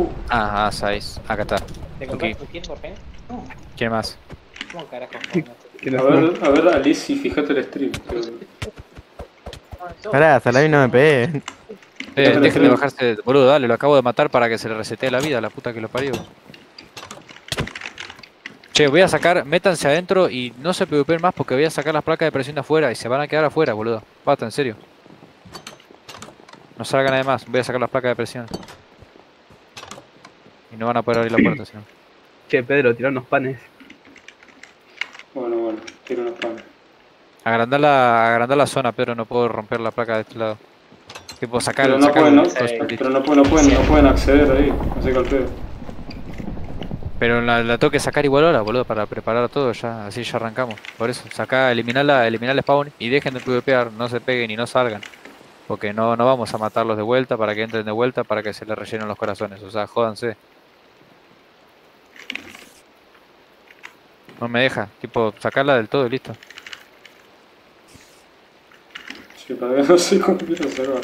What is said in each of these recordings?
Uh, Ah, ah, 6. Acá está. ¿Te kit por fin? No. ¿Quién más? A ver, a ver, Alice, fíjate el stream. Pará, Salami no me pegué. Eh, dejen de bajarse. Boludo, dale, lo acabo de matar para que se le resetee la vida, la puta que lo parió. Che, voy a sacar, métanse adentro y no se preocupen más porque voy a sacar las placas de presión de afuera y se van a quedar afuera, boludo. Basta, en serio. No salgan además, voy a sacar las placas de presión. Y no van a poder abrir la puerta, si no. Che, Pedro, tirá unos panes. Bueno, bueno, tiro unos panes. Agrandar la, agrandar la zona, pero no puedo romper la placa de este lado. Tipo, sacar, Pero no sacar pueden, no, pero no, pueden, no, pueden, no pueden acceder ahí, no sé qué al pedo. Pero la, la tengo que sacar igual ahora, boludo, para preparar todo ya, así ya arrancamos. Por eso, saca, eliminarla, eliminar el spawn y dejen de PvPear, no se peguen y no salgan. Porque no, no vamos a matarlos de vuelta para que entren de vuelta para que se les rellenen los corazones. O sea, jódanse. No me deja, tipo, sacarla del todo y listo. Sí, todavía no sé cómo a cerrar.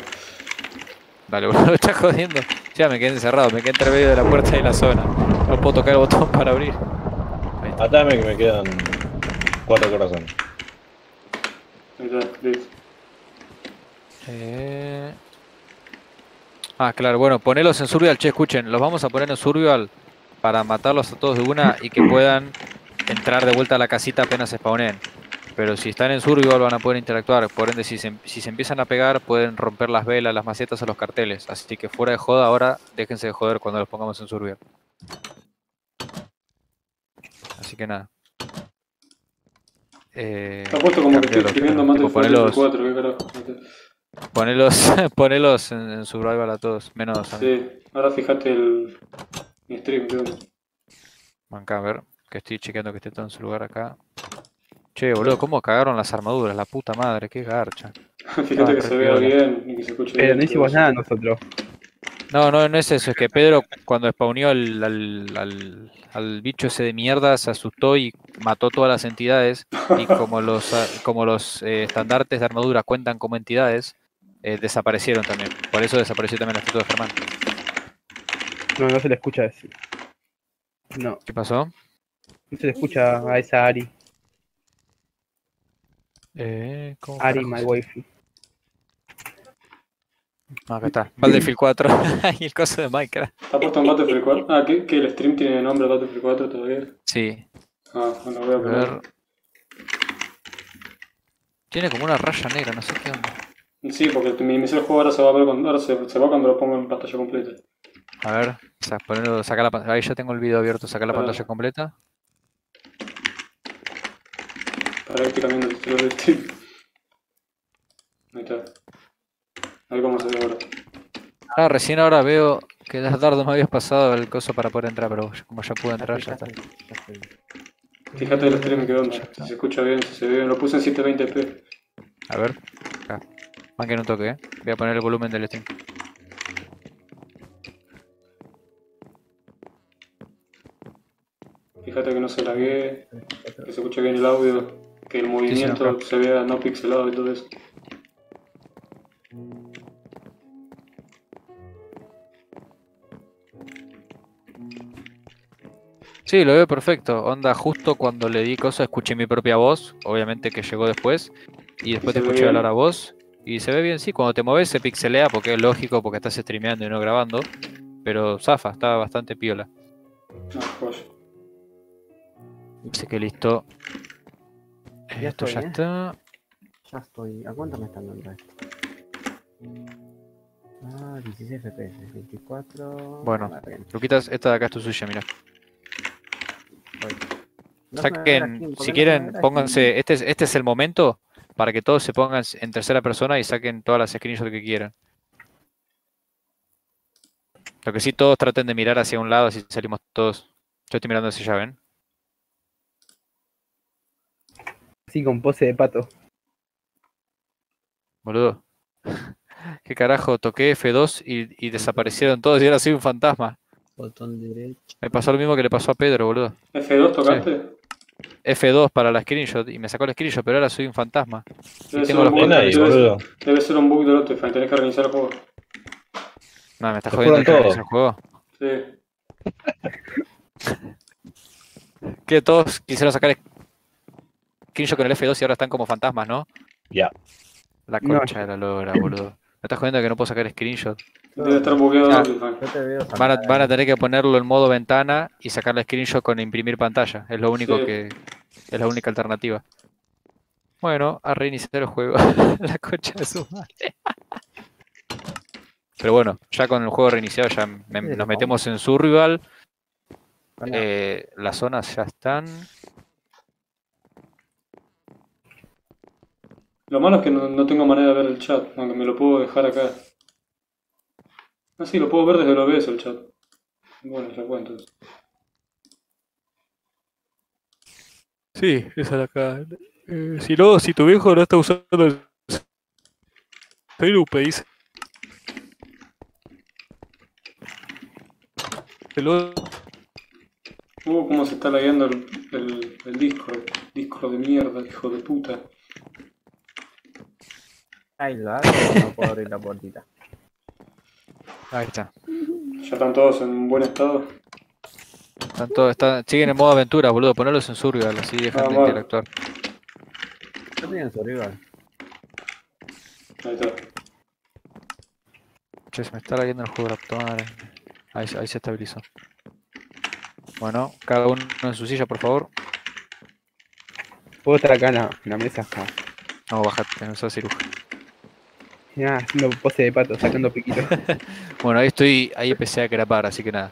Dale, boludo, me estás jodiendo. Ya me quedé encerrado, me quedé entre medio de la puerta y la zona. No puedo tocar el botón para abrir. Matame que me quedan cuatro corazones. Ahí está, listo. Eh... Ah, claro, bueno, ponelos en survival, che, escuchen, los vamos a poner en survival para matarlos a todos de una y que puedan entrar de vuelta a la casita apenas se spawnen. Pero si están en survival van a poder interactuar, por ende si se, si se empiezan a pegar pueden romper las velas, las macetas o los carteles. Así que fuera de joda ahora, déjense de joder cuando los pongamos en survival. Así que nada. Eh, Está puesto como que estoy escribiendo más de tipo, ponelos- 4, qué carajo. Ponelos, ponelos en, en survival a todos, menos a mí. Sí, ahora fíjate el mi stream, ¿qué onda? Acá, a ver, que estoy chequeando que esté todo en su lugar acá. Che, boludo, ¿cómo cagaron las armaduras? La puta madre, qué garcha. Fíjate Ah, que se vea bien y que se escuche Pero bien. no hicimos nada nosotros. No, no, no es eso, es que Pedro cuando spawneó al, al, al, al bicho ese de mierda se asustó y mató todas las entidades y como los, ah, como los eh, estandartes de armadura cuentan como entidades, eh, desaparecieron también. Por eso desapareció también la estatua de Germán. No, no se le escucha decir. No, ¿Qué pasó? No se le escucha a esa Ari. Eh, ¿cómo Ari, my. Ah, acá está, Battlefield 4 y el coso de Minecraft. ¿Está puesto en Battlefield 4? Ah, ¿que, que el stream tiene nombre Battlefield 4 todavía? Sí, Ah, bueno, voy a a poner. ver. Tiene como una raya negra, no sé qué onda. Sí, porque minimizar el juego ahora se va a ver cuando, ahora se, se va cuando lo pongo en pantalla completa. A ver, saca la pantalla. Ahí ya tengo el video abierto, saca la pantalla completa. Para ir cambiando el título del stream. Ahí está. A ver cómo se ve ahora. Ah, recién ahora veo que Dardo me habías pasado el coso para poder entrar, pero como ya pude entrar, ya está. Fíjate el stream que onda. Si se escucha bien, si se ve bien. Lo puse en 720p. A ver, acá. Manquen un toque, eh. Voy a poner el volumen del stream. Fíjate que no se laguee, que se escuche bien el audio, que el movimiento se vea no pixelado y todo eso. Sí, lo veo perfecto. Onda, justo cuando le di cosas, escuché mi propia voz, obviamente que llegó después, y después te escuché hablar a vos, y se ve bien, sí, cuando te mueves se pixelea porque es lógico, porque estás streameando y no grabando, pero zafa, está bastante piola. Ah. Así que listo. Ya Esto estoy, ya ¿eh? está. Ya estoy. ¿A cuánto me están dando esto? Ah, 16 FPS, 24. Bueno. Luquitas, esta de acá es tu suya, mira. No Saquen, skin, ¿por si no quieren, pónganse, este es, este es el momento para que todos se pongan en tercera persona y saquen todas las screenshots que quieran. Lo que sí, todos traten de mirar hacia un lado, así salimos todos. Yo estoy mirando hacia allá, ¿ven? Así con pose de pato. Boludo. ¿Qué carajo? Toqué F2 y, y desaparecieron todos y ahora soy un fantasma. Botón derecho. Me pasó lo mismo que le pasó a Pedro, boludo. ¿F2 tocaste? F2 para la screenshot y me sacó el screenshot, pero ahora soy un fantasma. Debe, ser tengo un los ahí, debe, boludo. debe ser un bug del Spotify, tenés que reiniciar el juego. No, me está jodiendo todos. el juego. Sí. Que todos quisieron sacar screenshot con el F2 y ahora están como fantasmas, ¿no? Ya. La No, concha de la lora, boludo. ¿Me estás jodiendo que no puedo sacar screenshot? Debe estar bugueado Ah. Van a, saltar. van a tener que ponerlo en modo ventana y sacarle screenshot con imprimir pantalla. Es lo único Sí. que. Es la única alternativa. Bueno, a reiniciar el juego. la concha de su madre. Pero bueno, ya con el juego reiniciado ya me- nos metemos en Survival. Eh, las zonas ya están. Lo malo es que no, no tengo manera de ver el chat, aunque me lo puedo dejar acá. Ah, sí, lo puedo ver desde el OBS el chat. Bueno, ya cuento. Sí, esa es acá. si no, si tu viejo no está usando el Facebook, pedís. Uh, cómo se está lagueando el, el, el Discord. Discord de mierda, hijo de puta. Ay, lo hago, no puedo abrir la puertita. Ahí está. Ya están todos en buen estado. Están todos- están- siguen en modo aventura, boludo. Ponerlos en Survival, así dejan Ah, de interactuar. Yo estoy en survival. Ahí está. Che, se me está leyendo el juego de madre. Ahí, se- ahí se estabilizó. Bueno, cada uno en su silla, por favor. Puedo estar acá en la, en la mesa. acá. No, bajate, no seas ciruja. Ya, haciendo pose de pato, sacando piquitos. Bueno, ahí estoy, ahí empecé a grapar, así que nada.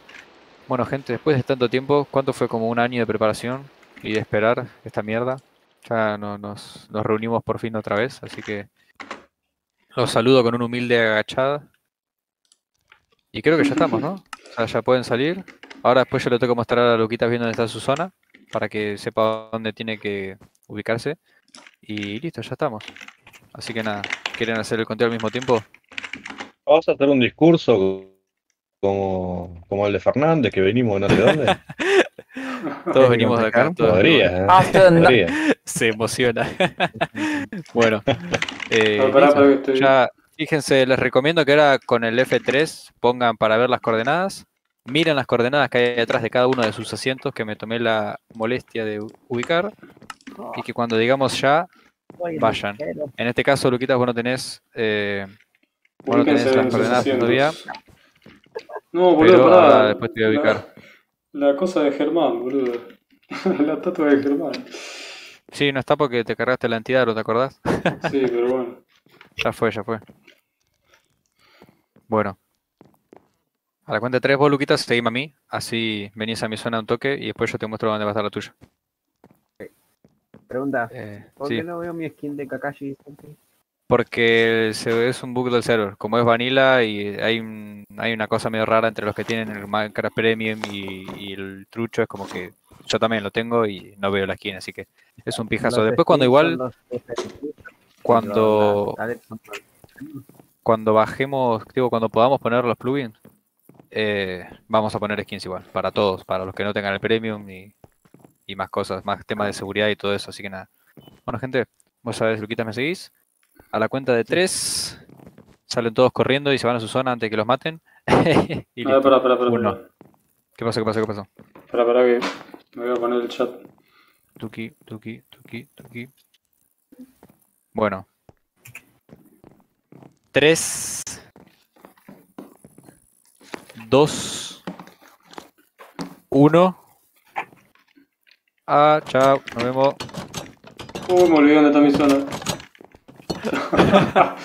Bueno, gente, después de tanto tiempo, ¿cuánto fue como un año de preparación y de esperar esta mierda? Ya no, nos, nos reunimos por fin otra vez, así que los saludo con un humilde agachada. Y creo que ya estamos, ¿no? O sea, ya pueden salir. Ahora después yo le tengo que mostrar a Luquitas viendo dónde está su zona, para que sepa dónde tiene que ubicarse. Y listo, ya estamos. Así que nada, ¿quieren hacer el conteo al mismo tiempo? Vamos a hacer un discurso como, como el de Fernández, que venimos de no sé dónde. Todos venimos de acá. todos Podría, ¿eh? Podría. Se emociona. bueno, eh, Ah, pará, listo. pará que estoy- ya, fíjense, les recomiendo que ahora con el F3 pongan para ver las coordenadas. Miren las coordenadas que hay detrás de cada uno de sus asientos que me tomé la molestia de ubicar. Y que cuando digamos ya, Vayan. en este caso, Luquitas, vos no tenés, eh, vos no tenés las coordenadas todavía. No, Pero boludo, pará. ahora después te voy a ubicar. La, la cosa de Germán, boludo. la estatua de Germán. Sí, no está porque te cargaste la entidad, ¿no te acordás? Sí, pero bueno. Ya fue, ya fue. Bueno. A la cuenta de tres, vos, Luquitas, seguime a mí. Así venís a mi zona un toque y después yo te muestro dónde va a estar la tuya. Pregunta, Eh, ¿por sí, qué no veo mi skin de Kakashi? porque se- es un bug del server. Como es vanilla y hay, un- hay una cosa medio rara entre los que tienen el Minecraft Premium y, y el trucho, es como que yo también lo tengo y no veo la skin, así que es un pijazo. Los Después cuando igual, los cuando... cuando bajemos, digo, cuando podamos poner los plugins, eh, vamos a poner skins igual, para todos, para los que no tengan el premium y, y más cosas, más temas de seguridad y todo eso, así que nada. Bueno, gente, vos sabés, Luquitas, me seguís. A la cuenta de tres, salen todos corriendo y se van a su zona antes de que los maten. y A ver, listo. pará, pará, pará. Uno. Pará, ¿Qué pasó? ¿Qué pasó? ¿Qué pasó? pará, pará que me voy a poner el chat. Tuki, tuki, tuki, tuki. Bueno. Tres. Dos. Uno. Ah, chao, nos vemos. Uy, me olvidé dónde está mi zona.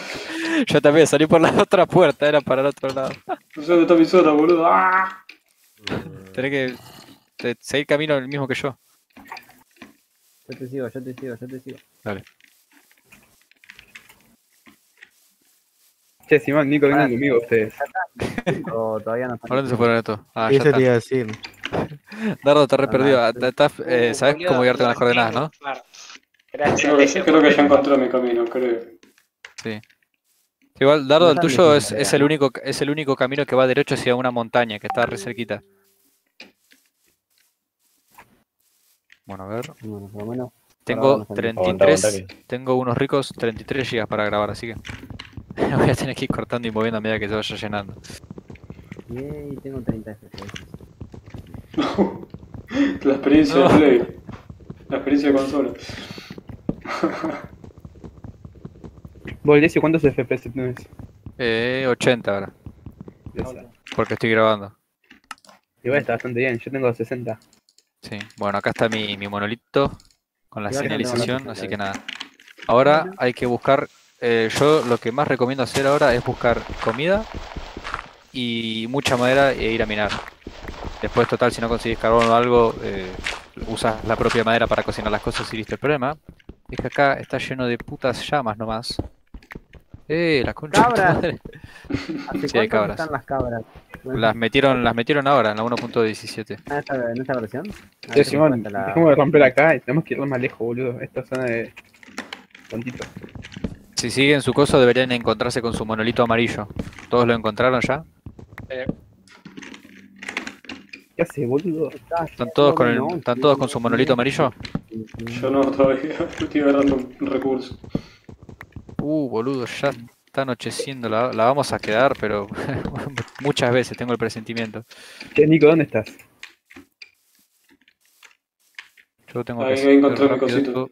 Yo también salí por la otra puerta, era para el otro lado. No sé dónde está mi zona, boludo. ¡Ah! Tenés que seguir camino el mismo que yo. Yo te sigo, yo te sigo, yo te sigo. Dale. Che, Simón, Nico, vengan Ah. conmigo ustedes. O todavía no ¿Por dónde se fueron estos? Ah, ya Eso te iba a decir. Dardo, te re perdido. Ah, sí. eh, ¿Sabes cómo guiarte con las coordenadas, no? claro. Gracias, Creo que, Leo. creo que ya encontré mi camino, creo. Sí. Igual, Dardo, el tuyo es, el único, es el único camino que va derecho hacia una montaña, que está re cerquita. Bueno, a ver. Bueno, por lo menos. Tengo ahora no sé. Aguanta, 33, aguanta tengo unos ricos 33 GB para grabar, así que voy a tener que ir cortando y moviendo a medida que se vaya llenando. Yay, tengo 30 FPS. La experiencia de No. Play. La experiencia de consola. Vos, ¿cuántos FPS tenés? Eh, 80 ahora, porque estoy grabando. Igual está bastante bien, yo tengo 60. Sí, bueno, acá está mi, mi monolito con la señalización, 60, así que nada. Ahora hay que buscar, eh, yo lo que más recomiendo hacer ahora es buscar comida y mucha madera e ir a minar. Después, total, si no consigues carbón o algo, eh, usas la propia madera para cocinar las cosas y listo. El problema es que acá está lleno de putas llamas nomás. Eh, la concha de tu ¡Cabras! madre. ¿Hace Sí, hay cabras. están las cabras? Las metieron, las metieron ahora en la 1.17. Ah, esta- ¿En esta versión? Sí, Simón, la- dejemos de romper acá y tenemos que ir más lejos, boludo. Esta zona de. Tontito. Si siguen su coso deberían encontrarse con su monolito amarillo. ¿Todos lo encontraron ya? ¿Qué hace, boludo? ¿Están todos con, el- No, ¿están todos con su monolito amarillo? Yo no todavía. Estoy agarrando un recurso. Uh, boludo, ya está anocheciendo. La, la vamos a quedar, pero muchas veces tengo el presentimiento. Che, Nico, ¿dónde estás? Yo tengo Ahí que ahí encontré mi cosito. esto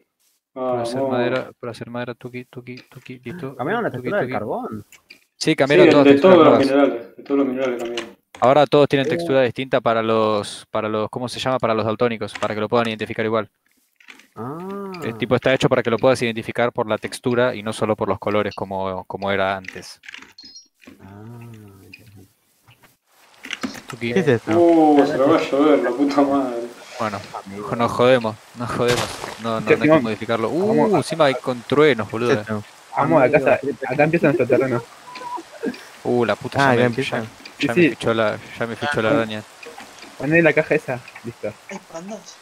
para hacer madera, para hacer madera, tuki, tuki, tuki, listo. ¿Cambiaron la tuki, textura del carbón? Sí, Sí, cambiaron todas de texturas todos los minerales. De todos los minerales cambiaron. Ahora todos tienen textura distinta para los, para los, ¿cómo se llama? Para los daltónicos, para que lo puedan identificar igual. Ah. El tipo está hecho para que lo puedas identificar por la textura y no solo por los colores como, como era antes. Ah. ¿Qué es esto? Uh, se me va a llover, la puta madre. Bueno, Amigo. nos jodemos, nos jodemos. No, no, no hay que modificarlo. Uh, encima hay con truenos, ¿Qué es boludo. Vamos, acá, acá empieza nuestro terreno. Uh, la puta Ah, me, empieza. Ya, Sí, ya sí. me fichó la, ya me fichó la araña. Poné la caja esa. Listo. Hay pandas.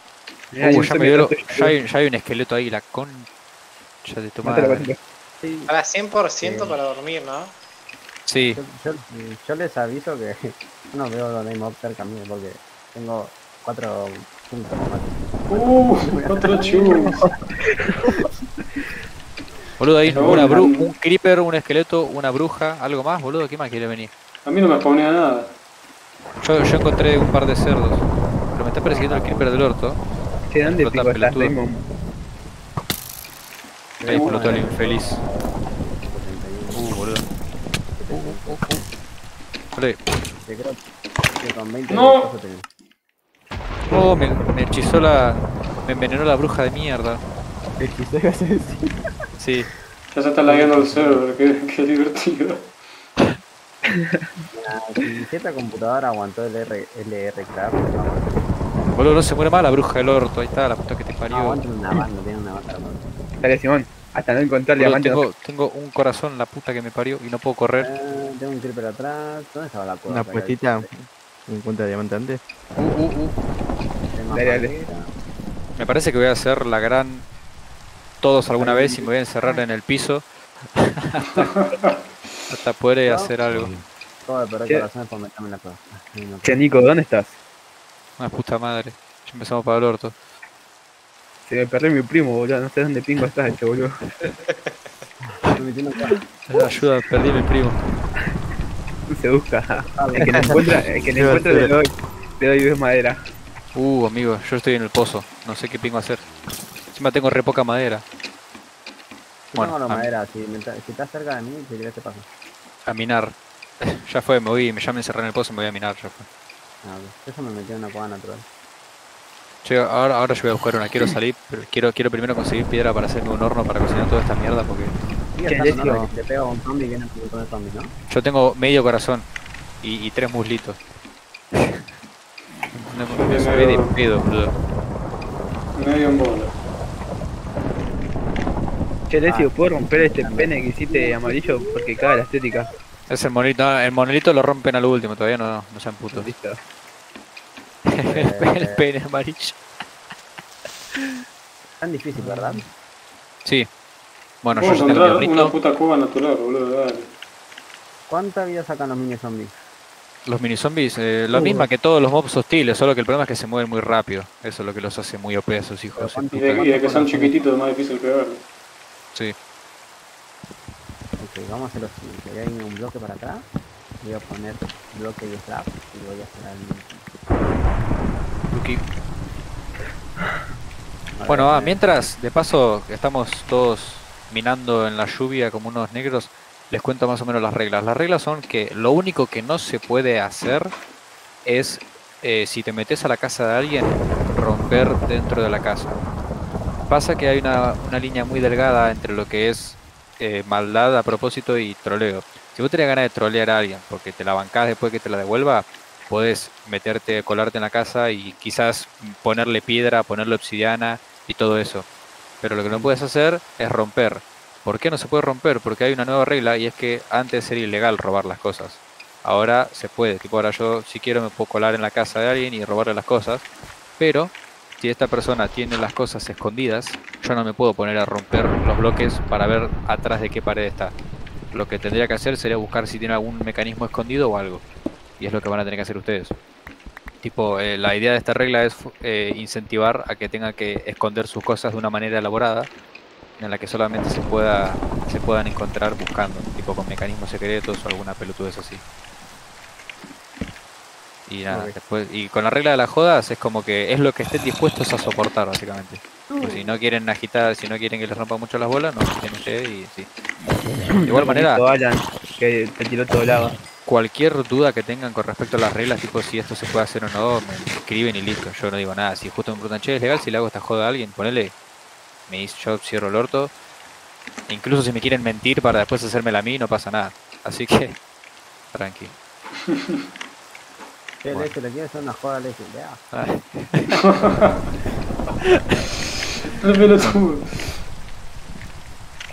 Mirá, hay Uh, un ya me tuyo. ya hay, ya hay un esqueleto ahí, la concha de tu madre. Sí, Para 100% Sí. para dormir, ¿no? Sí, yo, yo- yo les aviso que no veo los Name cerca mío porque tengo cuatro puntos más. Uh, cuatro chus. boludo, hay No, una no, bru no. un creeper, un esqueleto, una bruja, algo más, boludo, ¿qué más quiere venir? A mí no me spawnea nada. Yo, yo encontré un par de cerdos, pero me está persiguiendo el creeper del orto. Che, ¿dónde Explota, pico estás? Ahí explotó el infeliz. 71, Uh, boludo. Uh, uh, uh, uh. Ole. Yo creo que con 20 No. Oh, me, me hechizó la. Me envenenó la bruja de mierda. Ibas a decir. Sí. Ya se está lagueando el server, qué, qué divertido. Ah, esta computadora aguantó el R, LR. Boludo, no se muere más la bruja del orto. Ahí está, la puta que te No, parió. aguanta una banda, tiene una banda. hermano. Dale, Simón. Hasta no encontrar diamante. no tengo, un corazón, la puta que me parió, y no puedo correr. Eh, tengo un creeper atrás. ¿Dónde estaba la cueva? Una puestita. Encuentra diamante antes. Uh, uh, uh. Dale, dale. Me parece que voy a hacer la gran. Todos alguna vez y me voy a encerrar en el piso. Hasta poder hacer algo. Todo de perder ¿Qué? corazones por meterme la Che, Nico, ¿dónde estás? Una puta madre. Ya empezamos para el orto. Se me perdió mi primo, boludo. No sé dónde pingo estás, este boludo. Ayuda, perdí a mi primo. Se busca. Ah, El que lo encuentra, el que Lleva, encuentra le doy, le doy de madera. Uh, amigo, yo estoy en el pozo. No sé qué pingo hacer. Encima tengo re poca madera. Yo Bueno, la a- madera, si, me ta- si estás cerca de mí, si querés te paso. A minar. Ya fue, me voy, me ya me encerré en el pozo, me voy a minar, ya fue. Ah, ok. Eso me metió en una cueva natural. Che, ahora, ahora yo voy a buscar una, quiero salir, pero quiero, quiero primero conseguir piedra para hacerme un horno para cocinar toda esta mierda porque Y Qué está necio. sonando que te pega un zombie y viene un montón de zombies, ¿no? yo tengo medio corazón y, y tres muslitos. No me se ve de pedo, boludo. Medio en bola. Che, Lesio, ¿puedo romper este pene que hiciste amarillo? Porque caga la estética. Es el monolito, no, el monolito lo rompen a lo último, todavía no, no sean putos. Listo. el, pe- el pene amarillo. Tan difícil, ¿verdad? Sí. Bueno, yo encontrar una puta cueva natural, boludo, dale. ¿Cuánta vida sacan los mini zombies? Los mini zombies, eh, la Uh. misma que todos los mobs hostiles, solo que el problema es que se mueven muy rápido. Eso es lo que los hace muy OP a esos hijos. de ¿cuánto- Y de, y de que son chiquititos es más difícil pegarlos. Sí. Ok, vamos a hacer lo siguiente. Hay un bloque para acá. Voy a poner bloque de slab y voy a hacer al Lucky. Bueno, ah, mientras, de paso, estamos todos minando en la lluvia como unos negros, les cuento más o menos las reglas. Las reglas son que lo único que no se puede hacer es, eh, si te metes a la casa de alguien, romper dentro de la casa. Pasa que hay una, línea muy delgada entre lo que es eh, maldad a propósito y troleo. Si vos tenés ganas de trolear a alguien porque te la bancás después que te la devuelva, puedes meterte, colarte en la casa y quizás ponerle piedra, ponerle obsidiana y todo eso. Pero lo que no puedes hacer es romper. ¿Por qué no se puede romper? Porque hay una nueva regla y es que antes era ilegal robar las cosas. Ahora se puede. Tipo, ahora yo si quiero me puedo colar en la casa de alguien y robarle las cosas. Pero si esta persona tiene las cosas escondidas, yo no me puedo poner a romper los bloques para ver atrás de qué pared está. Lo que tendría que hacer sería buscar si tiene algún mecanismo escondido o algo. Y es lo que van a tener que hacer ustedes. Tipo, eh, la idea de esta regla es eh, incentivar a que tengan que esconder sus cosas de una manera elaborada en la que solamente se pueda se puedan encontrar buscando, tipo con mecanismos secretos o alguna pelotudez así. Y nada, después, y con la regla de las jodas es como que es lo que estén dispuestos a soportar básicamente. Pues si no quieren agitar, si no quieren que les rompa mucho las bolas, no agiten ustedes y sí. De igual manera, Alan, que te tiró todo lava. cualquier duda que tengan con respecto a las reglas, tipo si esto se puede hacer o no, me escriben y listo. Yo no digo nada. Si justo me preguntan, che, ¿es legal si le hago esta joda a alguien? Ponele, me dice, yo cierro el orto. Incluso si me quieren mentir para después hacérmela a mí, no pasa nada. Así que, tranqui. Che, Bueno. leche, le quieres hacer una joda, leche. Ay, El pelotudo.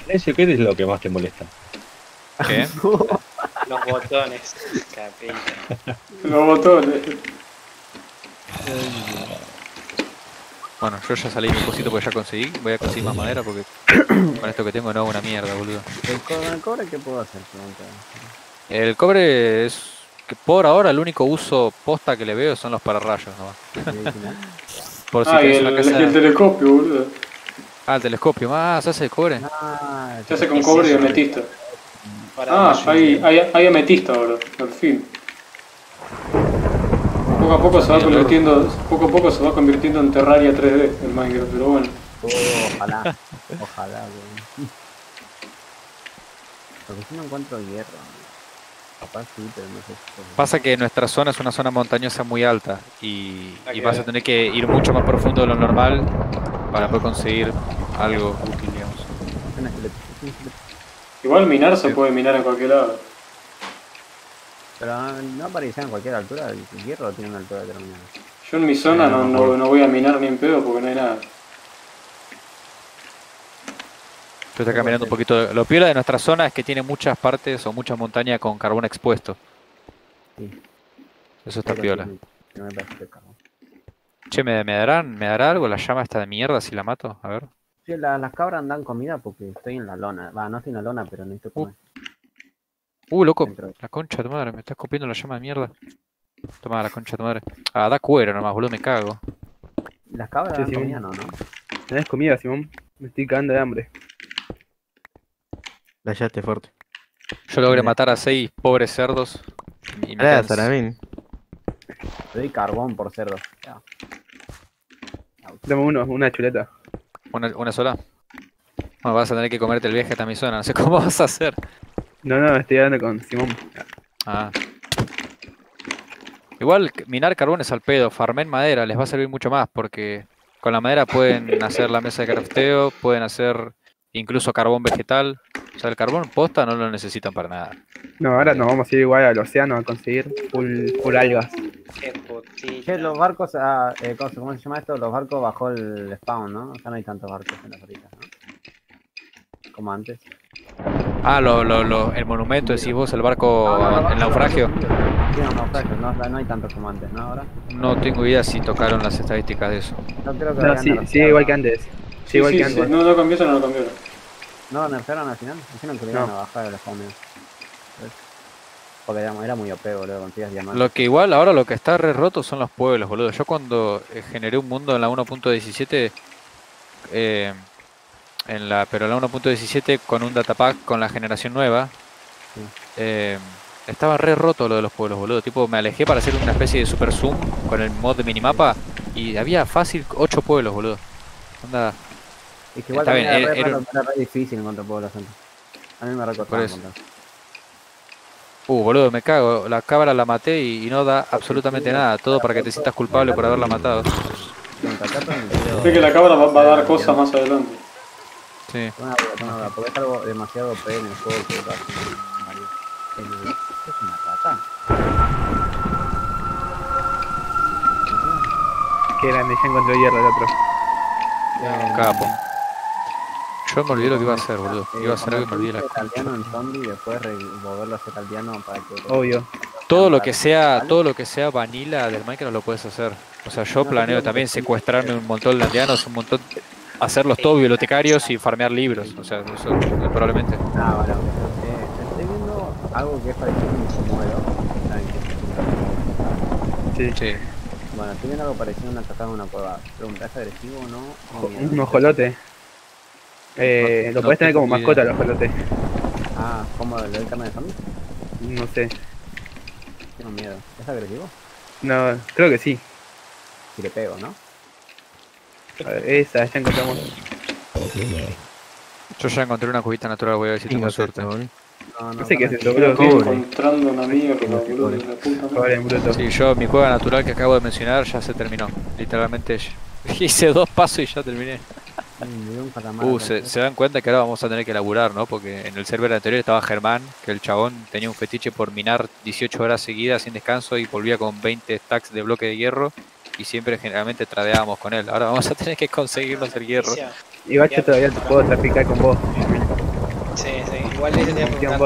Ese, ¿qué es lo que más te molesta? ¿Qué? Los botones. Capita. Los botones. Bueno, yo ya salí mi cosito porque ya conseguí. Voy a conseguir más madera porque con esto que tengo no hago una mierda, boludo. ¿El cobre, el cobre qué puedo hacer? El cobre es que por ahora el único uso posta que le veo son los pararrayos nomás. Por si Ah, y el, telescopio, boludo. Ah, el telescopio. Más, hace de cobre. Ah, Se hace con ¿Qué cobre y ametista. Para Ah, hay, hay, hay ametista ahora, al fin. Poco a poco se va Mira, convirtiendo, poco a poco se va convirtiendo en Terraria 3D el Minecraft, pero bueno. Oh, ojalá. Ojalá, güey. Porque si no encuentro hierro. Capaz sí, pero no sé. Pasa que nuestra zona es una zona montañosa muy alta y, Ah, y vas a tener que ir mucho más profundo de lo normal para poder conseguir algo útil, digamos. Igual minar se puede minar en cualquier lado. Pero no aparecía en cualquier altura. El hierro tiene una altura determinada. Yo en mi zona no, no, no voy a minar ni en pedo porque no hay nada. Yo estoy caminando un poquito. Lo piola de nuestra zona es que tiene muchas partes o mucha montaña con carbón expuesto. Sí. Eso está piola. sí, No me parece que carbón. Che, ¿me, me darán, ¿me dará algo la llama esta de mierda si la mato? A ver. Sí, la- las cabras dan comida porque estoy en la lona. Va, no estoy en la lona, pero necesito comer. Uh, loco. Dentro de- La concha de tu madre, me está escupiendo la llama de mierda. Toma la concha de tu madre. Ah, da cuero nomás, boludo, me cago. Las cabras Sí, dan comida, no, ¿no? ¿Tenés comida, Simón? Me estoy cagando de hambre. La hallaste fuerte. Yo logré matar a seis pobres cerdos. Y me Salamín. Te doy carbón por cerdo. Ya. Dame uno, una chuleta. ¿Una, una sola? Bueno, vas a tener que comerte el viaje hasta mi zona, no sé cómo vas a hacer. No, no, estoy hablando con Simón. Ah. Igual minar carbón es al pedo, farmen madera, les va a servir mucho más porque con la madera pueden hacer la mesa de crafteo, pueden hacer incluso carbón vegetal. O sea, el carbón posta no lo necesitan para nada. No, ahora nos vamos a ir igual al océano a conseguir full, full algas. Qué los barcos, ah, eh, ¿cómo, se- cómo se llama esto? Los barcos bajo el spawn, ¿no? Ya no hay tantos barcos en las orillas, ¿no? Como antes. Ah, lo, lo, lo- el monumento, decís vos, el barco, No, no, no, el naufragio. No, no hay tantos como antes, ¿no? Ahora. No tengo idea si tocaron las estadísticas de eso. No creo que sí, sí, igual que antes. Sí, igual sí, que sí, antes. no, no cambiaron, no lo cambiaron. No, nerfearon al final. Dijeron que le iban No. a bajar el spawn. Porque era, era muy OP, boludo, conseguías diamantes. Lo que igual ahora lo que está re roto son los pueblos, boludo. Yo cuando eh, generé un mundo en la 1.17, eh, en la, pero en la 1.17 con un datapack con la generación nueva, Sí. eh, Estaba re roto lo de los pueblos, boludo. Tipo, me alejé para hacer una especie de super zoom con el mod de minimapa y había fácil 8 pueblos, boludo. Onda, Es que igual Está también bien, era, re, era- raro, era re difícil encontrar pueblos antes. A mí me Por recostaba eso. encontrar. uh, boludo, me cago. La cámara la maté y, y no da absolutamente nada. Todo para que te sientas culpable por haberla matado. Sé que la cámara va, va a dar cosas más adelante. Sí. Porque es algo demasiado OP en el juego ¿Esto es una rata? Qué grande, ya encontró hierro el otro. Capo. Yo me olvidé lo que iba a hacer, boludo. Iba a hacer algo y me olvidé la de en zombie y después re- volverlo a ser aldeano para que... Obvio. Todo lo que sea, todo lo que sea vanilla del Minecraft lo puedes hacer. O sea, yo planeo también secuestrarme un montón de aldeanos, un montón, hacerlos todos bibliotecarios y farmear libros. O sea, eso eh, probablemente. Ah, ok. Eh, estoy viendo algo que es parecido a un chimuelo. ¿Saben qué es un chimuelo? Sí. Sí. Bueno, estoy viendo algo parecido a una cascada en una cueva. Pregunta, ¿es agresivo o no? Un ojolote. Eh, lo No podés tener como mascota el ojolote. Ah, ¿cómo le doy carne de zombie? No sé. Tengo miedo. ¿Es agresivo? No, creo que sí. Si le pego, ¿no? A ver, esa, ya encontramos. Yo ya encontré una cubita natural, voy a ver si tengo suerte. suerte, boludo. No, No sé qué es eso, boludo. Estoy encontrando una mierda, boludo, de la puta. Sí, yo mi cueva natural que acabo de mencionar ya se terminó. Literalmente hice dos pasos y ya terminé. Uh, se, dan cuenta que ahora vamos a tener que laburar, ¿no? Porque en el server anterior estaba Germán, que el chabón tenía un fetiche por minar 18 horas seguidas sin descanso y volvía con 20 stacks de bloque de hierro y siempre generalmente tradeábamos con él. Ahora vamos a tener que conseguirnos el hierro. Igual yo todavía te puedo traficar con vos. Sí, sí. Igual le tenía que ¿no?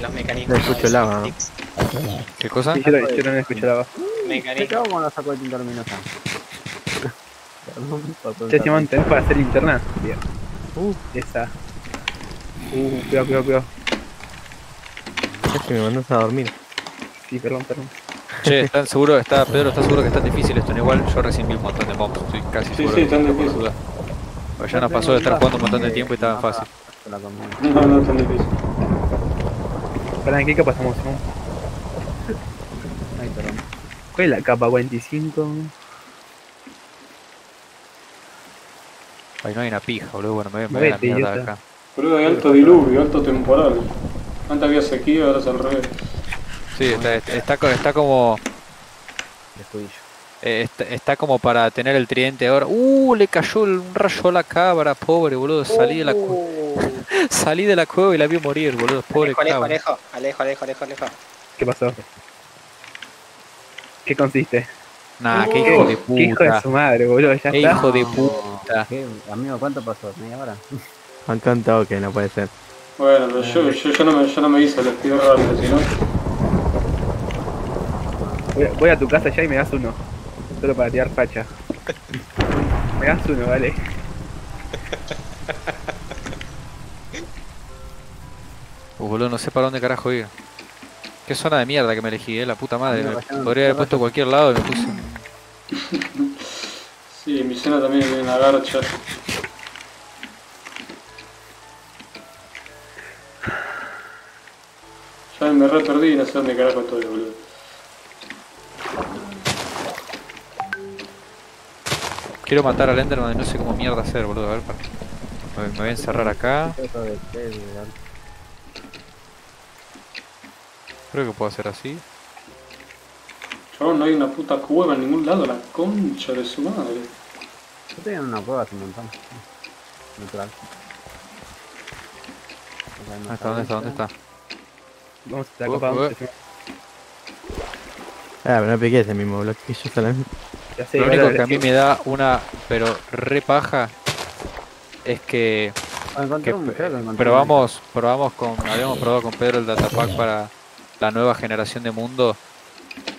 los mecanismos. Le escucho lava, ¿no? ¿Qué cosa? Yo, lo- yo también escuché la voz. ¿Qué saco de tinta luminosa? Perdón por Che, preguntar. Simón, ¿tenés para hacer linterna? Bien. Uh, esa. Uh, cuidado, cuidado, cuidado. Es que me mandas a dormir. Sí, perdón, perdón. Che, ¿están seguros? Está, Pedro, ¿estás seguro que está difícil esto? No, igual yo recién vi un montón de mobs, estoy casi Sí, seguro. sí, que están por difíciles. duda. Pues ya nos pasó de estar jugando un montón de tiempo y estaba fácil. No, no tan difícil. ¿Para en qué capa estamos, Simón? Ay, perdón. ¿Cuál es la capa 45? Ay, no hay una pija, boludo. Bueno, me voy, me voy a la mierda de acá. Boludo, hay alto diluvio, alto temporal. Antes había sequía, ahora es al revés. Sí, está, está, co- está como eh, está, está como para tener el tridente ahora. Uh, le cayó el- un rayo a la cabra, pobre, boludo. Salí de la cueva. Salí de la cueva y la vi morir, boludo. Pobre Alejo, alejo, cabra. alejo, alejo, alejo, alejo, alejo. ¿Qué pasó? ¿Qué consiste? Nah, qué ¿Qué, hijo de qué hijo de puta. su madre, boludo? Ya Qué está. hijo de puta. ¿Qué? Amigo, ¿cuánto pasó? ¿Media hora? Falta un toque, no puede ser. Bueno, pero yo, yo, yo no me, yo no me hice el speedrun, si no. Voy, a- voy a tu casa ya y me das uno. Solo para tirar facha. Me das uno, vale. Uh, boludo, no sé para dónde carajo ir. Qué zona de mierda que me elegí, eh, la puta madre. Me podría haber puesto cualquier lado y me puse. Sí, mi cena también viene una garcha. Ya me re perdí y no sé dónde carajo estoy, boludo. Quiero matar al Enderman y no sé cómo mierda hacer, boludo. A ver, para. Me, me voy a encerrar acá. Eso de qué, de- Creo que puedo hacer así. Chabón, no hay una puta cueva en ningún lado, la concha de su madre. Yo estoy en una cueva hace un montón. Más ¿Hasta dónde está? ¿Dónde está? Vamos a la Uh, uh. 11. Ah, pero no piqué ese mismo bloque que yo solamente. Ya sé, Lo único que a mí me da una, pero re paja, es que, Ah, que un- probamos, probamos con, habíamos probado con Pedro el datapack para la nueva generación de mundo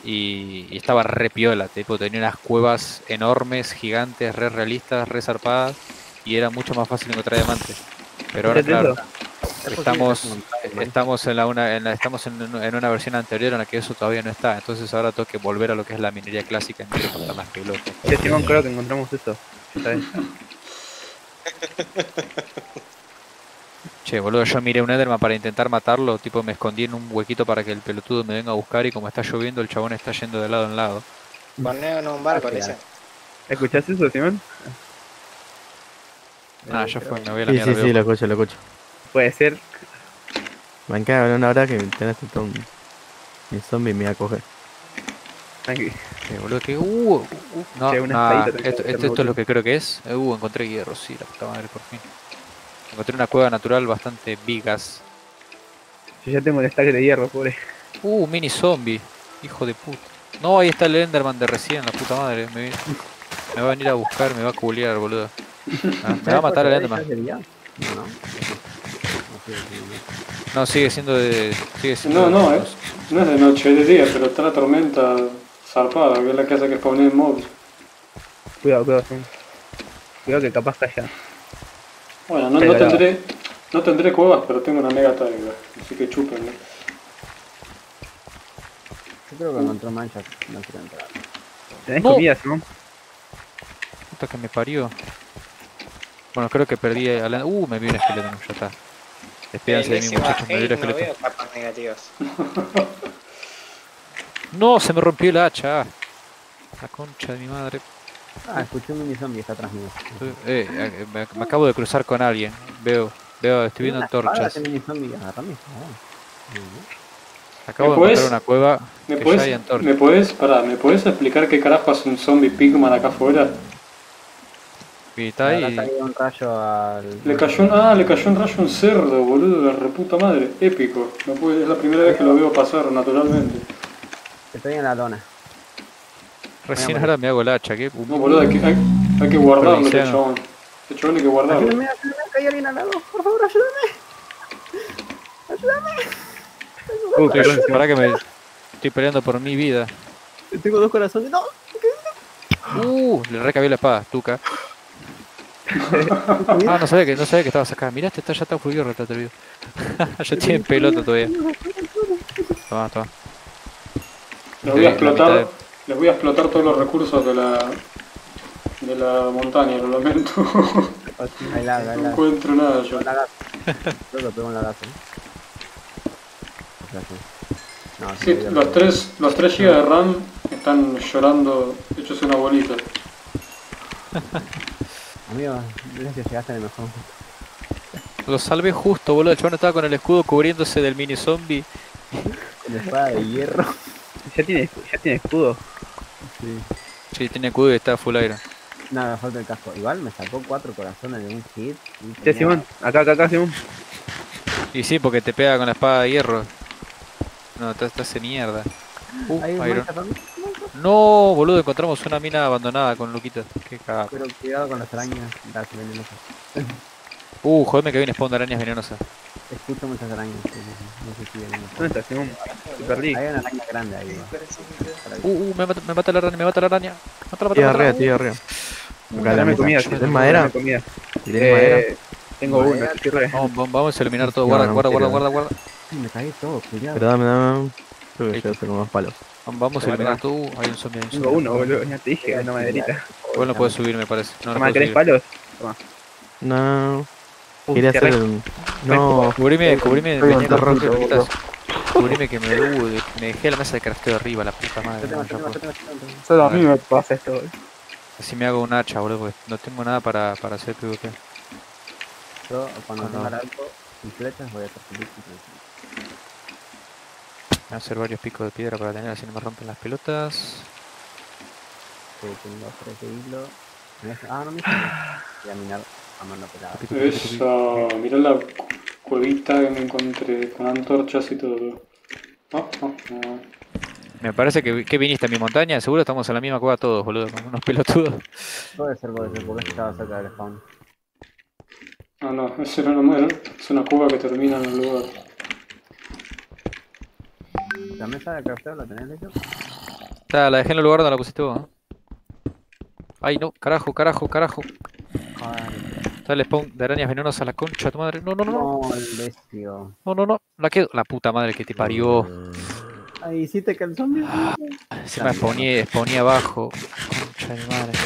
y, y estaba re piola, tipo tenía unas cuevas enormes, gigantes, re realistas, re zarpadas y era mucho más fácil encontrar diamantes. Pero ahora ¿Viste claro, estamos que un- estamos en la una, en la- estamos en, en una versión anterior en la que eso todavía no está, entonces ahora tengo que volver a lo que es la minería clásica en las pelotas. Che, Simón, creo que encontramos. ¿Sabes? Che, boludo, yo miré un Enderman para intentar matarlo, tipo me escondí en un huequito para que el pelotudo me venga a buscar y como está lloviendo el chabón está yendo de lado en lado. Poné en un barco, dice. ¿Escuchás eso, Simón? Ah, ya fue, me voy a la Sí, mierda. sí, sí, veo. lo escucho, lo escucho. Puede ser. Me encanta hablar ahora que tenés todo un... Mi zombie me va a coger. Tranqui. Che, boludo, que uh, uh, no, Che, una nah, esto, esto, esto es lo que creo que es. Eh, Uh, encontré hierro, sí, la puta madre, por fin. Encontré una cueva natural bastante vigas. Yo ya tengo el stack de hierro, pobre. Uh, mini zombie, hijo de puta. No, ahí está el Enderman de recién, la puta madre. Me, vi- me va a venir a buscar, me va a culiar, boludo. Ah, me va a matar el Enderman. No, no. No, sí, sí, sí. No, sigue siendo de. Sigue siendo No, de- no, eh. No es de noche, es de día, pero está la tormenta zarpada, que es la casa que spawné en mobs. Cuidado, cuidado, Simón. Cuidado que capaz calla. Bueno, no, no tendré no tendré cuevas, pero tengo una mega taiga, así que chúpenme. Yo creo que encontró manchas, no quiero entrar. ¿Tenés No. comida, Simón? Puta que me parió. Bueno, creo que perdí a la... Uh, me vi un esqueleto, ya está. Despídanse de mí, muchachos, me vi un no esqueleto. veo capas negativas. No, se me rompió el hacha. La concha de mi madre. Ah, escuché un mini zombie, está atrás mío. Eh, eh, me, me acabo de cruzar con alguien. Veo, veo, estoy viendo antorchas. ese mini zombie, agarrame, joder. Acabo ¿Me de puedes- encontrar una cueva ¿Me que ya hay puedes, antorchas. ¿Me puedes, pará, ¿me puedes explicar qué carajo hace un zombie pigman acá afuera? Y un rayo al... Le cayó un, ah, le cayó un rayo a un cerdo, boludo, de reputa madre, épico. No puede- es la primera vez que lo veo pasar naturalmente. Estoy en la lona. Recién ahora me hago el hacha. ¿qué? No, boludo, hay que, hay, hay que guardarlo, este Provinciano. chabón. Este chabón hay que guardarlo. Ayúdame, ayúdame, hay alguien al lado, por favor, ayúdame. Uh, Estoy- perdón, Simón. Pará que me estoy peleando por mi vida. Tengo dos corazones, no. Uh, le recabé la espada, tuca. ah, no sabía que, no sabía que estabas acá. Mirá, este está, ya está fluido, está atrevido. ya tiene pelota todavía. Toma, toma. Les voy a mitad explotar, les voy a explotar todos los recursos de la de la montaña, lo lamento. No encuentro nada yo. No, Sí, los el- tres, los tres GB de RAM están llorando, hechos una bolita. Amigo, gracias, llegaste en el mejor. Lo salvé justo, boludo. El chabón estaba con el escudo cubriéndose del mini zombie. Con espada de hierro. Ya tiene, ya tiene escudo. Sí. Sí, tiene escudo y está full iron. Nada, me falta el casco. Igual me sacó cuatro corazones de un hit. Che, tenía- Simón, acá, acá, acá, Simón. Y sí, porque te pega con la espada de hierro. No, te estás en mierda. Uh, Hay iron. No, boludo, encontramos una mina abandonada con Luquita. Qué cagada. Pero cuidado con las arañas. Uh, jodeme que un spawn de arañas venenosas. Escucho muchas arañas. No sé si ven ¿Dónde está, Simón? Te perdí. Hay una araña grande ahí. Uh, uh, me mata, me mata la araña, me mata la araña. Mátala, arriba, mátala. estoy arriba. Dame comida, ¿Tenés madera? dame comida. ¿Tenés madera? Eh, tengo una. Vamos, vamos, a eliminar todo. Guarda, guarda, guarda, guarda, guarda. Me caí todo, cuidado. Pero dame, dame. Creo que hacer con más palos. Vamos, a eliminar. Uh, hay un zombie, Tengo uno, boludo. Ya te dije, una maderita. Vos no podés subir, me parece. No, no Toma, podés ¿querés subir. palos? No. Quería hacer un... No. Cubrime, cubrime, venía con. Cubrime que me, uh, me dejé la mesa de crafteo arriba, la puta madre. Solo a mí me pasa esto, boludo. Así me hago un hacha, boludo, porque no tengo nada para, para hacer PvP. Yo cuando no. tenga el arco y flechas voy a hacer y. Voy a hacer varios picos de piedra para tener así no me rompen las pelotas. Sí, tengo tres de hilo. Ah, no me deja. Voy a minar a mano pelada. Eso, mirá la cu- cuevita que me encontré con antorchas y todo. No, no, no. Me parece que, que viniste a mi montaña, seguro estamos en la misma cueva todos, boludo, como unos pelotudos. Puede ser, puede ser, porque estaba cerca del spawn. Ah, no, eso no, no, es una cueva que termina en el lugar. ¿La mesa de crafteo la tenés hecho? Está, la dejé en el lugar donde la pusiste vos. ¿eh? Ay, no, carajo, carajo, carajo. Joder. Está el spawn de arañas venenosas, la concha de tu madre. No, no, no, no, No, el bestia. no, no, no, la quedo. La puta madre que te parió. Ay, ¿hiciste que el zombie? Encima spawné, spawné abajo. Concha de mi madre.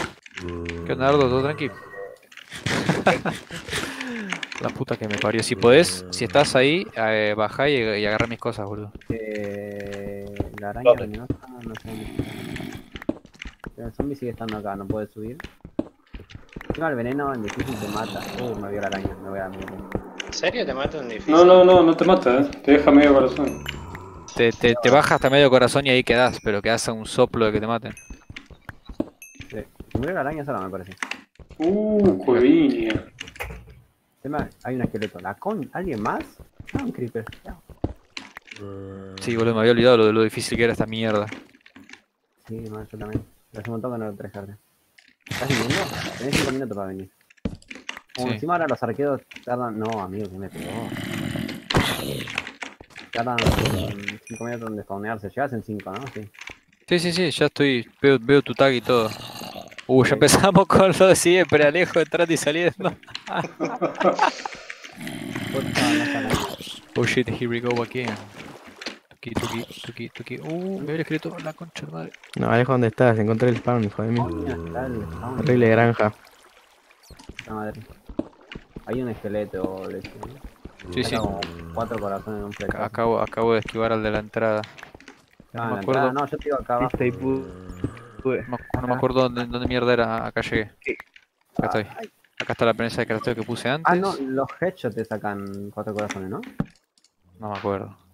¿Qué onda, Ardo? ¿Todo tranqui? La puta que me parió. Si podés, si estás ahí, eh, bajá y, y agarrá mis cosas, boludo. Eh, la araña venenosa, no sé el zombie sigue estando acá, no puede subir. Encima el veneno en difícil te mata. Uh, me vio la araña, me voy a morir. ¿En serio te mata un difícil? No, no, no, no te mata, eh. Te deja medio corazón. Te, te, te baja hasta medio corazón y ahí quedás, pero quedás a un soplo de que te maten. Sí. Se murió la araña sola, me parece. Uh, cuevinia. Tema, hay un esqueleto. ¿La con? ¿Alguien más? Ah, un creeper. Sí, boludo, me había olvidado lo de lo difícil que era esta mierda. Sí, no, yo también. Hace un montón que no lo traje. ¿Estás viniendo? Tenés 5 minutos para venir. Como Sí. encima ahora los arqueros tardan. No, amigo, que me pegó. Tardan 5 minutos en spawnearse. Llegas en 5, ¿no? Sí. Sí, sí, sí, ya estoy. Veo, veo tu tag y todo. Uh, ya empezamos con lo de siempre, Alejo, entrando y saliendo. Sale. Oh shit, here we go again. Tuki, tuki, tuki, tuki. Uh, me el escrito la concha de madre. No, Alejo, ¿dónde estás? Encontré el spawn, hijo de mí. Horrible granja. Madre. Hay un esqueleto. Sí, sí. Cuatro corazones en un flechazo. Acabo, acabo de esquivar al de la entrada. Ah, no me acuerdo. entrada, No, yo te digo acá abajo. No, me acuerdo dónde, dónde mierda era. Acá llegué. Acá estoy. Acá está la prensa de crafteo que puse antes. Ah, no, los headshots te sacan cuatro corazones, ¿no? No me acuerdo.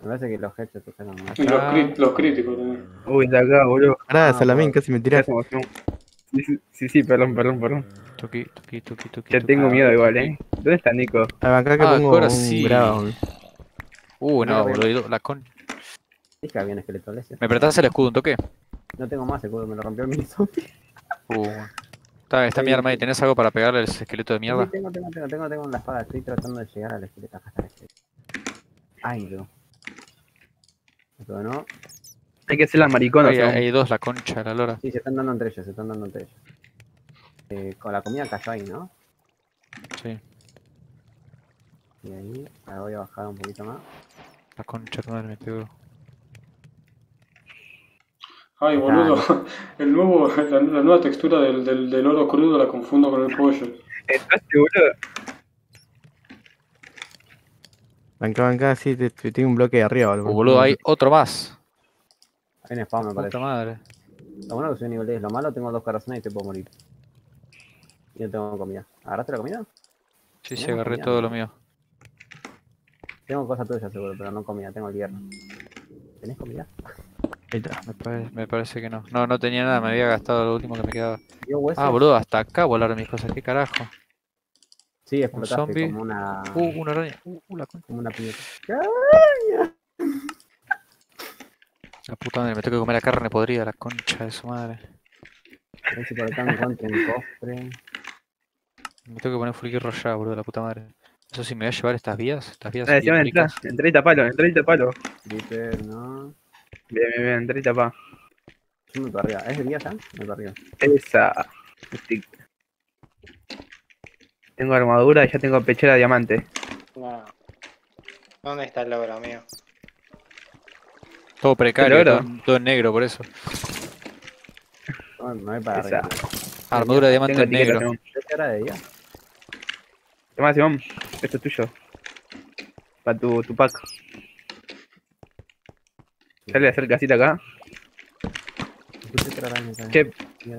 Me parece que los headshots te sacan más. Y los, Acá. crit- los críticos también. Uy, de acá, boludo. Pará, Ah, Salamín, casi me emocionó. Sí, sí, perdón, perdón, perdón. Tuki, tuki, tuki, tuki. Ya tengo miedo igual, eh. ¿Dónde está Nico? Ah, acá que Ah, pongo ahora un sí. ground. Uh, no, boludo. y La con... Había un esqueleto ese. ¿Me prestás el escudo un toque? No tengo más escudo, me lo rompió el mini zombie. Uh. Está, está mi arma ahí. ¿Tenés algo para pegarle al esqueleto de mierda? Sí, tengo, tengo, tengo, tengo, tengo la espada. Estoy tratando de llegar al esqueleto. Acá está el esqueleto. Ay, no. Pero no. Hay que ser la maricona. Hay, dos, la concha la lora. Sí, se están dando entre ellos, se están dando entre ellos. Eh, con la comida cayó ahí, ¿no? Sí, Y ahí, ahora voy a bajar un poquito más. la concha de madre me pegó. Ay, boludo. El nuevo, la, la nueva textura del, del, del oro crudo la confundo con el pollo. ¿Entraste, boludo? Banca, banca, sí, te, te- tengo un bloque de arriba, Uh, boludo. boludo, hay otro más. Hay un spawn, me parece. Puta madre. Lo bueno que soy nivel 10. Lo malo, tengo dos corazones y te puedo morir. Y no tengo comida. ¿Agarraste la comida? Sí, sí, agarré comida. todo lo mío. Tengo cosas tuyas seguro, pero no comida, tengo el hierro. ¿Tenés comida? Ahí está. Me, pare- me parece que no. No, no tenía nada, me había gastado lo último que me quedaba. Ah, boludo, hasta acá volaron mis cosas, qué carajo. Sí, explotaste zombie. como una... Uh, una araña. Uh, uh, la concha. como una piñata. La puta madre, me tengo que comer la carne podrida, la concha de su madre. A ver si por acá me encuentro un cofre. Me tengo que poner full gear ya, boludo, la puta madre. Eso sí, me voy a llevar estas vías, estas vías bien entrar. ricas. Entré y tapalo, y tapalo. Creeper, no. Bien, bien, bien, entré y tapá. Yo me arriba. ¿Es de día ya? Me arriba. Esa. Tic. Tengo armadura y ya tengo pechera de diamante. No. ¿Dónde está el logro, amigo? Todo precario, todo, en negro, por eso. No, me voy para Esa. arriba. Armadura de diamante en negro. Simón. ¿Ya era de día? Tomá, Simón. Esto es tuyo. Para tu, tu pack. Sale a hacer casita acá. Che,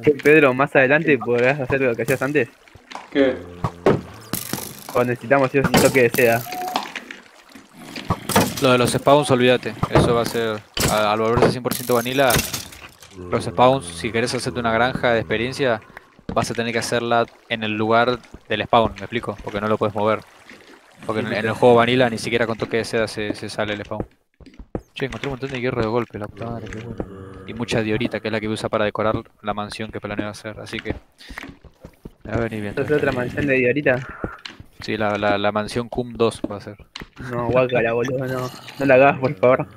che, Pedro, más adelante podrás hacer lo que hacías antes. ¿Qué? O necesitamos sí un toque de seda. Lo de los spawns, olvídate. Eso va a ser. Al volverse 100% vanilla, los spawns, si querés hacerte una granja de experiencia, vas a tener que hacerla en el lugar del spawn, ¿me explico? Porque no lo puedes mover. Porque en, en el juego vanilla ni siquiera con toque de seda se, se sale el spawn. Che, encontré un montón de hierro de golpe, la puta madre, qué bueno. Y mucha diorita, que es la que usa para decorar la mansión que planeo hacer, así que. A ver, y bien. ¿Esto es otra mansión de diorita? Sí, la, la, la mansión CUM 2 va a ser. No, guácala, boludo, no. No la hagas, por favor.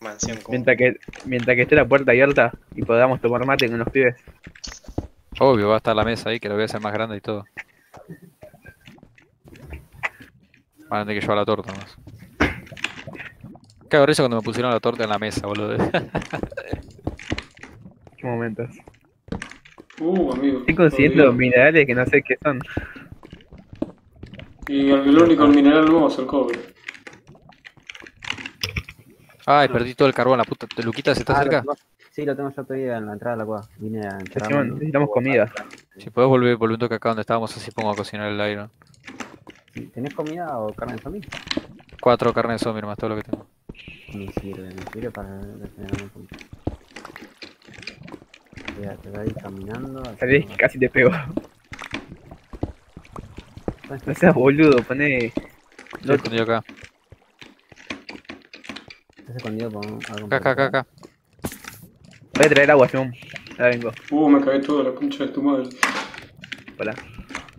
Mansión con... Mientras que, mientras que esté la puerta abierta y podamos tomar mate con los pibes. Obvio, va a estar la mesa ahí, que lo voy a hacer más grande y todo. Van a tener que llevar la torta más. Cago risa cuando me pusieron la torta en la mesa, boludo. Qué momentos. Uh, amigo. Estoy consiguiendo minerales que no sé qué son. Y el, el único mineral nuevo es el cobre. Ay, perdí todo el carbón, la puta. ¿Te Luquita se está Ah, lo cerca? tengo- Sí, lo tengo yo todavía en la entrada de la cueva. Vine a entrar. Simón, necesitamos comida. Si podés volver, volver un toque acá donde estábamos, así pongo a cocinar el aire. ¿Tenés comida o carne de zombie? Cuatro carnes de zombie nomás, todo lo que tengo. Me sirve, me sirve para regenerar un poquito. Voy a te voy a ir caminando. así Salí, casi te pego. No seas boludo, poné. Estoy escondido acá. Estás escondido por algo. Acá, acá, acá, acá. Voy a traer agua, Simón. Ahora vengo. Uh, me cagué todo la concha de tu madre. Hola.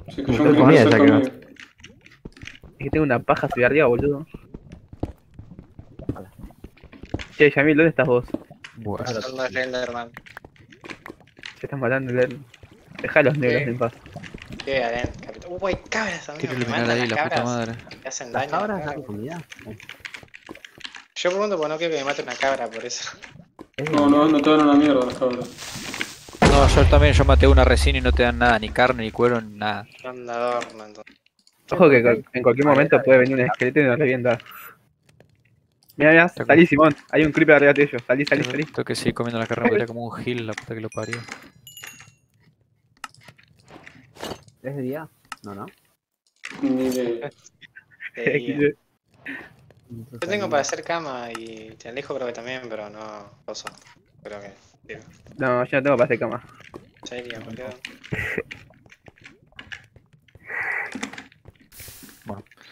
Se Como cayó un comida, ya cerca que. Es que tengo una paja hacia arriba, boludo. Che, Yamil, ¿dónde estás vos? Bueno, Matando al Enderman. Se están matando el Deja a los negros Sí. en paz. ¿Qué? Capitán. Uh, hay cabras, amigo. quiero eliminar ahí la puta madre. Hacen ¿Las daño. cabras claro. dan comida? Eh, Yo pregunto porque no quiero que me mate una cabra, por eso. es No, no, no te dan una mierda las cabras. No, yo también, yo maté una resina y no te dan nada, ni carne, ni cuero, ni nada. Anda adorno, entonces. Ojo que en cualquier momento puede venir un esqueleto y nos revienta. Mira, mira, salí Simón. Hay un creeper arriba de ellos. Salí, salí, salí. Tengo que seguir comiendo la carne, me como un gil, la puta que lo parió. ¿Es de día? No, no. Ni Yo tengo para hacer cama y te alejo creo que también, pero no. Oso. Creo que. No, yo no tengo para hacer cama. Serio, boludo.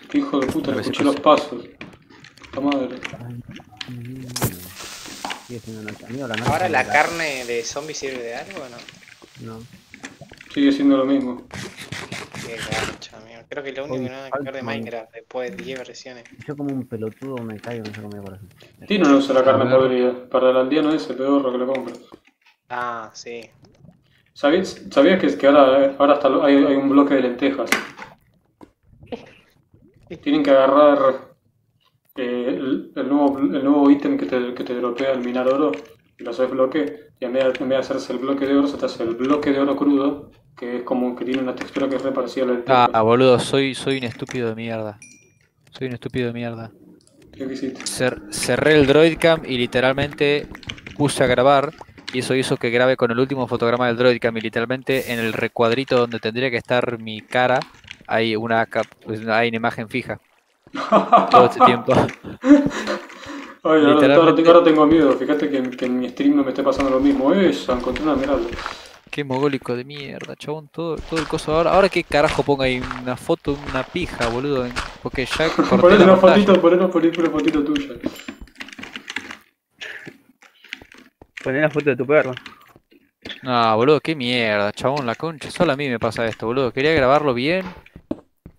Qué hijo de puta, le escuché los pasos. Madre. La noche Ahora la- carne de zombie sirve de algo o no? No. Sigue siendo lo mismo. Qué garcha, amigo. Creo que lo único que no van a cambiar de. Minecraft después de 10 versiones. Yo como un pelotudo me caigo en esa comida por así. Tino no usa la carne podrida. Para el aldeano ese pedorro que lo compra. Ah, sí. ¿Sabías, sabías que, que ahora, ahora hasta lo- hay, hay un bloque de lentejas? Tienen que agarrar eh, el, el nuevo, el nuevo ítem que te, que te dropea el minar oro, y lo haces bloque, y en vez, de, en vez de hacerse el bloque de oro, se te hace el bloque de oro crudo, que es como que tiene una textura que es re parecida a la lenteja. Ah, boludo, soy, soy un estúpido de mierda. Soy un estúpido de mierda. ¿Qué hiciste? Cer- cerré el Droidcam y literalmente puse a grabar. Y eso hizo que grabe con el último fotograma del Droidcam. Y literalmente en el recuadrito donde tendría que estar mi cara, hay una, cap- pues, hay una imagen fija. Todo este tiempo. Ahora, tengo, ahora tengo miedo, fíjate que, que en mi stream no me esté pasando lo mismo. Esa, encontré una esmeralda. Qué mogólico de mierda, chabón. Todo, todo el coso. Ahora, ahora qué carajo ponga ahí una foto, una pija, boludo. Porque ya la una pantalla. fotito, ponete ponete una fotito tuya. Poné la foto de tu perro. No, boludo, qué mierda, chabón, la concha. Solo a mí me pasa esto, boludo. Quería grabarlo bien.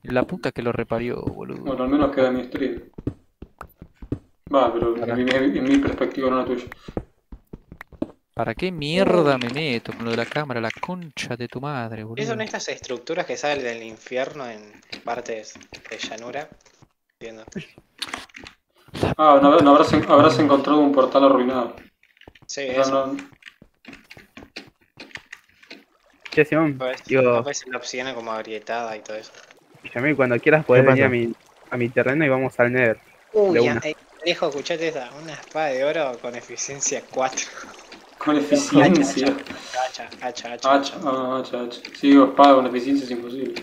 La puta que lo reparió, boludo. Bueno, al menos queda en mi stream. Va, pero en, en- en mi perspectiva, no la tuya. ¿Para qué mierda me meto con lo de la cámara? La concha de tu madre, ¿Qué boludo. son estas estructuras que salen del infierno en partes de llanura? Entiendo. Ah, no, no habrás, en- habrás encontrado un portal arruinado. Sí, No, eso. no, Che, Simón, digo, después la obsidiana como agrietada y todo eso. Yamil, cuando quieras podés ¿Qué venir a mi, a mi terreno y vamos al Nether. Uy, De ya, una. eh, escuchate esta. Una espada de oro con eficiencia 4. Con eficiencia. Hacha, hacha, hacha. Hacha, ah, hacha, hacha. Sí, digo, espada con eficiencia es imposible.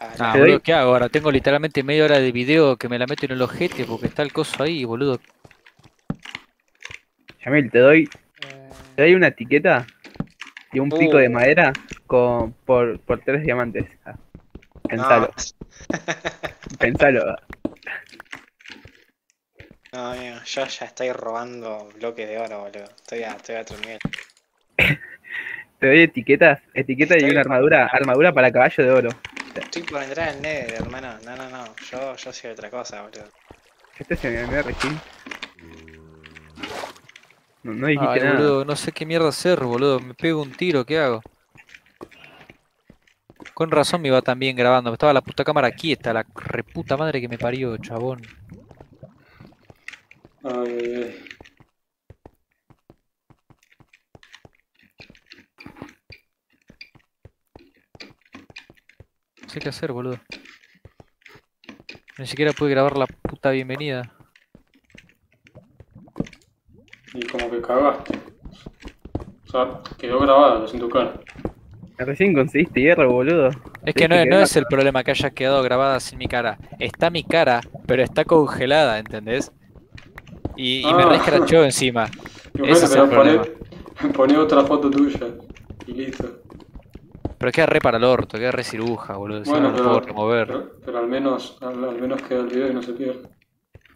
Ah, Ah, boludo, ¿qué hago ahora? Tengo literalmente media hora de video que me la meto en el ojete porque está el coso ahí, boludo. Yamil, te doy, eh, te doy una etiqueta y un pico de Uh. madera con, por, por tres diamantes. Ah, Pensalo, no, pensalo. No, amigo, yo ya estoy robando bloques de oro, boludo. Estoy a, estoy a otro nivel. Te doy etiquetas, etiqueta y una armadura, armadura para caballo de oro. Estoy por entrar al Nether, hermano. No, no, no. Yo, yo soy otra cosa, boludo. Este es el MR, ¿sí? No, no dijiste Ay, nada. boludo, no sé qué mierda hacer, boludo. Me pego un tiro, ¿qué hago? Con razón me iba tan bien grabando. Estaba la puta cámara quieta, la reputa madre que me parió, chabón. Ay, ay, ay. sé qué hacer, boludo. Ni siquiera pude grabar la puta bienvenida. Y como que cagaste. O sea, quedó grabada en tu cara. Recién conseguiste hierro, boludo. Es que no, no es el problema que haya quedado grabada sin mi cara. Está mi cara, pero está congelada, ¿entendés? Y, y me Ah. rescrachó encima. Y Ese es bueno, el pero poné, problema. poné otra foto tuya. Y listo. Pero queda re para el orto, queda re ciruja, boludo. Si Bueno, no lo puedo pero, remover. pero, pero al menos al, al menos queda el video y no se pierde.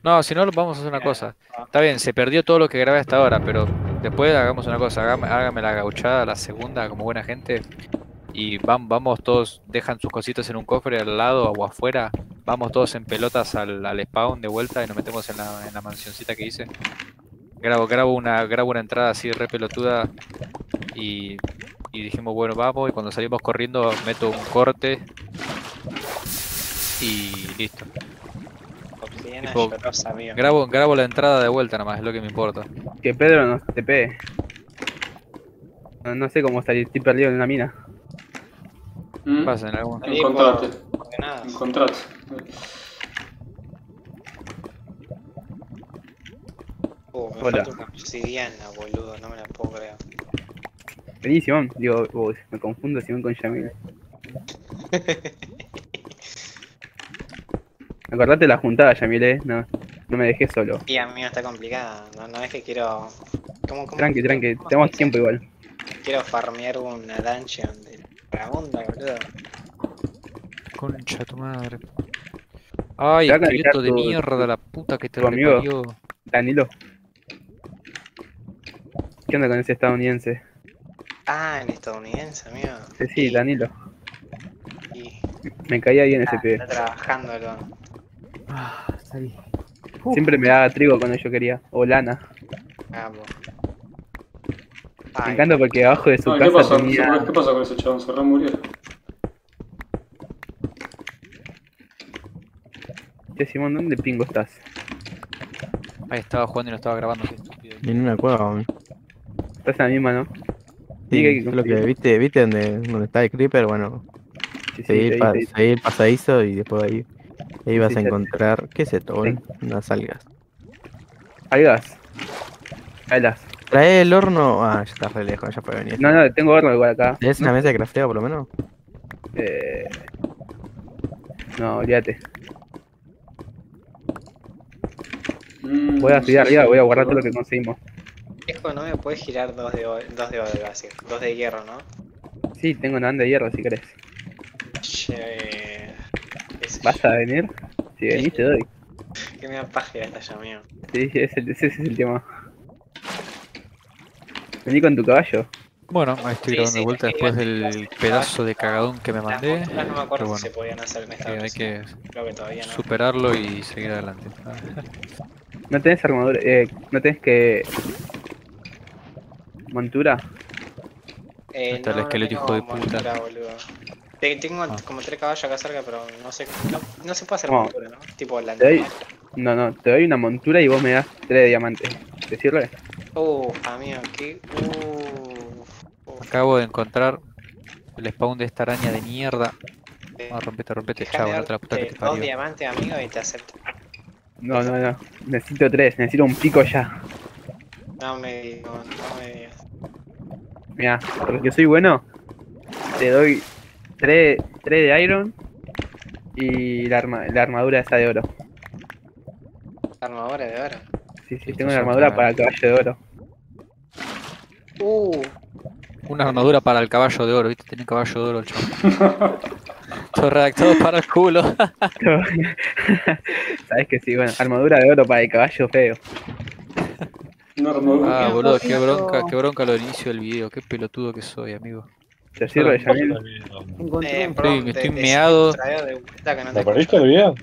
No, si no, vamos a hacer una cosa. Está bien, se perdió todo lo que grabé hasta ahora, pero después hagamos una cosa. Hágame, hágame la gauchada, la segunda, como buena gente. Y vam- vamos todos, dejan sus cositas en un cofre al lado o afuera. Vamos todos en pelotas al, al spawn de vuelta y nos metemos en la, en la mansioncita que hice. Grabo, grabo una, grabo una entrada así re pelotuda y, y dijimos, bueno, vamos. Y cuando salimos corriendo, meto un corte y listo. Tipo, llorosa, amigo. Grabo, grabo la entrada de vuelta nomás, es lo que me importa. Que Pedro nos te pegue. No, no sé cómo salir, estoy perdido en una mina. ¿Mm? Pasa en algún. Encontrate. Encontrate. Me Hola. falta una obsidiana, boludo, no me la puedo creer. Vení, Simón. Digo, oh, me confundo Simón con Yamil. Acordate la juntada, Yamil, eh. No, no me dejé solo. Y a mí está complicada, no, no es que quiero... ¿Cómo, cómo, Tranqui, tranqui. cómo Tenemos tiempo igual. Quiero farmear una dungeon de pregunta, boludo. Concha tu madre. Ay, a esqueleto de tu- mierda, la puta que te tu amigo. reparió. Danilo. ¿Qué onda con ese estadounidense? Ah, en estadounidense, amigo. Sí, sí, Danilo. y- Me caía bien ese ah, pibe. está trabajando, loco. Ah, salí. Siempre me daba trigo cuando yo quería. O lana. Capo. Me Ay, encanta porque abajo de su No, ¿qué, casa pasó? tenía. ¿Qué pasó con ese chabón? ¿Se re murió? Che, Simón, ¿dónde pingo estás? Ahí estaba jugando y no estaba grabando. qué estúpido. En una cueva, man. Estás en la misma, ¿no? Sí, que lo que viste, viste donde, donde está el creeper, bueno, Sí, sí, seguir, ahí, pa- seguir pasadizo y después ahí, ahí vas Sí, a sí. encontrar, ¿qué es esto? boludo? Unas algas. Algas. Algas. Trae el horno, ah, ya está re lejos, ya puede venir. No, no, tengo horno igual acá. ¿Tienes una mesa de crafteo por lo menos? Eh... No, olvídate. Mm, Voy a subir sí, arriba, voy a guardar todo lo que conseguimos. Viejo, no me puedes girar dos de, dos de oro. Dos de hierro, ¿no? Sí, tengo una banda de hierro si querés. Che. ¿Vas a venir? Si venís te doy. Que me da paja esta ya, amigo. Sí, ese, ese es el tema. Vení con tu caballo. Bueno, ahí estoy Sí, grabando sí, de vuelta después del pedazo de cagadón que me mandé. no me acuerdo si se podían hacer en esta que hay que Creo que todavía no. superarlo y seguir adelante. No tenés armadura, eh, no tenés que... Montura. Eh, está el no, no esqueleto, tengo hijo de puta. montura, boludo. Te- Tengo Ah. como tres caballos acá cerca, pero no sé. No, no se puede hacer No. montura, ¿no? Tipo la doy... No, no, te doy una montura y vos me das tres diamantes. ¿Te sirve? Uh, amigo, qué. Uh, uh, Acabo de encontrar el spawn de esta araña de mierda. eh, Ah, rompete, rompete, chavo, no te la puta que te dos parió. diamantes, amigo, y te acepto. No, no, no. Necesito tres, necesito un pico ya. No me digas, no me digas. Mira, porque soy bueno, te doy tres, tres de iron y la, arma- la armadura esa de oro. Armadura de oro. Sí, sí, tengo una armadura para- para el caballo de oro. Uh, Una armadura para el caballo de oro, viste, tiene caballo de oro el chavo. Todo redactado para el culo. Sabes que sí, bueno, armadura de oro para el caballo feo. Armadura. Ah, boludo, qué bronca, qué bronca lo del inicio del video, qué pelotudo que soy, amigo. ¿Te sirve, Yamil? Eh, te- estoy te- meado. que no ¿Lo te perdiste el video?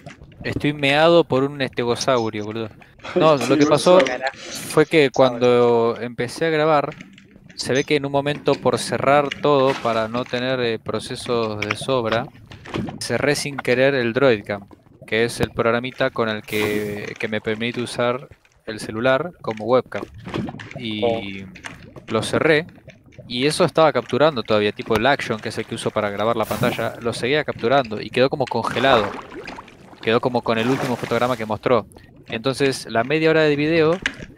Estoy meado por un estegosaurio, boludo. No, lo que pasó fue que cuando empecé a grabar, se ve que en un momento por cerrar todo para no tener eh, procesos de sobra, cerré sin querer el DroidCam, que es el programita con el que, que me permite usar el celular como webcam. Y lo cerré Y eso estaba capturando todavía, tipo el action, que es el que uso para grabar la pantalla, lo seguía capturando y quedó como congelado. Quedó como con el último fotograma que mostró. Entonces, la media hora de video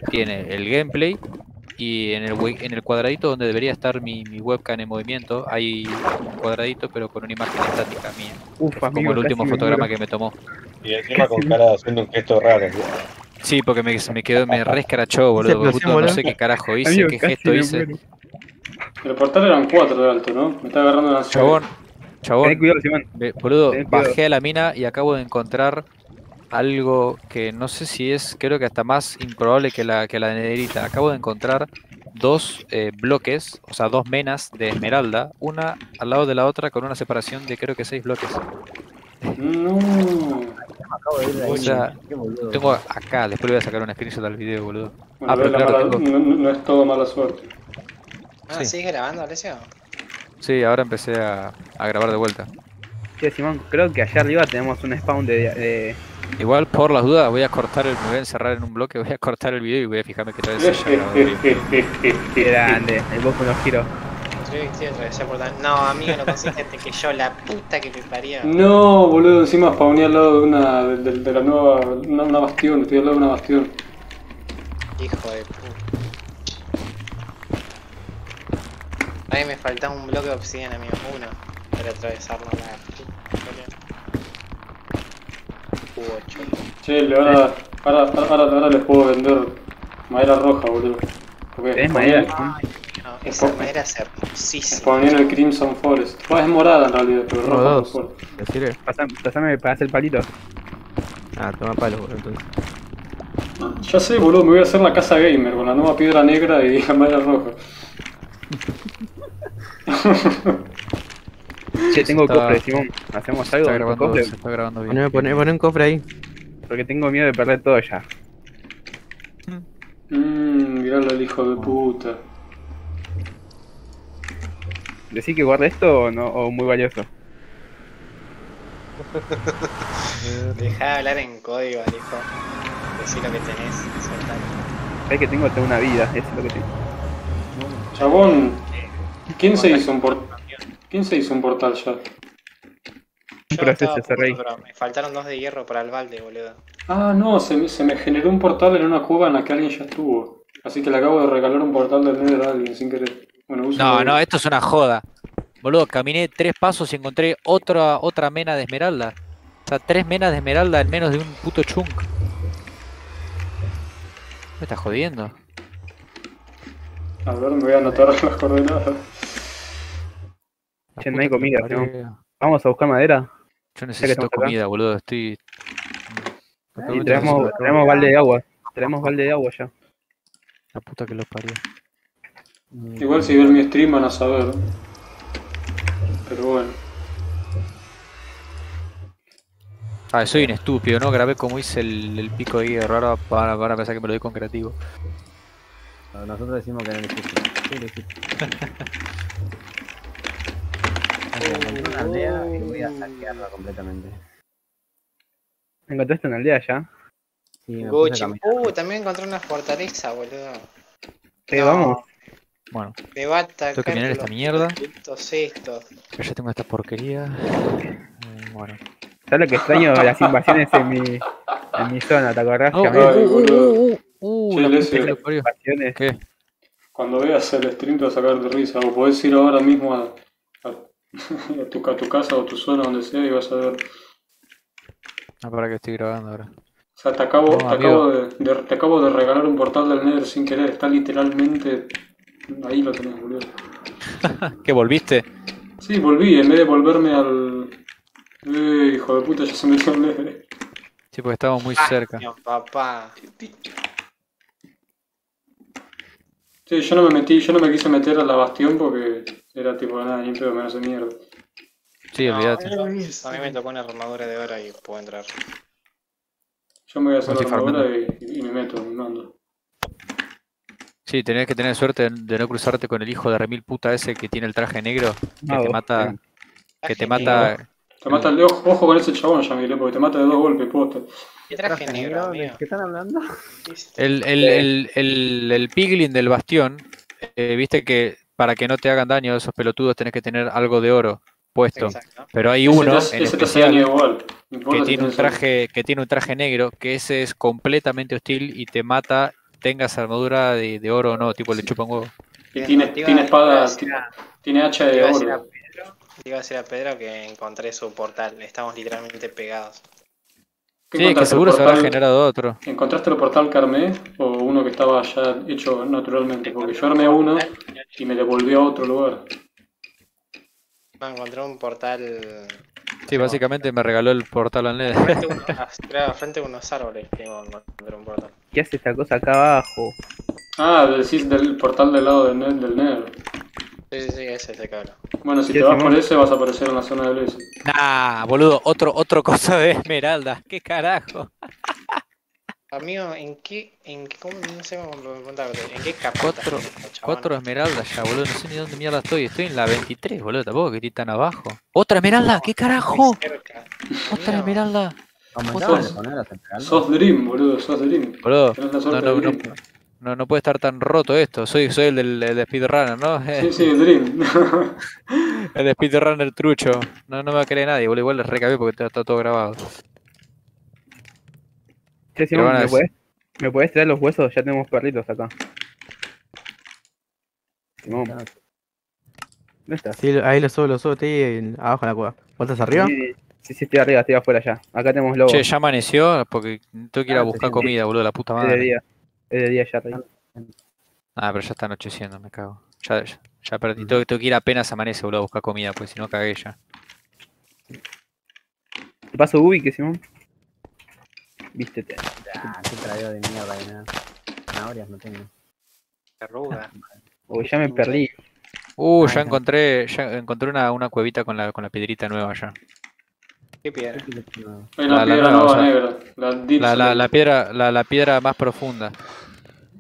tiene el gameplay y en el, en el cuadradito donde debería estar mi, mi webcam en movimiento hay un cuadradito pero con una imagen estática mía. Uf, Como el último me fotograma que me tomó. Y encima con cara haciendo un gesto raro. Sí, porque me, me quedó, me rescarachó, boludo. puto, no sé qué carajo hice, Amigo, qué gesto hice. El portal eran 4 de alto, ¿no? Me está agarrando una Chabón, Ten chabón, cuidado, Simón. ve- boludo, ten cuidado. bajé a la mina y acabo de encontrar algo que no sé si es, creo que hasta más improbable que la, que la negrita. Acabo de encontrar dos eh, bloques, o sea, dos menas de esmeralda, una al lado de la otra con una separación de creo que seis bloques. No. Acabo de ir de ahí. O sea. Tengo acá, después le voy a sacar un screenshot al video, boludo. Bueno, Ah, pero la claro, mala- tengo- no, es todo mala suerte. Ah, Sí. ¿sigues grabando, Alessio? Sí, ahora empecé a, a grabar de vuelta. Che, Simón, creo que allá arriba tenemos un spawn de, de, Igual, por las dudas, voy a cortar el, me voy a encerrar en un bloque, voy a cortar el video y voy a fijarme que de grande. El Boku no giro. No, amigo, no consiste que yo, la puta que me parió. No, boludo, encima spawné al lado de una de, de- de la nueva una, una bastión, estoy al lado de una bastión. Hijo de puta. A mí me faltaba un bloque de obsidiana, amigo. Uno. Para atravesarlo la puta. Hubo ocho. Che, le- ahora, ahora, ahora, ahora les puedo vender madera roja, boludo. Porque ¿Tenés spawné- madera? No, esa madera es hermosísima. Spawné en el Crimson Forest. Pues es morada en realidad, pero roja dos. ¿Te sirve? Pasame, pasame para hacer el palito. Ah, toma palo, boludo, entonces. Ya sé, boludo, me voy a hacer la casa gamer con la nueva piedra negra y la madera roja. Che, tengo Está- cofre, Simón. ¿Hacemos Se algo está el grabando, cofre? se está grabando bien. Poné, poné, poné un cofre ahí. Porque tengo miedo de perder todo ya. Mmm, miralo al hijo de puta. ¿Decís que guarde esto o no? O muy valioso. Dejá de hablar en código, hijo. Decí lo que tenés, soltalo. Sabés que tengo toda una vida, eso es lo que tengo. Chabón, ¿quién se hizo un portal? ¿Quién se hizo un portal ya? Yo proceso, estaba a ese punto, rey. pero me faltaron dos de hierro para el balde, boludo. Ah, no, se me, se me generó un portal en una cueva en la que alguien ya estuvo. Así que le acabo de regalar un portal del Nether a alguien sin querer. Bueno, uso No, el- no, esto es una joda. Boludo, caminé tres pasos y encontré otra otra mena de esmeralda. O sea, tres menas de esmeralda en menos de un puto chunk. ¿Me estás jodiendo? A ver, me voy a anotar las coordenadas. Che, no hay comida, parió. Vamos a buscar madera. Yo necesito comida, boludo. Estoy. Y traemos, traemos balde de agua. Traemos balde de agua ya. La puta que lo parió. Igual si ven mi stream van a saber. Pero bueno. Ah, soy un estúpido, ¿no? Grabé como hice el, el pico de hierro. Ahora van a, van a pensar que me lo doy con creativo. Nosotros decimos que no lo hiciste. Encontré una aldea y voy a saquearla completamente. ¿Encontraste una aldea ya? Sí, Gucci. Uh, también encontré una fortaleza, boludo. Sí, No, vamos. Bueno, Me va a atacar. Tengo que mirar esta mierda. putos estos. yo ya tengo esta porquería. Mm, Bueno. ¿Sabes lo que extraño? Las invasiones en mi, en mi zona, ¿te acordás? Oh, uh, uh, uh, uh, uh, invasiones. ¿Qué? Cuando veas el stream te vas a sacar de risa. O podés ir ahora mismo a, a, tu, a tu casa o tu zona, donde sea, y vas a ver. Ah, para que estoy grabando ahora. O sea, te acabo, No, te acabo de, de- te acabo de regalar un portal del Nether sin querer. Está literalmente. Ahí lo tenés, boludo. ¿Qué volviste? Sí, volví. En vez de volverme al. Eh, hijo de puta, ya se metió el Nether. Sí, porque estábamos muy cerca. Dios, papá. Sí, yo no me metí, yo no me quise meter a la bastión porque era tipo nada, ni pedo, me hace mierda. Sí, No, olvídate. a mí me tocó una armadura de oro y puedo entrar. Yo me voy a hacer la armadura y, y me meto, me mando. Sí, tenés que tener suerte de no cruzarte con el hijo de remil puta ese que tiene el traje negro, que te mata, que te mata, negro. Te mata el de ojo, ojo con ese chabón, Yamile, porque te mata de dos golpes, posta. ¿Qué traje negro, qué están hablando? el, el, el, el, el piglin del bastión, eh, viste que para que no te hagan daño esos pelotudos tenés que tener algo de oro puesto. Exacto. Pero hay uno en ese especial igual. que tiene un traje que tiene un traje negro que ese es completamente hostil y te mata tengas armadura de, de oro o no, tipo le chupa un huevo. Y tiene, tiene espada, tiene, hacha de oro. Pedro- iba a decir a Pedro que encontré su portal. Estamos literalmente pegados. ¿Qué Sí, que encontraste, seguro el se habrá portal- generado otro. ¿Encontraste el portal Carmé o uno que estaba ya hecho naturalmente? Porque yo armé uno y me devolvió a otro lugar. No, encontré un portal. Sí, básicamente me regaló el portal al Nether. Frente a, ah, claro, frente a unos árboles que encontré un portal. ¿Qué hace esta cosa acá abajo? Ah, decís del portal del lado del Nether. Sí, sí, sí, ese es el cabrón. Bueno, si te vas por ese vas a aparecer en la zona de Blaze. Nah, boludo, otro, otro cosa de esmeralda. ¿Qué carajo? Amigo, ¿en qué, en qué, cómo, no sé cómo preguntarte, ¿en qué capa Cuatro-? Cuatro esmeraldas ya, boludo. No sé ni dónde mierda estoy. Estoy en la 23, boludo. Tampoco que tan abajo. ¡Otra esmeralda! ¡Qué carajo! ¡Otra esmeralda! Sos-. Sos Dream, boludo, sos Dream. Boludo, no, no, no. No, no puede estar tan roto esto. Soy, soy el del, el speedrunner, ¿no? Sí, sí, Dream. El de speedrunner trucho. No, no me va a creer nadie, boludo. Igual les recabé porque está, está todo grabado. Che, Simón, ¿me decir- podés, ¿me podés traer los huesos? Ya tenemos perritos acá. Simón, ¿dónde estás? Sí, ahí lo subo, lo subo, estoy abajo en la cueva. ¿Vos estás arriba? Sí, sí, sí, estoy arriba, estoy afuera ya. Acá tenemos lobos. Che, ya amaneció porque tengo que ir a Ah, buscar comida, boludo. La puta madre. Es de día ya, Rey. Ah, pero ya está anocheciendo, me cago. Ya, ya, ya perdí. Tengo, tengo que ir apenas amanece, boludo, a buscar comida, pues si no cagué ya. Te paso Ubi, que Simón. Vístete. Ah, qué traído de mierda de nada. Zanahorias no tengo. Arruga. Uy, ya me perdí. Uh, Ah, ya ya. encontré, ya encontré una, una cuevita con la, con la piedrita nueva ya. ¿Qué piedra? Hay La- una la piedra nueva, nueva o sea, negra. La, La, la, Slate. la piedra, la, la piedra más profunda.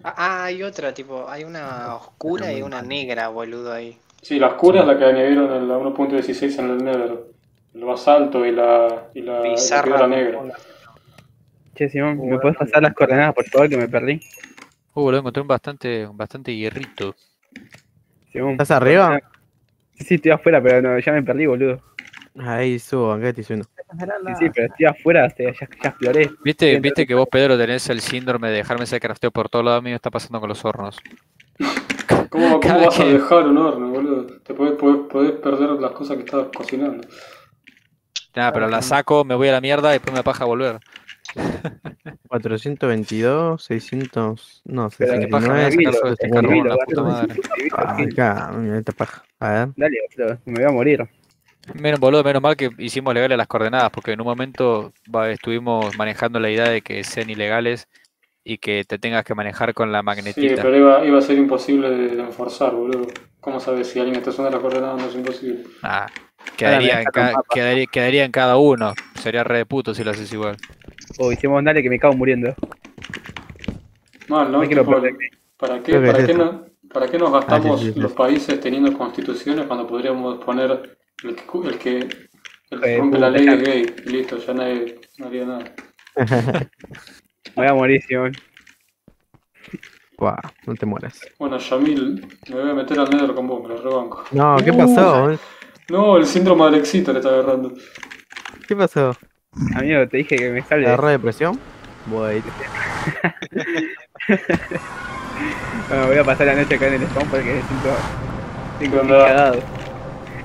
Ah, ah, hay otra, tipo, hay una oscura y una negra, boludo, ahí. Sí, la oscura es la que añadieron en la 1.16 en el Nether. El basalto y la, y la, la Bizarra. piedra negra. Che, Simón, ¿me podés pasar las coordenadas, por favor, que me perdí? Uh, boludo, encontré un bastante, un bastante hierrito. Simón. ¿Estás arriba? Sí, sí, estoy afuera, pero no, ya me perdí, boludo. Ahí estoy subiendo. Sí, sí, pero estoy afuera, ya, ya exploré. ¿Viste, viste que vos, Pedro, tenés el síndrome de dejarme ese crafteo por todos lados? A mí me está pasando con los hornos. ¿Cómo, cómo vas a dejar un horno, boludo? Te podés, podés, podés perder las cosas que estás cocinando. Nada, pero la saco, me voy a la mierda y después me paja volver. 422, 600, no, Pero ¿Qué paja me 69. hace Escribilo, caso de este escribilo, carbón, la dale, puta madre? escribilo, Ah, escribilo. acá, mira esta paja. A ver. Dale, me voy a morir. Menos, boludo, menos mal que hicimos legales las coordenadas, porque en un momento va, estuvimos manejando la idea de que sean ilegales y que te tengas que manejar con la Sí, magnetita. pero iba, iba a ser imposible de, de enforzar, boludo. ¿Cómo sabes si alguien está usando las coordenadas? No es imposible. Ah, quedaría, en ca- quedaría, quedaría en cada uno. Sería re de puto si lo haces igual. O hicimos dale que me cago muriendo. Mal, ¿no? No Tipo. ¿Para qué, para qué, eso. no- ¿Para qué nos gastamos Ah, sí, sí, sí. los países teniendo constituciones cuando podríamos poner el que, el que, el que Eh, rompe la ley es gay? Y listo, ya nadie no haría nada. Me voy a morir, Simón. Guau, no te mueras. Bueno, Yamil, me voy a meter al Nether con vos, me lo rebanco. No, ¿qué Uh. pasó? No, el síndrome de Alexito le está agarrando. ¿Qué pasó? Amigo, te dije que me sale. ¿Agarró depresión? Voy. Bueno, voy a pasar la noche acá en el spawn porque siento. Estoy cagado.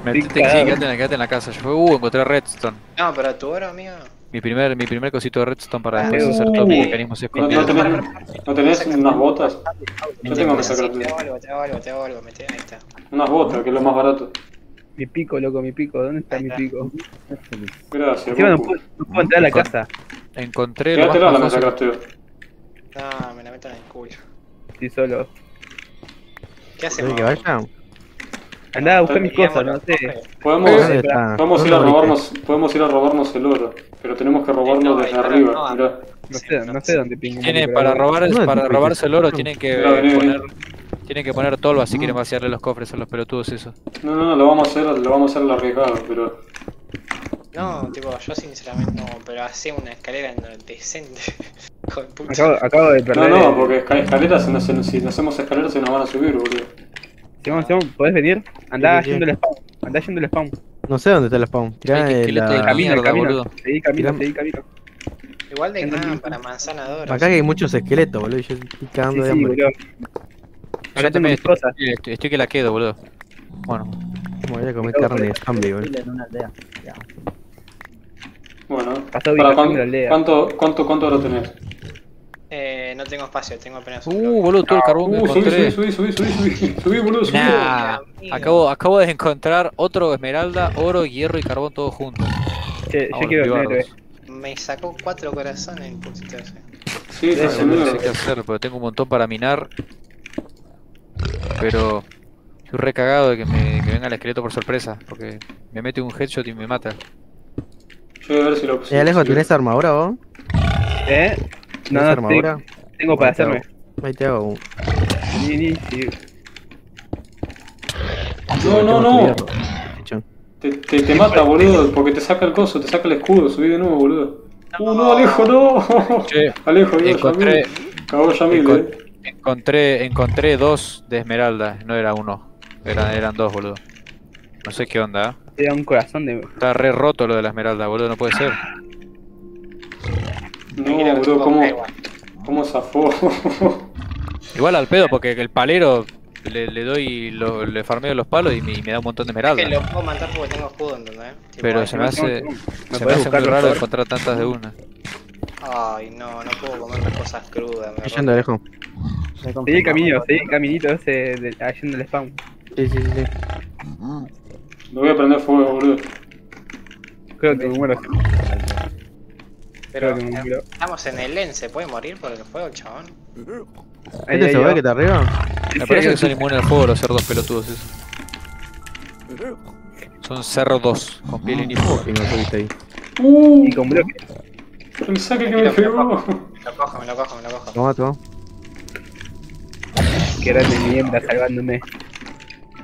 Metete, sí, cagado. quédate, en- quédate en la casa. Yo fui, uh, encontré redstone. No, pero tu oro, amigo. Mi primer, mi primer cosito de redstone para Ah, después hacer todos mis mecanismos ¿No, escondidos. no tenés, ¿No tenés unas botas? Yo tengo que sacar te hago algo, te hago algo, te hago algo, mete, ahí está. unas botas, que es lo más barato. Mi pico, loco, mi pico. ¿Dónde está mi pico? Gracias. Encima no puedo, no puedo entrar a la casa. Encontré lo más la profundo- crafteo. No, me la meto en el culo. Estoy solo. ¿Qué hacemos? ¿Quieres que vaya? Andá a buscar mis cosas, no sé. Podemos, podemos ir a ¿Dónde robarnos, podemos ir a robarnos el oro, pero tenemos que robarlo No, desde arriba. no, mirá. No sé, no sé dónde pingo. Tiene, para robar, No, para no, robarse el oro no. tienen que vení, poner, tienen que poner tolva si quieren vaciarle los cofres a los pelotudos esos. No, no, no, lo vamos a hacer, lo vamos a hacer arriesgado, pero No, tipo, yo sinceramente no, pero hace una escalera en- decente. Acabo, acabo de no, perder. no, el- porque esca- escaleras, si, si hacemos escaleras se nos van a subir, boludo. Simón, Simón, ¿podés venir? Andá Sí, sí, sí. yendo al spawn. Andá yendo al spawn. No sé dónde está el spawn. Tirá Ay, qué en esqueleto de la... camino. Camino, Mierda, camino. boludo. Seguí camino, Tirame. seguí camino. Igual de nada para manzana de oro. Acá hay muchos esqueletos, boludo. y Yo estoy Sí, cagando de sí, hambre. boludo. Acá tengo también mis cosas. Estoy, estoy que la quedo, boludo. Bueno, Me voy a comer carne de zombie, boludo. Chile en una aldea. Ya. Bueno, Pasó para ubicación cuán- de la aldea. ¿cuánto, cuánto, cuánto oro tenés? Eh, no tengo espacio, tengo apenas un uh, bloque. boludo, todo el carbón que Uh, subí, encontré. subí, subí, subí, subí, subí, subí, boludo, subí. Nah, acabo, acabo de encontrar otro esmeralda, oro, hierro y carbón todos juntos. Che, Vamos, yo quiero tener, eh. Me sacó cuatro corazones el pulsito ese. Sí, boludo, no número. sé qué hacer, pero tengo un montón para minar. Pero estoy recagado de que me que venga el esqueleto por sorpresa, porque me mete un headshot y me mata. Yo voy a ver si lo Eh, Alejo, ¿tienes armadura vos? ¿Eh? ¿Tienes No, no, armadura? tengo, tengo para hacerme. Ahí te hago un. No, no, no. Te, te, te mata, boludo, porque te saca el coso, te saca el escudo, subí de nuevo, boludo. Uh, no, Alejo, no. Che, Alejo, Dios, encontré. Cagó Yamil, eh. encontré, encontré dos de esmeralda, no era uno, eran, eran dos, boludo. No sé qué onda, ¿eh? Te da un corazón de. Está re roto lo de la esmeralda, boludo, no puede ser. No, se ¿cómo, cómo zafó? Igual al pedo, porque el palero le, le doy, lo- le farmeo los palos y me, y me da un montón de Es que esmeralda. lo puedo matar porque tengo escudo, ¿entendés? Tipo, Pero se me no- hace, ¿Me se me hace muy raro encontrar tantas de una. Ay, no, no puedo comer las cosas crudas. me Estoy yendo, Alejo. Estoy Seguí el camino, seguí el caminito ese de, yendo al spawn. Sí, sí, sí. sí. Me voy a prender fuego, boludo. Creo que me muero. Pero me eh, estamos en el EN, ¿se puede morir por el fuego, chabón? ¿Este se ve que está arriba? Me parece que son inmunes al fuego los cerdos pelotudos esos. Son cerdos con piel y nipo. Y no subiste ahí. Uh, Y con bloque. el saque que me pegó. Me lo cojo, me lo cojo, me lo cojo. Toma, toma. Que grande mi hembra salvándome.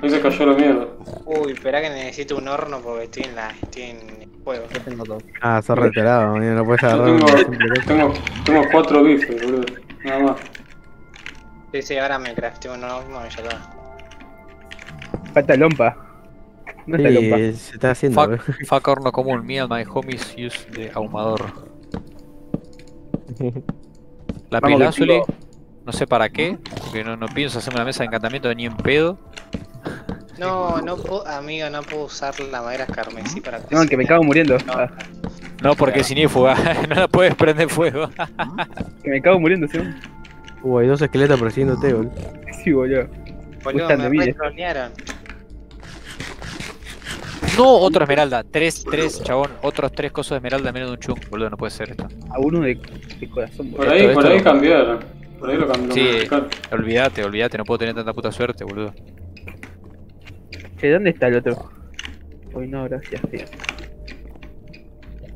Ahí se cayó la mierda. Uy, espera que necesito un horno porque estoy en la. estoy en fuego. Yo tengo dos. Ah, sos reiterado, no puedes Yo agarrar tengo, tengo, tengo cuatro bifes, boludo. Nada más. Sí, sí, ahora me crafteo uno mismo y ya está. Falta lompa. No está lompa. Sí, se está haciendo, Fuck, fuck horno común, me and my homies use de ahumador. La pilázuli, Vikingo. no sé para qué, porque no, no pienso hacerme una mesa de encantamiento ni en pedo. No, no puedo, amigo, no puedo usar la madera carmesí para No, que me cago muriendo. No, Ah, No, porque sin fuga, no la puedes prender fuego. que me cago muriendo, ¿sí? Uh, hay dos esqueletos persiguiéndote, boludo. Sí, boludo. boludo, gustan me retrolearon. No, otra esmeralda, tres, tres, chabón, otros tres cosos de esmeralda menos de un chung, boludo, no puede ser esto. A uno de, de corazón, Por boludo. ahí, Esto- por esto ahí lo- cambiaron. Por ahí lo cambiaron. Sí. Olvídate, olvídate, no puedo tener tanta puta suerte, boludo. Che, ¿dónde está el otro? Uy, no, gracias, tío.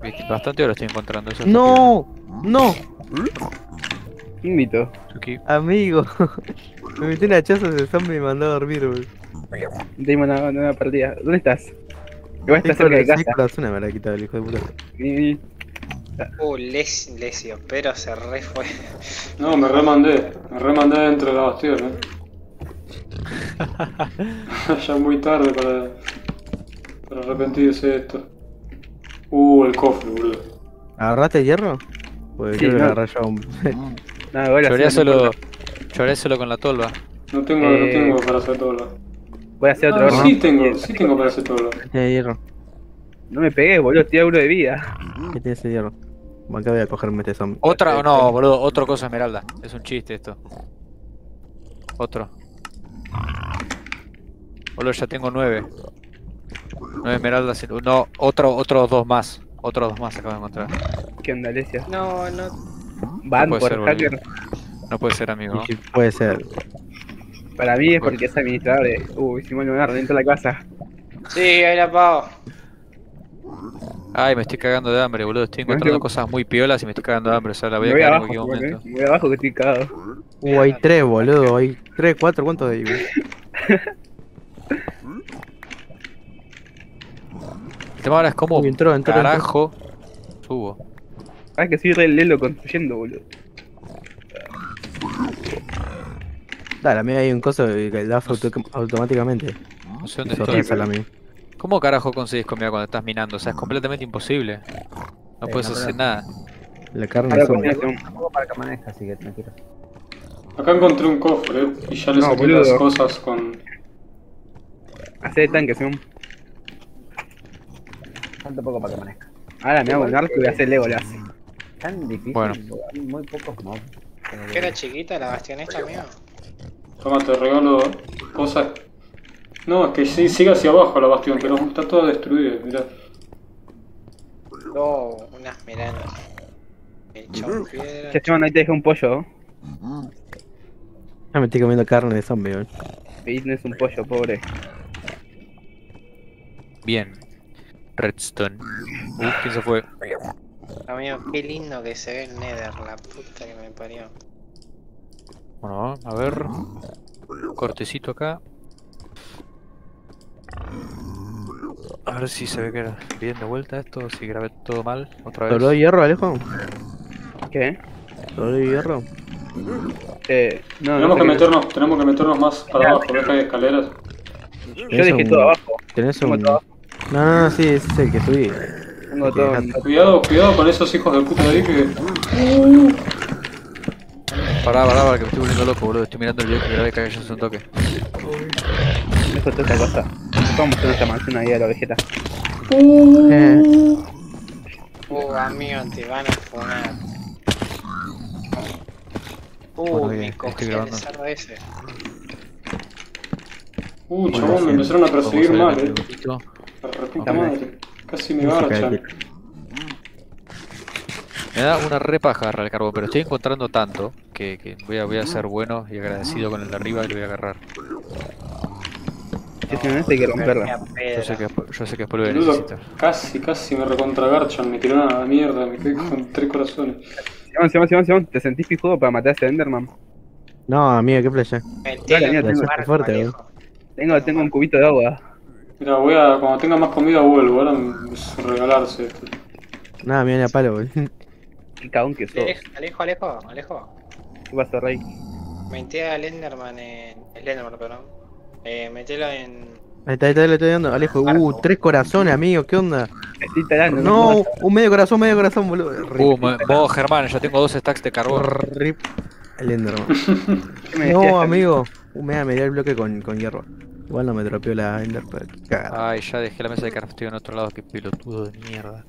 Viste, Bastante oro estoy encontrando eso. es ¡No! ¡No! Invito. posible. Chucky. Amigo. Me metí una chaza de zombie y me mandó a dormir, boludo. Dimos una, una partida. ¿Dónde estás? Igual estás cerca de casa. corazones me la quitado el hijo de puta. Y- Uh, Les, Lesio, pero se re fue. No, me remandé. Me remandé dentro de la bastión, eh. ya muy tarde para, para arrepentirse de esto. Uh, el cofre, boludo. ¿Agarraste hierro? Pues Sí, creo que no. agarré yo un... No, Lloré no solo, importa. lloré solo con la tolva. No tengo, no Eh, tengo para hacer todo. Voy a hacer otro Ah, sí tengo, sí tengo para hacer todo. Tiene hierro. No me pegues, boludo, estoy a uno de vida. ¿Qué tiene ese hierro? Acá voy a cogerme este zombie. Otra, no, boludo, otro cosa esmeralda. Es un chiste esto. Otro. Boludo, ya tengo nueve. Nueve esmeraldas. y- No, otro, otros dos más. Otros dos más acabo de encontrar. ¿Qué onda, Alesia? No, no. Van por ser, boludo. hacker. No puede ser, amigo. ¿no? Y sí, puede ser. Para mí es porque es administrador de. Uy, si me van a dentro de la casa. Sí, ahí la pago. Ay, me estoy cagando de hambre, boludo. Estoy encontrando cosas muy piolas y me estoy cagando de hambre. O sea, la voy a cagar en cualquier momento. Me voy abajo que estoy cagado. Uh, hay tres, boludo. Hay tres, cuatro, ¿cuántos hay? El tema ahora es como Uy, entró, entró, entró. carajo subo. Ah, es que soy re lelo construyendo, boludo. Dale, a mí hay un coso que da auto- automáticamente. No sé dónde estoy. ¿Cómo carajo conseguís comida cuando estás minando? O sea, es completamente imposible. No Eh, puedes no, hacer pero- nada. La carne es Tampoco para que amanezca, así que tranquilo. Acá encontré un cofre y ya le No, saqué las cosas con. Hacé de tanque según. Falta poco para que amanezca. Ahora me hago un arco y voy a hacer Legolas. Tan difícil, Bueno. hay muy pocos mobs. Como ¿Qué que- era chiquita la bastión esta, amigo? Toma, te regalo cosas. No, es que sí, sigue hacia abajo la bastión, pero está toda destruida, mirá. Oh, unas piedra. Che, Simón, ahí te dejé un pollo. Ya me estoy comiendo carne de zombie, no es un pollo, pobre. Bien. Redstone. Uh, ¿quién se fue? Amigo, qué lindo que se ve el Nether, la puta que me parió. Bueno, a ver. Cortecito acá. A ver si se ve que era bien de vuelta esto, si grabé todo mal otra ¿Solo vez. hierro, Alejo? ¿Qué? ¿Solo hierro? Eh, no, no Tenemos sé que meternos, tenemos que meternos más para abajo, ves que hay escaleras. Yo dejé un- todo abajo. ¿Tenés un...? todo abajo. No, no, no, sí, ese es el que subí. Tengo todo. en- Cuidado, cuidado con esos hijos de puta de ahí que. Pará, pará, pará, que me estoy volviendo loco, boludo. Estoy mirando el video que grabé que hace un toque. Toda esta cosa. Vamos a hacer esta mansión ahí a la vegeta. Eh, Uh, amigo, te van a funar. Uh, Bueno, me cogí el ese. Uh, chabón, me empezaron a perseguir mal, eh. madre. Casi me música garchan. Me da una repaja agarrar el carbón, pero estoy encontrando tanto que, que voy, a, voy a ser bueno y agradecido con el de arriba y lo voy a agarrar. Es este hay que romperla. Yo sé que, yo sé que Boludo, necesitar. casi, casi me recontragarchan, me tiraron a la mierda, me quedé con tres corazones. Simón, Simón, Simón, Simón, ¿te sentís pijudo para matar a ese Enderman? No, amigo, qué playa. Tengo- fuerte. Tengo, tengo un cubito de agua. Mira, voy a, cuando tenga más comida vuelvo, ahora es regalarse esto. Nada, mira, ni a palo, boludo. Qué cagón que sos. Alejo, Alejo, Alejo, Alejo. ¿Qué pasó, Rey? Metí al Enderman en. El Enderman, perdón. Eh, metelo en. Ahí está, ahí está, le estoy dando. Alejo, uh, tres corazones, amigo, ¿qué onda? Estoy talando. No, un medio corazón, medio corazón, boludo. Rip, Uh, me- vos, Germán, ya tengo dos stacks de carbón. rip. El Enderman. ¿Qué me decías, No, amigo. Uh, me me dio el bloque con, con hierro. Igual no me dropeó la Ender, pero qué cagada. Ay, ya dejé la mesa de crafteo en otro lado, qué pelotudo de mierda.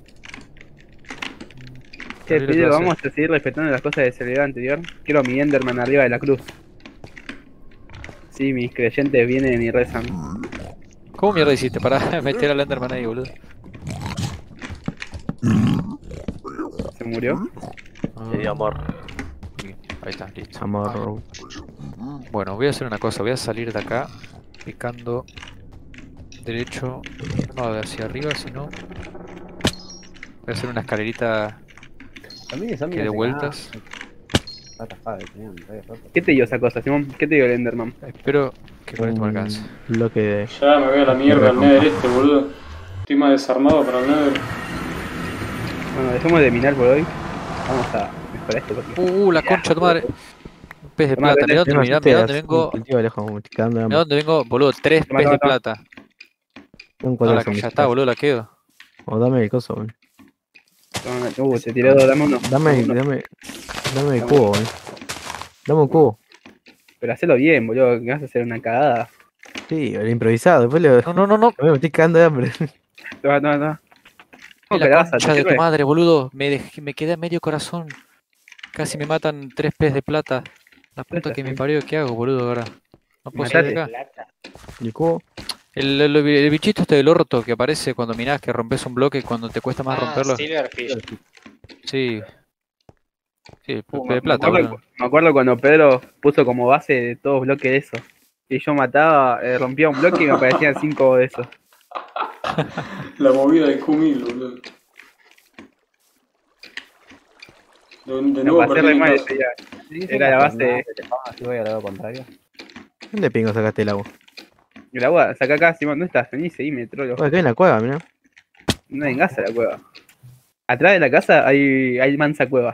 Che, Pedro, vamos a seguir respetando las cosas del servidor anterior. Quiero mi Enderman arriba de la cruz. Sí, mis creyentes vienen y rezan. ¿Cómo mierda hiciste para meter al Enderman ahí, boludo? ¿Se murió? Sí, amor. Ahí está, listo. Amor. Bueno, voy a hacer una cosa, voy a salir de acá picando derecho, no de hacia arriba, sino voy a hacer una escalerita que sé vueltas. nada. ¿Qué te dio esa cosa, Simón? ¿Qué te dio el Enderman? Espero que con esto me Un alcance. bloque de. Ya me voy a la mierda al Nether este, boludo. Estoy más desarmado para el Nether. Bueno, dejemos de minar por hoy. Vamos a mejorar esto porque... Uh, uh, la concha de tu madre. Pez de plata, mirá dónde, mirá, mirá dónde vengo. Mirá dónde vengo, boludo, tres pez de plata. Ahora de que ya está, boludo, la quedo. O dame el coso, boludo. Uh, te tiró dos, dame uno. Dame, uno. dame, dame el cubo, boludo. Dame un cubo. Pero hacelo bien, boludo, que vas a hacer una cagada. Sí, el improvisado. Después le. No, no, no, no. Me estoy cagando de hambre. Toma, toma, toma. ¿Cómo La concha ¿Te de tu madre, boludo. Me, dejé- me quedé a medio corazón. Casi me matan tres pez de plata. La puta que me parió, ¿qué hago, boludo, ahora? No puedo salir acá. El cubo. El, el- el bichito este del orto que aparece cuando minás, que rompes un bloque cuando te cuesta más Ah, romperlo. Silverfish. Sí. Sí, Uh, me, de plata, me acuerdo, boludo. me acuerdo cuando Pedro puso como base de todos bloques de eso. Y yo mataba, eh, rompía un bloque y me aparecían cinco de esos. La movida de Q1000, boludo. De, nuevo pasé perdí mal. Sí, Era la base- no. ¿Dónde pingo sacaste el agua? El agua, saca acá, Simón, ¿dónde estás? Vení, seguime, trolo. Acá en la cueva, mirá. No vengas a la cueva. Atrás de la casa hay, hay mansa cueva.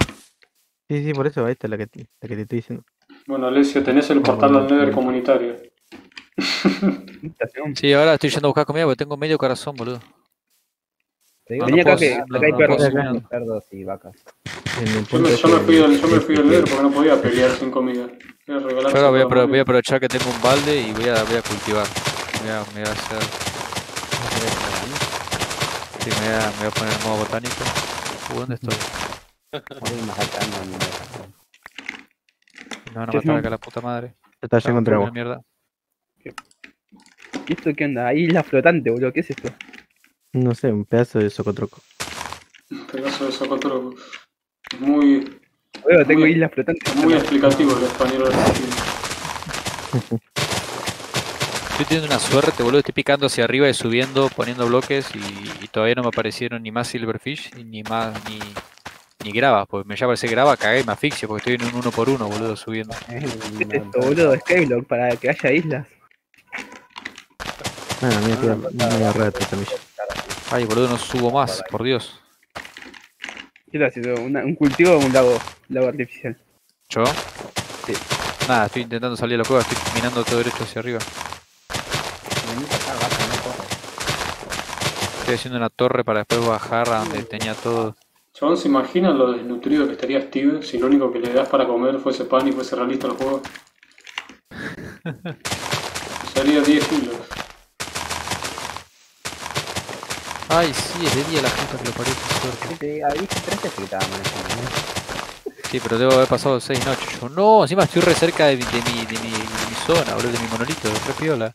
Sí, sí, por eso, ahí está la que, la que te estoy diciendo. Bueno, Alessio, tenés el portal al Nether comunitario. Sí, ahora estoy yendo a buscar comida porque tengo medio corazón, boludo. Te digo, No, no acá que hay no perros. cerdos y vacas. En el Yo me, yo este me fui del, yo me fui del Nether porque no podía pelear sin comida. Voy a regalar Yo ahora voy a, voy a aprovechar que tengo un balde y voy a, voy a cultivar. Voy a, me voy a hacer. Sí, me voy a, me voy a poner en modo botánico. Uh, ¿Dónde estoy? Voy masacrando a mi mesa. Me van a ¿Qué matar acá la puta madre. Está Ah, lleno contra vos. mierda. ¿Y esto qué onda? Ahí isla flotante, boludo. ¿Qué es esto? No sé, un pedazo de socotroco. Un pedazo de socotroco. Muy, Boludo, tengo Muy- isla flotante. es muy explicativo el español argentino. Estoy teniendo una suerte, boludo. Estoy picando hacia arriba y subiendo, poniendo bloques y, y todavía no me aparecieron ni más silverfish ni más ni, ni grava. Porque me ya aparece grava, cagué y me asfixio porque estoy en un uno por uno, boludo, subiendo. ¿Qué es esto, boludo? Skyblock para que haya islas. Ah, mira, media rara esta semilla. Ay, boludo, no subo más, por Dios. ¿Qué haces? Una- ¿Un cultivo o un lago? Lago artificial. ¿Yo? Sí. Nada, estoy intentando salir de la cueva, estoy minando todo derecho hacia arriba. Estoy haciendo una torre para después bajar a donde tenía todo. Chabón, ¿se imaginan lo desnutrido que estaría Steve si lo único que le das para comer fuese pan y fuese realista el juego? Sería 10 kilos. Ay, sí, es de día la puta que lo parió, qué suerte. Sí, pero este. Sí, pero debo haber pasado seis noches. Yo, no, encima estoy re cerca de mi, de mi, de mi, de mi zona, boludo, de mi monolito, re piola.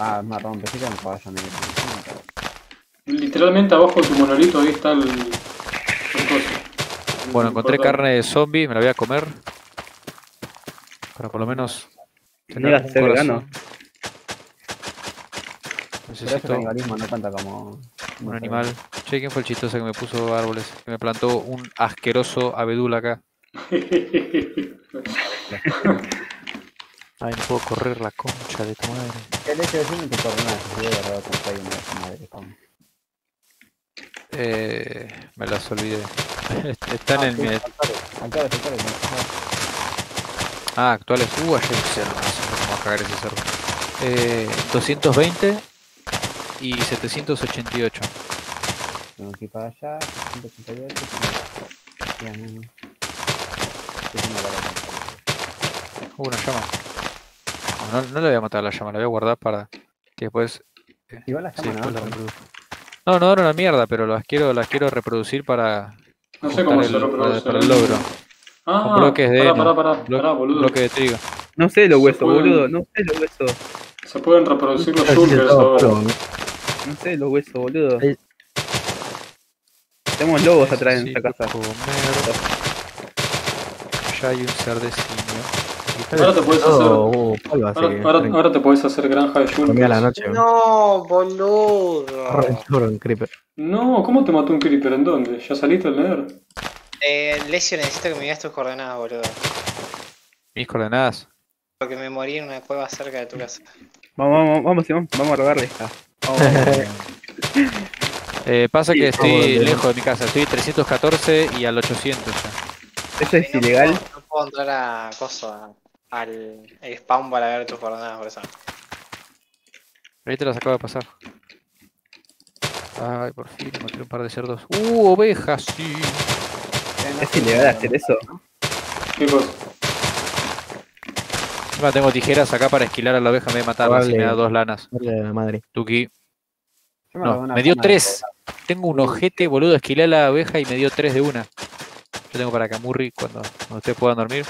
Ah, marrón, pensé que un caballo negro. Literalmente abajo de tu monolito ahí está el... el. Bueno, encontré carne de zombie, me la voy a comer. Para por lo menos tener a un ser vegano. Pero ese Necesito no cuenta como... un animal. Che, ¿quién fue el chistoso que me puso árboles? Que me plantó un asqueroso abedul acá. Ay, no puedo correr la concha de tu madre. ¿Qué le hecho decirme tu coordenadas? Si voy a agarrar con Play una madre. Eh, me las olvidé. Están en mi... Actuales, actuales, Ah, actuales. Uh, hay un cerro. No sé cómo va a cagar ese cerro. Eh, 220 y 788. Tengo que ir para allá, 188, ya, no. Sí, sí, la Uh, una llama. No, no, no le voy a matar a la llama, la voy a guardar para que después. comprar. Igual la sí, llama después la no. No, no, no, una mierda, pero las quiero, las quiero reproducir para, No sé cómo el- se para, reproduce. para el logro. Ah, Con bloques de pará, pará, pará, Blo- pará, boludo. bloque de trigo. No sé los huesos, pueden- boludo. No sé los huesos. Se pueden reproducir los shulkers ahora. No sé los huesos, boludo. Ahí. Tenemos lobos atrás en esta casa. comer. Ya hay un cerdecinio. Ahora te puedes hacer. polvo, así Ahora, ahora, te puedes hacer granja de a la noche. No, boludo. Un creeper. No, ¿cómo te mató un creeper? ¿En dónde? ¿Ya saliste del Nether? Eh, Lesio, necesito que me digas tus coordenadas, boludo. Mis coordenadas. Porque me morí en una cueva cerca de tu casa. Vamos, vamos, vamos, Simón. Vamos a robarle. Ah, vamos. Eh, pasa Sí, que estoy lejos de mi casa, estoy 314 y al 800 ya. Eso es ilegal. No, no puedo entrar a coso, a- al spawn para ver tus coordenadas, por eso. Ahí te las acabo de pasar. Ay, por fin, maté un par de cerdos. ¡Uh, ovejas! Sí. Es ilegal hacer eso. ¿Qué cosa? Encima tengo tijeras acá para esquilar a la oveja vez de matarla, así me da Vale. dos lanas. Madre. Tuki. No, me dio de tres. Tengo un ojete, boludo, esquilé a la oveja y me dio tres de una. Yo tengo para Camurri cuando, cuando ustedes puedan dormir.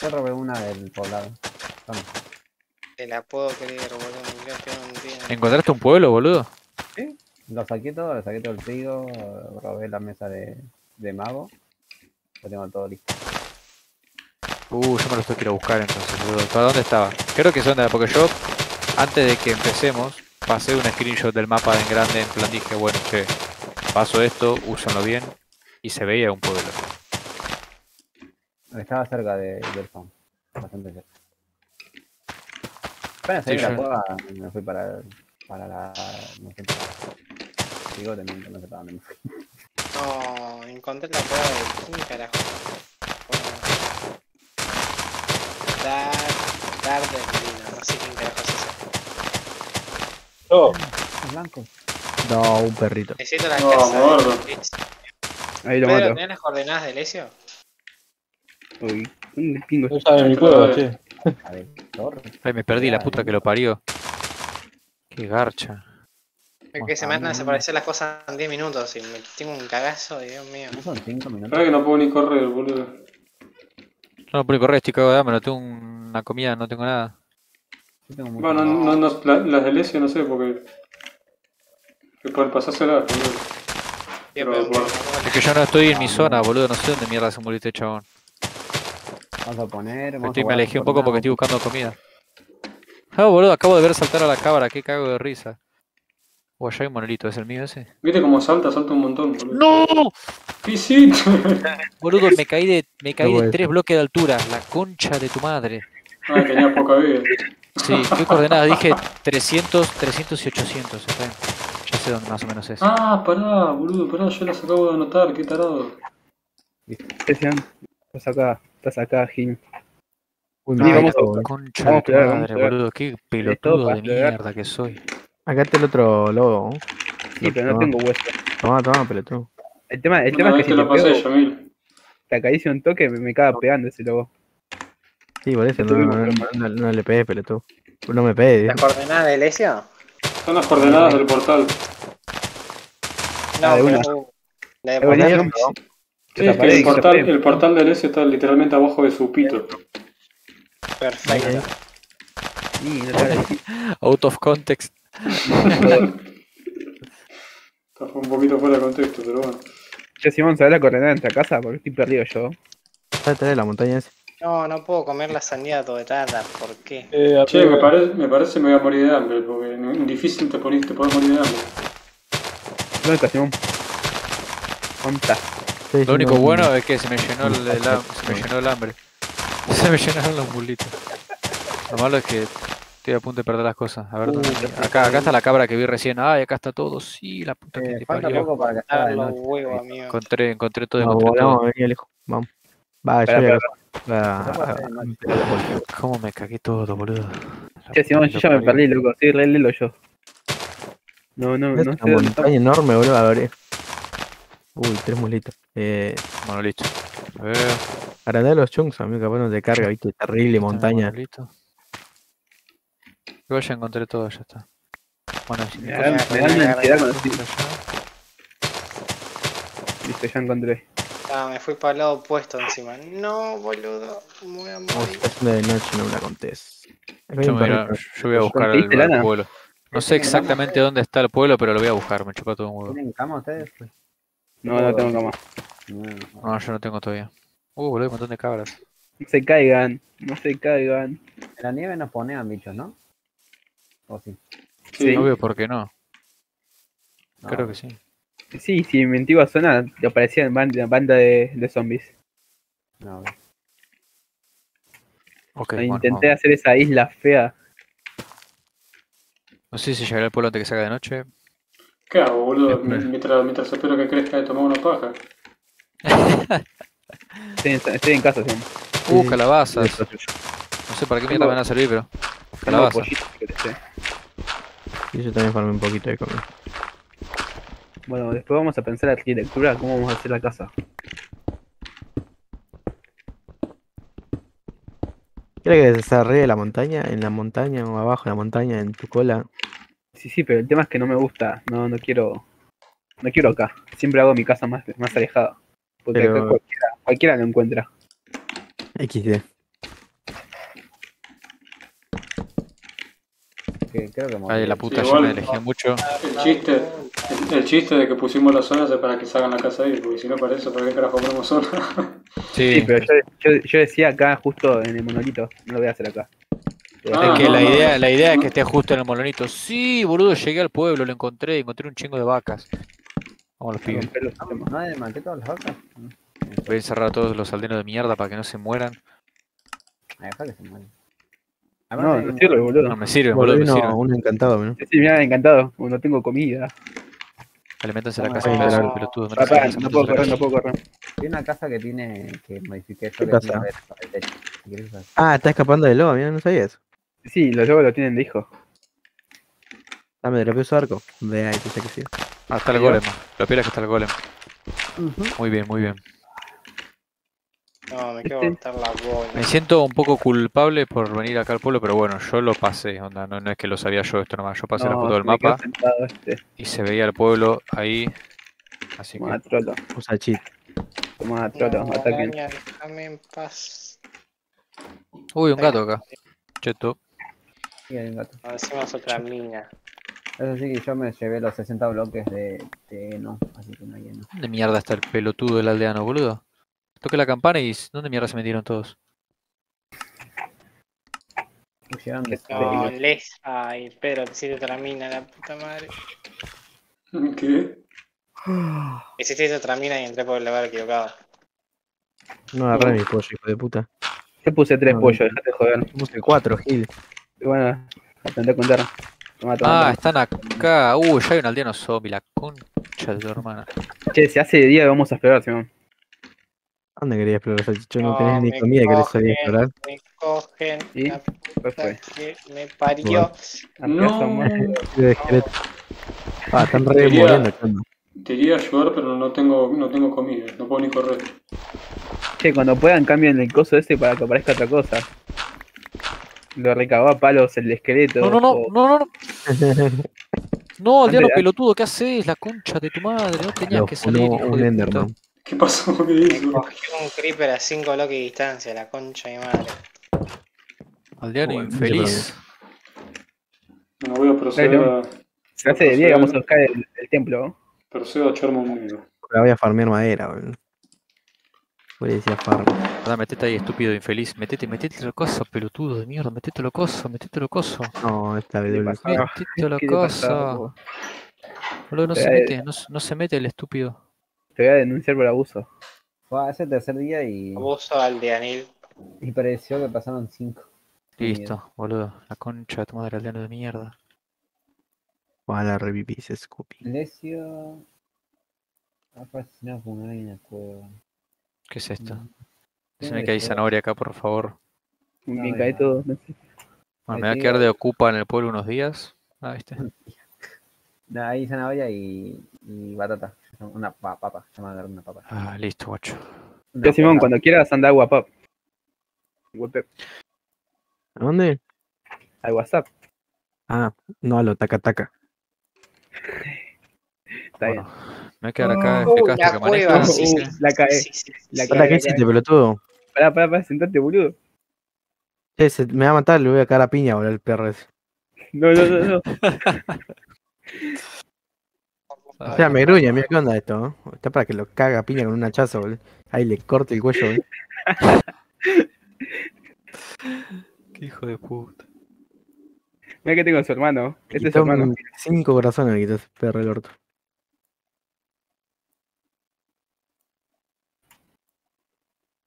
Yo robé una del poblado. Vamos. Te la puedo creer, boludo. Me. ¿Encontraste un pueblo, boludo? Lo saqué todo, lo saqué todo el trigo, robé la mesa de, de mago. Lo tengo todo listo. Uh, yo me los tengo que ir a buscar entonces, boludo. ¿Para dónde estaba? Creo que son de porque yo, antes de que empecemos, pasé un screenshot del mapa en grande, en plan dije, bueno, che, paso esto, úsenlo bien, y se veía un pueblo. Estaba cerca de, del. Bastante cerca. Apenas salí Sí, la yo- cueva, me fui para, para la. No sé, para. Digo, también, no sé para dónde me fui. No, encontré la cueva de quién carajo. Bueno, Dar, dar del vino. No sé quién carajo es ese. No, Es blanco. No, un perrito. Necesito la No, casa gordo. de Lesio. Ahí lo Pedro, mato. ¿tenés las coordenadas de Lesio? Uy, un pingo. no sabe mi cueva, che. A ver, torre. Ay, me perdí la puta que lo parió. Qué garcha. Es que se me van a desaparecer las cosas en 10 minutos y me tengo un cagazo, Dios mío. No son 5 minutos. Espera que no puedo ni correr, boludo. No, no puedo correr, estoy cagado de hambre, no tengo una comida, no tengo nada. Tengo mucho. Bueno, no, no, la- las de Lesia no sé, porque... Que pueden pasárselas, boludo. Pero bueno. Es que yo no estoy en mi zona, boludo, no sé dónde mierda se murió este chabón. Vamos a poner. vamos a Estoy, me guardar alejé un poco porque estoy buscando comida. Ah, boludo, acabo de ver saltar a la cabra, qué cago de risa. O allá hay un monolito, ¿es el mío ese? ¿Viste cómo salta? Salta un montón, boludo. ¡No! ¿Qué hiciste? Boludo, me caí de, me caí de tres bloques de altura, la concha de tu madre. ah, tenía poca vida. Sí, ¿qué coordenadas? Dije 300, 300 y 800, está bien. Ya sé dónde más o menos es. Ah, pará, boludo, pará, yo las acabo de anotar, qué tarado. Esteban, Estás acá, estás acá, Jim. Uy, me vamos a- cago, eh. Concha vamos de tu vamos madre, boludo, qué pelotudo de mierda que soy. Acá está el otro lobo. ¿no? Sí, pero no tengo hueso. Toma, toma, pelotudo. El tema, el tema es que te si la te pasé, pego, Yamil. te acaricio un toque, me, me caga pegando ese lobo. Sí, por eso, no, no, pero- no, no, no le pegues, pelotudo. No me pegues, ¿Las coordenadas de Lesio? Son las coordenadas del portal. No, Ah, de una. pero, la de. Sí, es que el portal, el portal de Lesia está literalmente abajo de su pito. Perfecto. Sí, no te decir. Out of context. Está un poquito fuera de contexto, pero bueno. Che, si vamos a ver la coordenada de nuestra casa, porque estoy perdido yo. Está detrás de la montaña esa. No, no puedo comer la sandía toda ¿por qué? Eh, Che, me parece, me parece me voy a morir de hambre, porque en difícil te, ponís, te podés morir de hambre. ¿Dónde está Simón? ¿Dónde está? Lo único bueno es que se me llenó el, el se me llenó el hambre. Se me llenaron los mulitos. Lo malo es que estoy a punto de perder las cosas. A ver, ¿dónde? acá, acá está la cabra que vi recién. Ay, acá está todo. Sí, la puta que Eh, te falta parió. poco para que Ah, los huevos, amigo. Encontré, encontré todo, Vamos, encontré vamos, todo. vení. Vamos. Va, yo Espera, voy a-. ¿Cómo me cagué todo, boludo? Che, Simón, puta yo ya me perdí, loco. Sí, léelo yo. No, no, Es no una sé dónde montaña enorme, boludo. A ver. Uy, tres mulitos. Eh, Bueno, listo. A ver. agrandá los chunks, amigo, capaz no te carga, viste, terrible montaña. monolito. Igual ya encontré todo, ya está. Bueno, si Me me da- cosas me da para- una ansiedad cuando. Listo, ya encontré. Ah, me fui para el lado opuesto encima. No, boludo. Me voy a morir. haciendo de noche, no me la contés. Yo, voy a- yo voy a buscar el, ¿Conseguiste el lana? pueblo. No sé exactamente dónde está el pueblo, pero lo voy a buscar, me chupa todo un huevo. ¿Tienen cama ustedes? No, no tengo cama. no, no. No, yo no tengo todavía. Uh, boludo, hay un montón de cabras. No se caigan, no se caigan. En la nieve no ponean bichos, ¿no? ¿O sí? Sí. No veo por qué no. No, Creo que sí. Sí, sí, en mi antigua zona aparecían banda, banda de, de zombies. No, Ok, Ahí bueno, Intenté vamos. hacer esa isla fea. No sé si llegaré al pueblo antes que salga de noche. ¿Qué hago, boludo? Siempre. Mientras, mientras espero que crezca y tomar una paja. Estoy en, estoy en casa, Simón. Uh, sí. calabazas. No sé para qué mierda van a servir, pero. Si querés, eh. Y yo también farmé un poquito de comida. Bueno, después vamos a pensar la arquitectura, cómo vamos a hacer la casa. ¿Quieres que desarrolle la montaña? ¿En la montaña o abajo de la montaña? ¿En tu cola? Sí, sí, pero el tema es que no me gusta. No, no quiero. No quiero acá. Siempre hago mi casa más, más alejada. Porque Pero- acá cualquiera, cualquiera lo encuentra. XD. Creo que Ay, la puta, Sí, yo me alejé mucho. El chiste, el, el chiste de que pusimos las zonas es para que se hagan la casa ahí, porque si no para eso, ¿para qué carajo ponemos zona? Sí, Sí, pero yo, yo, yo decía acá justo en el monolito. No lo voy a hacer acá. Ah, Es que la no, idea, la idea es que esté justo en el molonito. Sí, boludo, llegué al pueblo, lo encontré, encontré un chingo de vacas. Vamos los a pibes. No. Voy a encerrar a todos los aldeanos de mierda para que no se mueran. Deja que se mueren. No, no sirve, boludo. No me sirven, boludo, me uno, sirven. uno encantado, ¿no? Sí, me ha encantado. No tengo comida. Alimentense la No, casa, no, no. pelotudo. Papá, no la puedo correr, no puedo correr. Hay una casa que tiene que modifiqué esto ¿Qué que pasa? Ah, está escapando del lobo, mira, no sabía eso. Sí, los lobos lo tienen de hijo. Dame, dropeo su arco. Ve ahí, que sé que sí. Ah, está el golem. Lo peor es que está el golem. Muy bien, muy bien. No, me quiero botar la bola. Me siento un poco culpable por venir acá al pueblo, pero bueno, yo lo pasé. Onda, no, no es que lo sabía yo esto nomás. Yo pasé la foto del mapa este. y se veía el pueblo ahí. Así Toma, que trolo. Usa cheat. Toma, trolo. No, Ataquen. déjame en paz. Uy, un gato acá. Cheto. Sí, hay un gato. Hacemos otra mina. Eso sí que yo me llevé los 60 bloques de, de no, así que no hay no. ¿Dónde mierda está el pelotudo del aldeano, boludo? Toqué la campana y ¿dónde mierda se metieron todos? No, les. Ay, Pedro, te hiciste otra mina, la puta madre. ¿Qué? Hiciste otra mina y entré por el lugar equivocado. No agarré mi pollo, hijo de puta. Yo puse tres No, pollos, dejate de joder. Puse cuatro, Gil. Y bueno, aprendí a contar. Toma, toma, Ah, toma. están acá. Uy, ya hay un aldeano zombie, la concha de tu hermana. Che, si hace de día vamos a explorar, Simón. ¿A ¿Dónde querías explorar, salchicho? No No, tenés ni comida, querés salir a explorar. Me cogen ¿Y? la ¿Cuál puta fue? que me parió. No. Ah, están re Quería- muriendo. Te iría a ayudar, pero no tengo, no tengo comida. No puedo ni correr. Che, cuando puedan cambien el coso ese para que aparezca otra cosa. Lo recabó a palos el esqueleto. No, no, no, o- no, no, no. No, aldeano Antes- pelotudo, ¿qué haces? La concha de tu madre, no tenías Lo que salir, hijo un de Enderman. ¿Qué pasó? ¿Qué Me hizo? cogió un creeper a 5 bloques de distancia, la concha de mi madre. Aldeano Bueno, infeliz. Bueno, voy a proceder a, Se hace de día y vamos a buscar el, el templo. procedo a echarme un. La voy a farmear madera, boludo. Voy a decir farm. Anda, metete ahí, estúpido infeliz. Metete, metete lo coso, pelotudo de mierda. Metete lo coso, metete lo coso. No, esta ¿Qué vez le pasa? Metete lo ¿Qué le coso. Boludo, no se mete, no se mete el estúpido. Te voy a denunciar por abuso. Fue ese tercer día y, Abuso aldeanil. y pareció que pasaron cinco. Listo, boludo. La concha de tu madre, aldeano de mierda. Ojalá revivís, Scoopy. Lesio. Ha asesinado con alguien en la cueva. ¿Qué es esto? Mm. Tiene que hay de zanahoria acá, por favor. No, ya. cae todo. No sé. Bueno, me voy a quedar de ocupa en el pueblo unos días. Ah, ¿viste? No, hay zanahoria y, y batata. Una pa- papa. Se llama una papa. Ah, listo, guacho. Una Simón, papa. cuando quieras anda al WhatsApp. ¿A dónde? Al WhatsApp. Ah, no, a lo taca taca. Está bien. Bueno, me voy a quedar acá Uh, la que sí, Uh, sí, la cae. sí, sí, La cae. ¿qué hiciste, pelotudo? Pará, pará, pará, sentate, boludo. Che, se- me va a matar, le voy a cagar a piña, boludo, el perro ese. No, no, no, no. O sea, me gruña, mira qué onda esto, ¿no? Está para que lo caga a piña con un hachazo, boludo. Ahí le corte el cuello, boludo. Qué hijo de puta. Mira que tengo a su hermano. Me Este es su hermano. cinco corazones, me quitó ese perro el orto.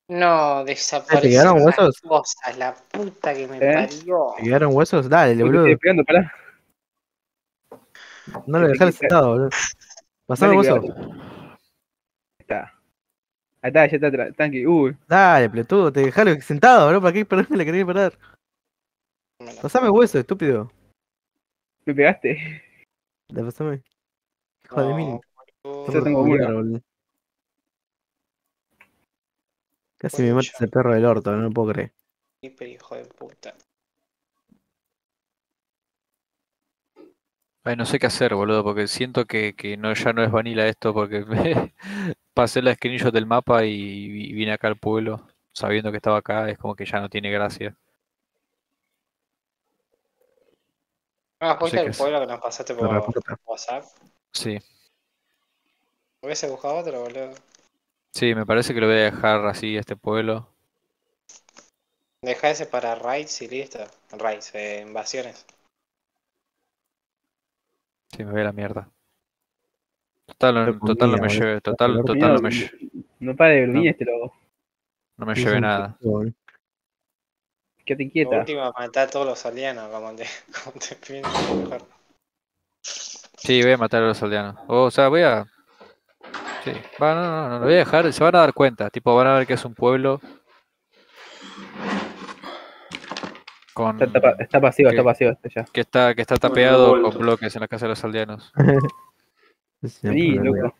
No, desapareció. quedaron huesos? Cosas, la puta que me ¿Eh? parió. ¿Te quedaron huesos? Dale, boludo. estoy pegando, pará. No lo quita- sentado, boludo. Pasame Ahí está. Ahí está, ya está atrás. Tranqui. Uy, Dale, pletudo, te dejalo sentado, boludo. ¿Para qué perderme la quería perder? Pasame hueso, estúpido. me pegaste. Dale, pasame. Hijo de mil. Yo tengo una. boludo. Casi me mata Concha. ese perro del orto, no lo puedo creer. Hiper hijo de puta. Ay, no sé qué hacer, boludo, porque siento que, que no, ya no es vanilla esto, porque me pasé la screenshot del mapa y, y vine acá al pueblo, sabiendo que estaba acá, es como que ya no tiene gracia. Ah, fuiste al pueblo que nos pasaste Me por. WhatsApp. Sí, Hubiese buscado otro, boludo. sí, me parece que lo voy a dejar así, este pueblo. Deja ese para raids y listo. Raids, eh, invasiones. Sí, me voy a la mierda. Total, total no me lleve, total, total no me, Señor, lle- No para de No. este lobo. no me son nada. Quédate quieta. último, matar a todos los aldeanos, como te, como te pienso mejor. Sí, voy a matar a los aldeanos. O sea, voy a... Sí, va, no, no, no, lo voy a dejar, se van a dar cuenta, tipo, van a ver que es un pueblo Con, Está, tapa- está pasivo, está pasivo este ya. que está, que está Bueno, tapeado con bloques en la casa de los aldeanos. Sí, loco.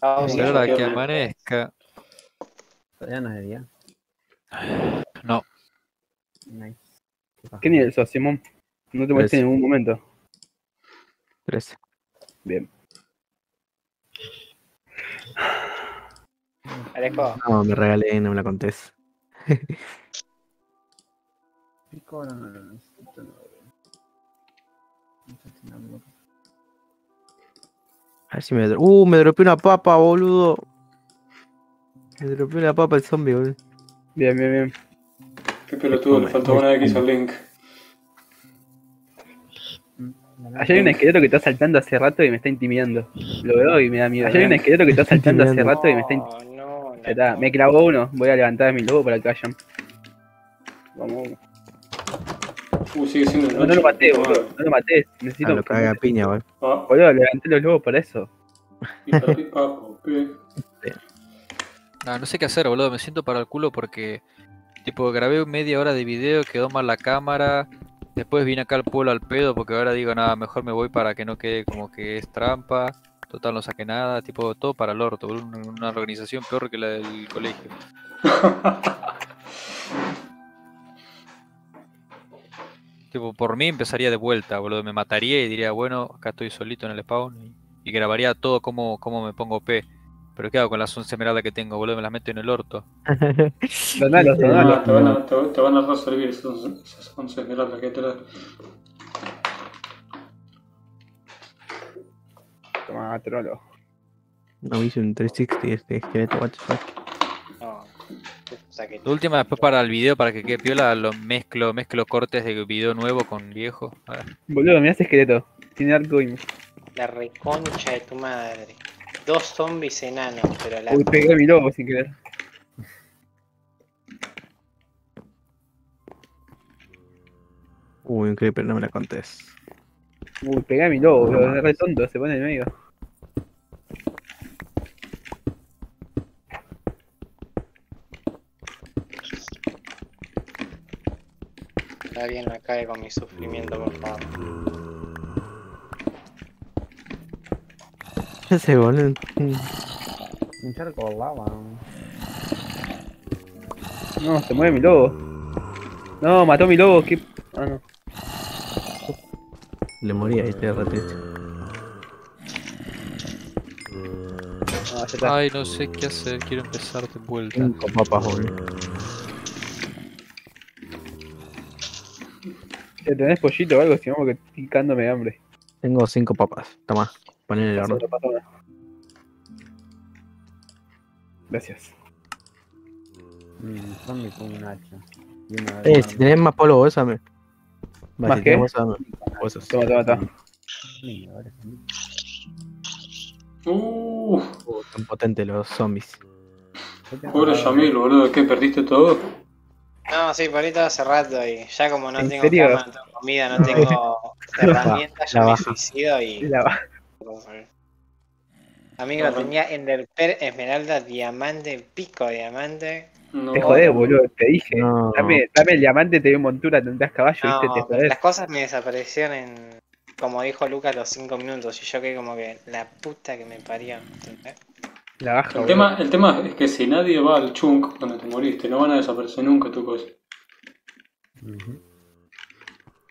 Ah, Sí, ahora que amanezca. Todavía no es de día. No, Nice. ¿Qué nivel sos, Simón? No te molesté en ningún momento. 13. Bien. Alejo, No, me regalé, no me la contés. Pico, no, no, no, necesito no. A ver si me. dro- Uh, me dropeé una papa, boludo. Me dropeé una papa el zombie, boludo. Bien, bien, bien. Qué pelotudo, le faltó una X al Link. Allá hay un esqueleto que está saltando hace rato y me está intimidando. Lo veo y me da miedo. Allá hay un esqueleto que está saltando hace rato y me está intimidando. Ya está, me clavó uno. Voy a levantar a mi lobo para que vayan. Vamos. Uh, sigue siendo No, no lo maté, puta boludo. No lo maté. Necesito. lo caga a piña, boludo. Ah, Boludo, levanté los lobos para eso. pe. no, no sé qué hacer, boludo. Me siento para el culo porque, tipo, grabé media hora de video, quedó mal la cámara. Después vine acá al pueblo al pedo porque ahora digo, nada, mejor me voy para que no quede como que es trampa. Total, no saqué nada. Tipo, todo para el orto, boludo. Una, una organización peor que la del colegio. Tipo, por mí empezaría de vuelta, boludo. Me mataría y diría, bueno, acá estoy solito en el spawn. Y, y grabaría todo como, como me pongo P. Pero ¿qué hago con las 11 esmeraldas que tengo, boludo? Me las meto en el orto. Te, van a, te, te van a reservir esos, esas 11 esmeraldas que te dan. Toma, trolo. No me hice un 360 este esqueleto, what the fuck. no. O sea que La última, después para el video, para que quede piola, lo mezclo, mezclo cortes de video nuevo con viejo. A ver. Boludo, mirá ese esqueleto. Tiene arco y. la reconcha de tu madre. Dos zombies enanos, pero la Uy, pegué a mi lobo sin querer. Uy, un creeper, no me la contés. Uy, pegué a mi lobo, boludo. Es re tonto, se pone en medio. alguien me cae con mi sufrimiento, por favor. ¿Qué hace, boludo? Un charco de lava. No, se mueve mi lobo. No, mató a mi lobo. ¿Qué? Ah, no. Le moría este ya está. Ay, no sé qué hacer, quiero empezar de vuelta. Cinco papas, boludo. Tenés pollito o algo, si no, porque estoy picándome de hambre. Tengo cinco papas. Toma, pon en el horno. Gracias. Mm, un hacha. Eh, si tenés más polvo, bésame. Va, ¿Más qué? bolsa, bolsas. Toma, toma, toma. Uh, Uh, son potentes los zombies. Pobre Yamil, boludo, ¿qué? ¿Perdiste todo? No, sí, por ahí todo hace rato y ya como no ¿En tengo serio? cama, no tengo comida, no tengo herramientas, ya la me baja. suicido y... La Amigo, tenía Enderper, Esmeralda, Diamante, Pico Diamante. No. Te jodés, boludo. Te dije. No. Dame, dame el diamante, te doy montura, tendrás caballo, No, viste, te jodés. las cosas me desaparecieron en, como dijo Lucas, los 5 minutos y yo quedé como que la puta que me parió. ¿entendés? La baja, El tema, el tema es que si nadie va al chunk cuando te moriste, no van a desaparecer nunca tu cosa. Ujú.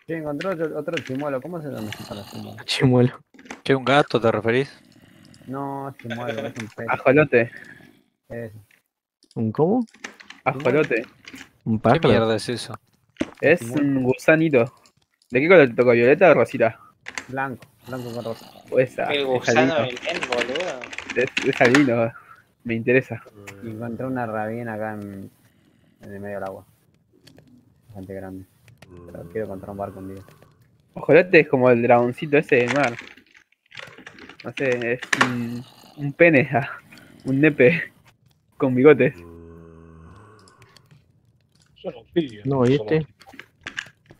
Che, encontré otro, otro chimuelo. ¿Cómo se llama? Chimuelo. ¿Qué, un gato te referís? No, chimuelo, es un pez. Ajolote. Eso. ¿Un cómo? Ajolote. ¿Un ¿Qué pájaro? mierda es eso? Es un gusanito. ¿De qué color te tocó? ¿Violeta o rosita? Blanco, blanco con rosa. O esa. El es gusano del End, boludo. Es, es albino. Me interesa. Y encontré una rabina acá en, en el medio del agua. Bastante grande. Pero quiero encontrar un barco un día. Ojolote es como el dragoncito ese del mar. No sé, es un, un pene, un nepe con bigotes. Son anfibios, No, ¿y este?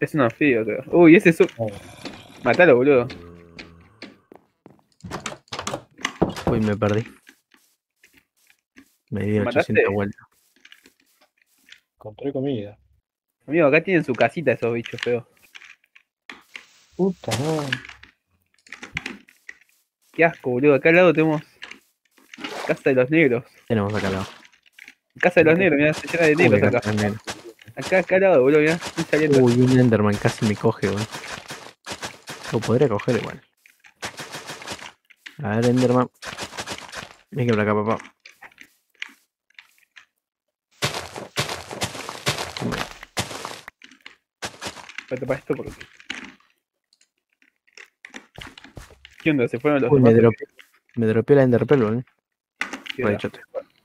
Es un anfibio, creo. Uy, ese es un... Matalo, boludo. Uy, me perdí. Me di ¿Mataste? 800 vueltas. Encontré comida. Amigo, acá tienen su casita esos bichos feos. Puta madre. Qué asco, boludo. Acá al lado tenemos Casa de los Negros. Tenemos acá al lado. Casa de los Negros, mirá, se llena de ¿Cómo que negros acá acá. Acá, al lado, boludo, mirá. Estoy saliendo. Uy, un Enderman casi me coge, weón. Lo podría coger igual. A ver, Enderman. Ven que por acá, papá. Voy a tapar esto porque. ¿Qué onda? ¿Se fueron los Uy, me dropeó, me dropeó la Enderpearl. ¿Qué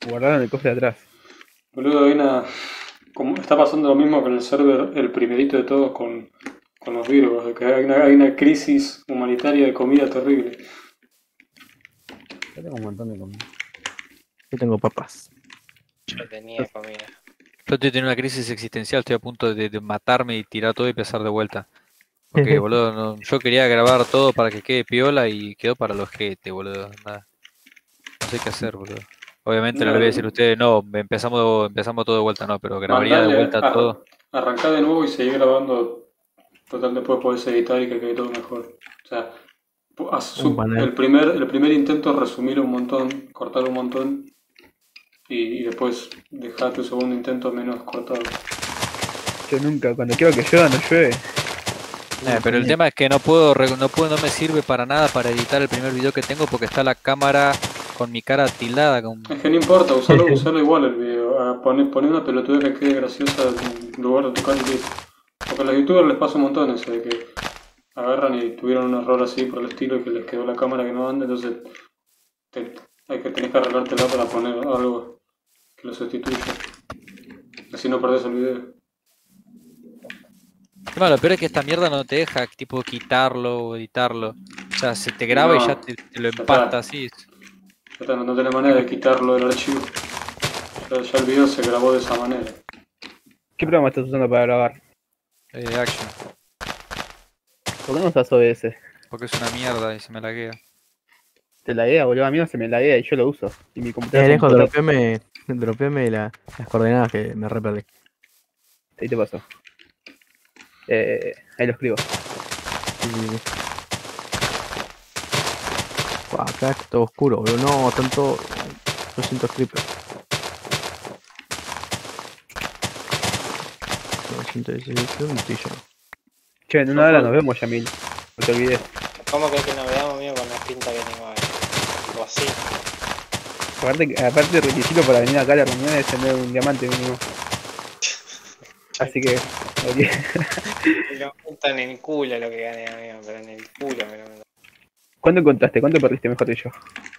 Guardaron el cofre de atrás. Boludo, hay una. Como está pasando lo mismo con el server, el primerito de todos, con, con los virus. de que hay una, hay una crisis humanitaria de comida terrible. Yo tengo un montón de comida. Yo tengo papas. Yo tenía comida. Yo estoy teniendo una crisis existencial, estoy a punto de, de matarme y tirar todo y empezar de vuelta. Porque, boludo, no- yo quería grabar todo para que quede piola y quedó para los GT, boludo. Nada. No sé qué hacer, boludo. Obviamente no le voy a decir a ustedes, no, empezamos, empezamos todo de vuelta, no, pero grabaría de vuelta todo. Arrancá de nuevo y seguir grabando. Total, después podés editar y que quede todo mejor. O sea, su- el, primer, el primer intento resumir un montón, cortar un montón. Y, y después dejar tu segundo intento menos cortado. Yo nunca, cuando quiero que llueva, no llueve. Eh, pero el tema es que no puedo, no puedo, no me sirve para nada para editar el primer video que tengo porque está la cámara con mi cara tildada con... Es que no importa, usalo, usalo igual el video. Ah, Poné, poné una pelotuda que quede graciosa en lugar de tocar el video. Porque a los youtubers les pasa un montón eso de que agarran y tuvieron un error así por el estilo y que les quedó la cámara que no anda, entonces te- hay que tenés que arreglártela para poner algo que lo sustituya. Así no perdés el video. Encima, lo peor es que esta mierda no te deja tipo quitarlo o editarlo. O sea, se te graba y No, ya te, te lo está. así. Ya está, no tenés manera de quitarlo del archivo. Ya, ya el video se grabó de esa manera. ¿Qué programa estás usando para grabar? Eh, action. ¿Por qué no usas OBS? Porque es una mierda y se me laguea. Te la idea, boludo. A mí no se me la idea y yo lo uso. Y mi computadora. Eh, computadora- dropeame, dropeame la- las coordenadas que me re perdí. Ahí te paso. Eh, ahí lo escribo. Sí, sí, sí. Buah, acá está todo oscuro, boludo. No, tanto. 200 creepers. 216, ¿dónde estoy yo? Che, en una hora nos vemos, Yamil. No te olvides. ¿Cómo crees que nos veamos, mío, con la pinta que tengo ahora? O así. Aparte, que- aparte el requisito para venir acá a la reunión es tener un diamante mínimo. Así que. Me lo puta en el culo lo que gané, amigo, pero en el culo me lo meto. ¿Cuánto encontraste? ¿Cuánto perdiste mejor que yo?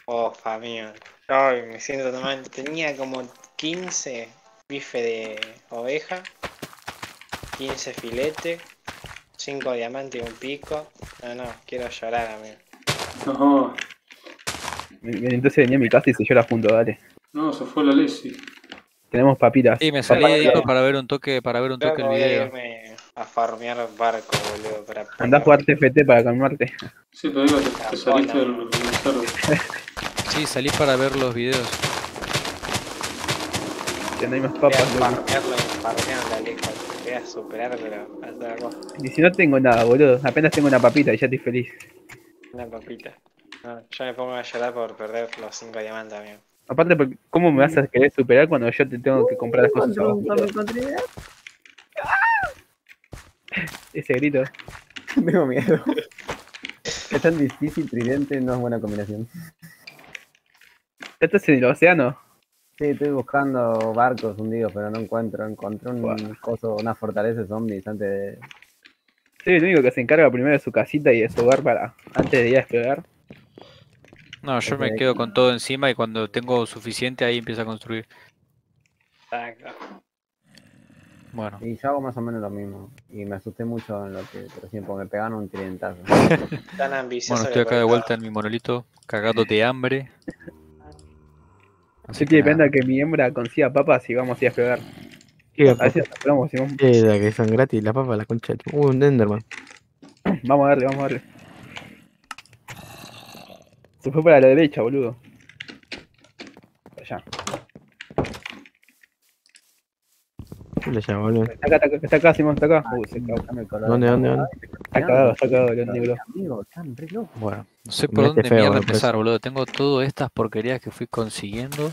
Oh, amigo. Ay, me siento tan mal. Tenía como 15 bife de oveja, 15 filete, 5 diamantes y un pico. No, no, quiero llorar, amigo. No, Entonces venía a mi casa y se llora junto, dale. no, se fue la Lesi. Tenemos papitas. Sí, me salí para ver un toque, para ver un toque que el video. irme a farmear barco, boludo. Para Andá a jugar TFT para calmarte. Sí, pero digo, te, te saliste del. Sí, salí para ver los videos. Ya no hay más papas, lejos. Voy a superar. Y si no tengo nada, boludo. Apenas tengo una papita y ya estoy feliz. Una papita. No, yo me pongo a llorar por perder los 5 diamantes, amigo. Aparte, porque ¿cómo me vas a querer superar cuando yo te tengo que comprar las cosas a vos, boludo? Ese grito. Tengo miedo. Es tan difícil, tridente, no es buena combinación. ¿Ya estás en el océano? Sí, estoy buscando barcos hundidos, pero no encuentro. Encontré un Buah. coso, una fortaleza de zombies antes de. Soy el único que se encarga primero de su casita y de su hogar para antes de ir a explorar. No, yo me quedo con todo encima y cuando tengo suficiente ahí empiezo a construir. Exacto. Bueno, Y yo hago más o menos lo mismo. Y me asusté mucho en lo que recién, porque me pegaron un tridentazo. Tan ambicioso. bueno, estoy acá de vuelta en mi monolito, cagado de hambre. Así que a que mi hembra consiga papas y vamos a ir a explorar. ¿Qué A ver si Simón. Eh, la que son gratis, la papa, la concha. Uh, un Enderman. Vamos a darle, vamos a darle. Se fue para la derecha, boludo. Allá. ¿Dónde ya, boludo? Está acá, está acá, está acá, Simón, está acá. Uy, se cagó. ¿Dónde, dónde, dónde? Está cagado, está cagado el negro. Amigo, re. Bueno, no sé por dónde este mierda empezar, boludo. Tengo todas estas porquerías que fui consiguiendo.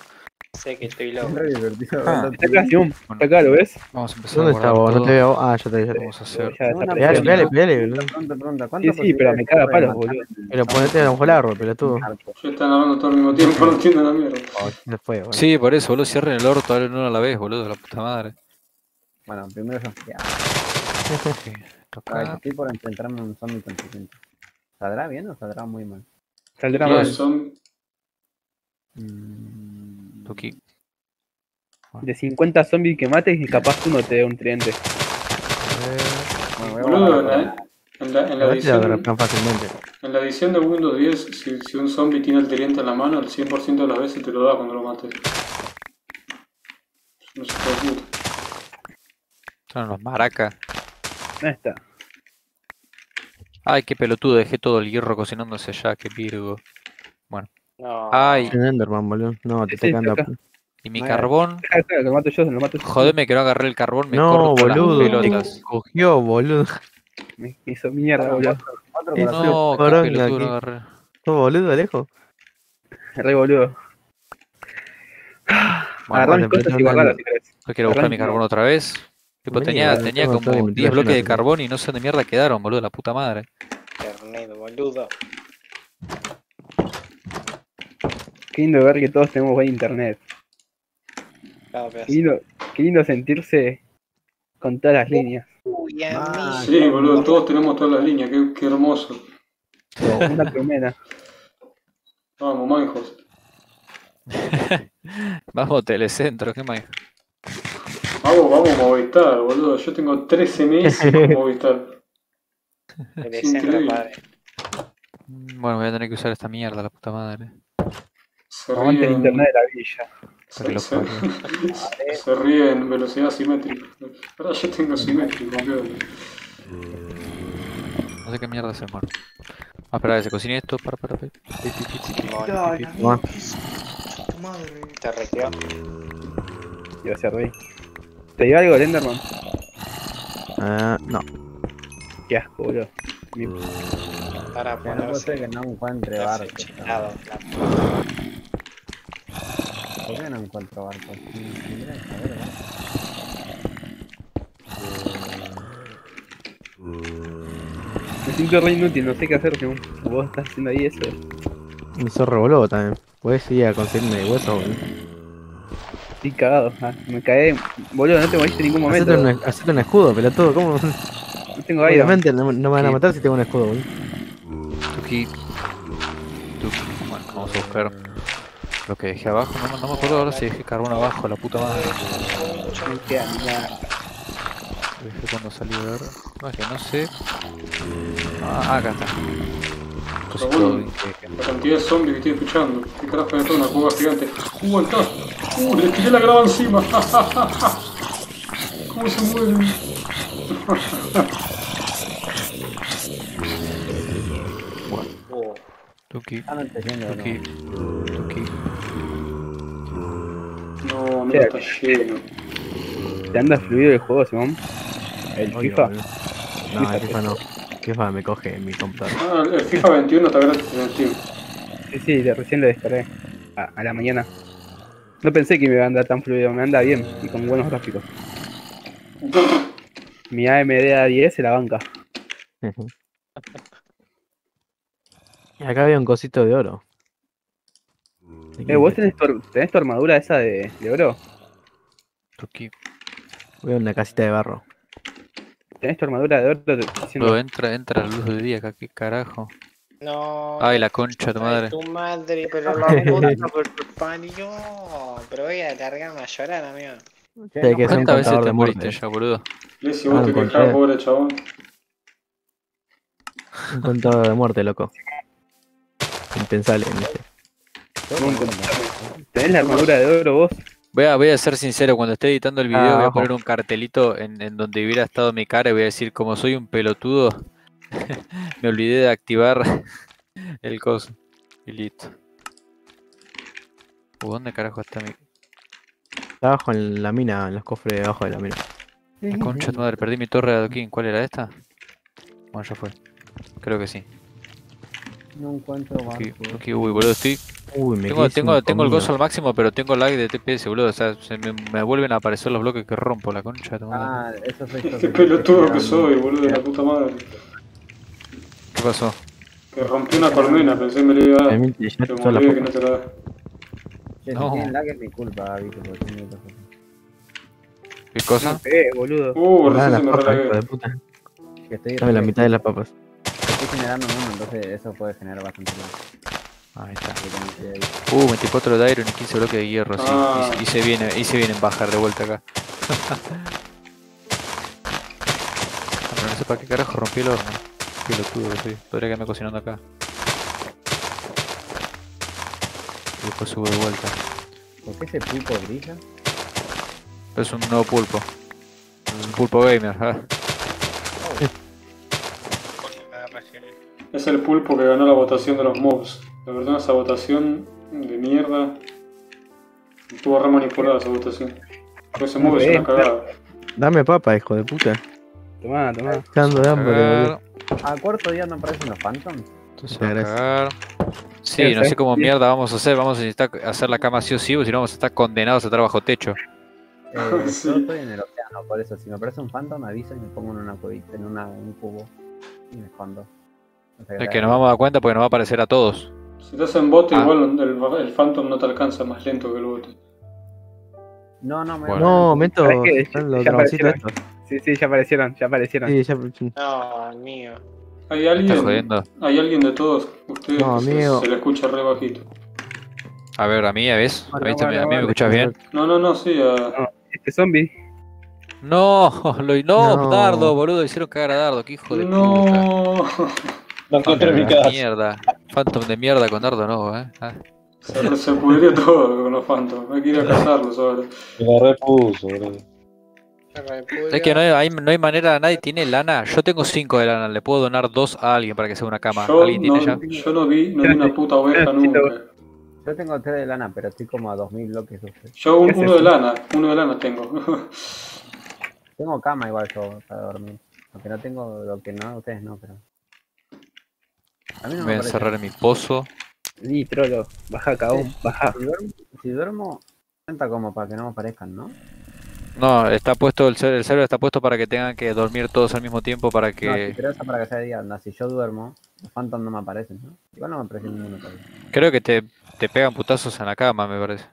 Sé que estoy loco. Ah. Está acá. Simón. Está acá, ¿lo ves? Vamos a empezar ¿Dónde está vos? No te veo. Ah, ya te vi, ya te vi. Vamos a hacer. Pegale, pegale, pegale, boludo. Sí, ¿cuántas sí, pero me caga palos, boludo. Pero ponete a un largo, pelotudo. Ya están hablando todo al mismo tiempo, no entiendo la mierda. Sí, por eso, boludo. Cierren el orto, abren uno a la vez, boludo. La puta madre. Bueno, primero yo. Ya. Ver, estoy por enfrentarme a un zombie con 60. ¿Saldrá bien o saldrá muy mal? Saldrá No, mal. son Mm, Tuki. De 50 zombies que mates y capaz uno te dé un tridente. bueno, Boludo, guardar en la, en edición, en la edición de Windows 10, si, si un zombie tiene el tridente en la mano, el 100% de las veces te lo da cuando lo mates. No se puede. Son los maracas. Ahí está. Ay, qué pelotudo. Dejé todo el hierro cocinándose allá. Qué virgo. No. Ay, En Enderman, boludo. No, te Sí, está quedando. y mi Bueno. carbón. Acá, acá, lo mato yo, lo mato yo. Jodeme que no agarré el carbón. Me No, corto boludo. las pelotas. cogió, boludo. Me hizo mierda, boludo. Corazones. No, qué pelotudo no agarré. ¿Sos boludo, Alejo? Re boludo. Bueno, Agarrá mis pero cosas y no guardalas ando. si querés. Yo quiero buscar mi carbón otra vez. Tipo, tenía, como mi 10 bloques de carbón y no sé dónde mierda quedaron, boludo, la puta madre. Internet, boludo. Qué lindo ver que todos tenemos buen internet. Qué lindo, qué lindo sentirse con todas las líneas. Uy, a Ah. Sí, boludo, todos tenemos todas las líneas, qué, qué hermoso. Una colmena. Vamos, manjos. Vamos, telecentro, qué más. Vamos, vamos, Movistar, boludo. Yo tengo 13 meses con Movistar. Increíble. padre. Mm, Bueno, voy a tener que usar esta mierda, la puta madre. Se Aguante el ríen, internet de la villa. Se, se, se ríe en velocidad simétrica. Ahora yo tengo simétrico, boludo. No sé qué mierda hacer, mano. Ah, espera, que se cocine esto. Para, para, para. Pi. Simón. Toma. Tu madre. Te a rey. ¿Te dio algo, Lenderman? Ah, no. Qué asco, boludo. Mi- Para sea, no ponerse. que no encuentre fechado, la ¿Por qué no encuentro tendría que saber, ¿verdad? Me siento re inútil, no sé qué hacer. Simón. Vos estás haciendo ahí eso. Un zorro boludo también. Puedes ir a conseguirme hueso, boludo. Estoy cagado. Ah, me caí. Boludo, no te moriste en ningún momento. Hacete un, hacete un escudo, pelotudo. ¿Cómo? No tengo aire. Obviamente no, no me van a matar si tengo un escudo, boludo. Tuki. Tuki. Bueno, vamos a buscar lo que dejé abajo. No, me- no me acuerdo ahora si dejé carbón abajo, la puta madre. Me queda nada. Lo dejé cuando salí a ver. No, es que no sé. Ah, acá está. Cosito de- La cantidad de zombies que estoy escuchando. ¿Qué carajo esto? Una cueva gigante. ¡Uh, acá! ¡Uh, le tiré la grava encima! ¿Cómo se mueven? Uh, Tuki. Ah, Tuki. Tuki. No, no está lleno. ¿Te anda fluido el juego, Simón? El Oye, FIFA. boludo. No, el FIFA no. FIFA me coge en mi computadora. Ah, el FIFA 21 está gratis en Steam. Sí, sí, recién lo descargué. A, a la mañana. No pensé que me iba a andar tan fluido, me anda bien y con buenos gráficos. Mi AMD A10 se la banca. Y acá había un cosito de oro. Eh, ¿vos tenés tu, tenés tu armadura esa de, de oro? Tuki. Voy a una casita de barro. ¿Tenés tu armadura de oro? Diciendo- Luego entra, entra la luz del día acá, qué carajo. No. Ay, la concha de tu Ay, madre. Tu madre, pero la puta por tu parió. Pero voy a largarme a llorar, amigo. Sí, que ¿Cuántas veces te de moriste ya, boludo? Leslie, vos Ah, te quejás, pobre chabón. Un contador de muerte, loco. Impensable, ponerme- ¿Tenés la armadura de oro vos? Voy a, voy a ser sincero, cuando esté editando el video voy a poner un cartelito en, en donde hubiera estado mi cara y voy a decir, como soy un pelotudo, me olvidé de activar el coso. Y listo. ¿Dónde carajo está mi...? Está abajo en la mina, en los cofres de abajo de la mina. La concha de tu madre, perdí mi torre de adoquín. ¿Cuál era esta? Bueno, ya fue. Creo que sí. No encuentro Aquí, uy, boludo, estoy. Uy, me Tengo, tengo, tengo el gozo al máximo, pero tengo lag de TPS, boludo. O sea, se me, me vuelven a aparecer los bloques que rompo, la concha de tu madre. Ah, eso yo. Qué que pelotudo que soy, boludo, de la puta madre. ¿Qué pasó? Que rompí una colmena, pensé que me la iba a dar. Me las olvidé que no te la da. No. si lag es mi culpa, Vito, porque tiene que hacer. ¿Qué cosa? Eh, boludo. Uh, recién las se me relagué. de puta. Que estoy, Dame la mitad de las papas. estoy generando uno, entonces eso puede generar bastante lag. Ahí está. Uh, 24 de iron y 15 bloques de hierro, sí. Ah. Y, y se viene, y se vienen bajar de vuelta acá. Ah, pero no sé para qué carajo rompí el horno. Qué pelotudo que soy. Podría quedarme cocinando acá. Y después subo de vuelta. ¿Por qué ese pulpo brilla? Es un nuevo pulpo. Un pulpo gamer, ah. Es el pulpo que ganó la votación de los mobs. La verdad, esa votación de mierda. Estuvo re manipulada esa votación. Pero ese mob es una cagada. Dame papa, hijo de puta. Tomá, tomá. Cagando de hambre. ¿A cuarto día no aparecen los Phantoms? Entonces a. Sí, no sé cómo mierda vamos a hacer. Vamos a necesitar hacer la cama sí o sí, o si no vamos a estar condenados a estar bajo techo. Eh, Sí. Yo estoy en el océano, por eso si me aparece un Phantom me avisa y me pongo en una cuevita, en una, un cubo y me escondo. No sé qué Es que nos vamos a dar cuenta porque nos va a aparecer a todos. Si estás en bote, Ah. igual el, el Phantom no te alcanza más lento que el bote. No, no, me Bueno. No, meto. Están los dragoncitos estos. Sí, sí, ya aparecieron, ya aparecieron. Sí, ya. No, mío. ¿Hay alguien? jodiendo. ¿Hay alguien de todos ustedes No, amigo. se, le escucha re bajito? A ver, a mí, ¿a ves? ¿A mí, Bueno, también- a mí bueno, me escuchas bien? No, no, no, sí. a- Este zombie. No, lo, no, No. Dardo, boludo, hicieron cagar a Dardo, qué hijo de puta. No. No encontré mi casa. Mierda, Phantom de mierda con Dardo no, eh. Ah. Se, se pudrió todo con los Phantoms. Hay que ir a cazarlos ahora. Me la repuso, boludo. Es que no hay, no hay manera, nadie tiene lana. Yo tengo 5 de lana, le puedo donar 2 a alguien para que sea una cama. Yo ¿Alguien tiene no, ya? yo no vi, no vi una puta oveja nunca. Yo tengo tres de lana, pero estoy como a 2000 bloques. Yo un- ¿Qué es uno de lana, uno de lana tengo. Tengo cama igual yo para dormir. Aunque no tengo lo que no, ustedes no, pero. A mí no Me voy a encerrar en mi pozo. Sí, trolo. Baja, cagón, baja. Si duermo, si duermo, cuenta como para que no me aparezcan, ¿no? No, está puesto, el, el server está puesto para que tengan que dormir todos al mismo tiempo para No, si que... pero eso para que sea día, anda, si yo duermo, los phantoms no me aparecen, ¿no? Igual no me aparece ninguno todavía. Creo que te, te pegan putazos en la cama, me parece.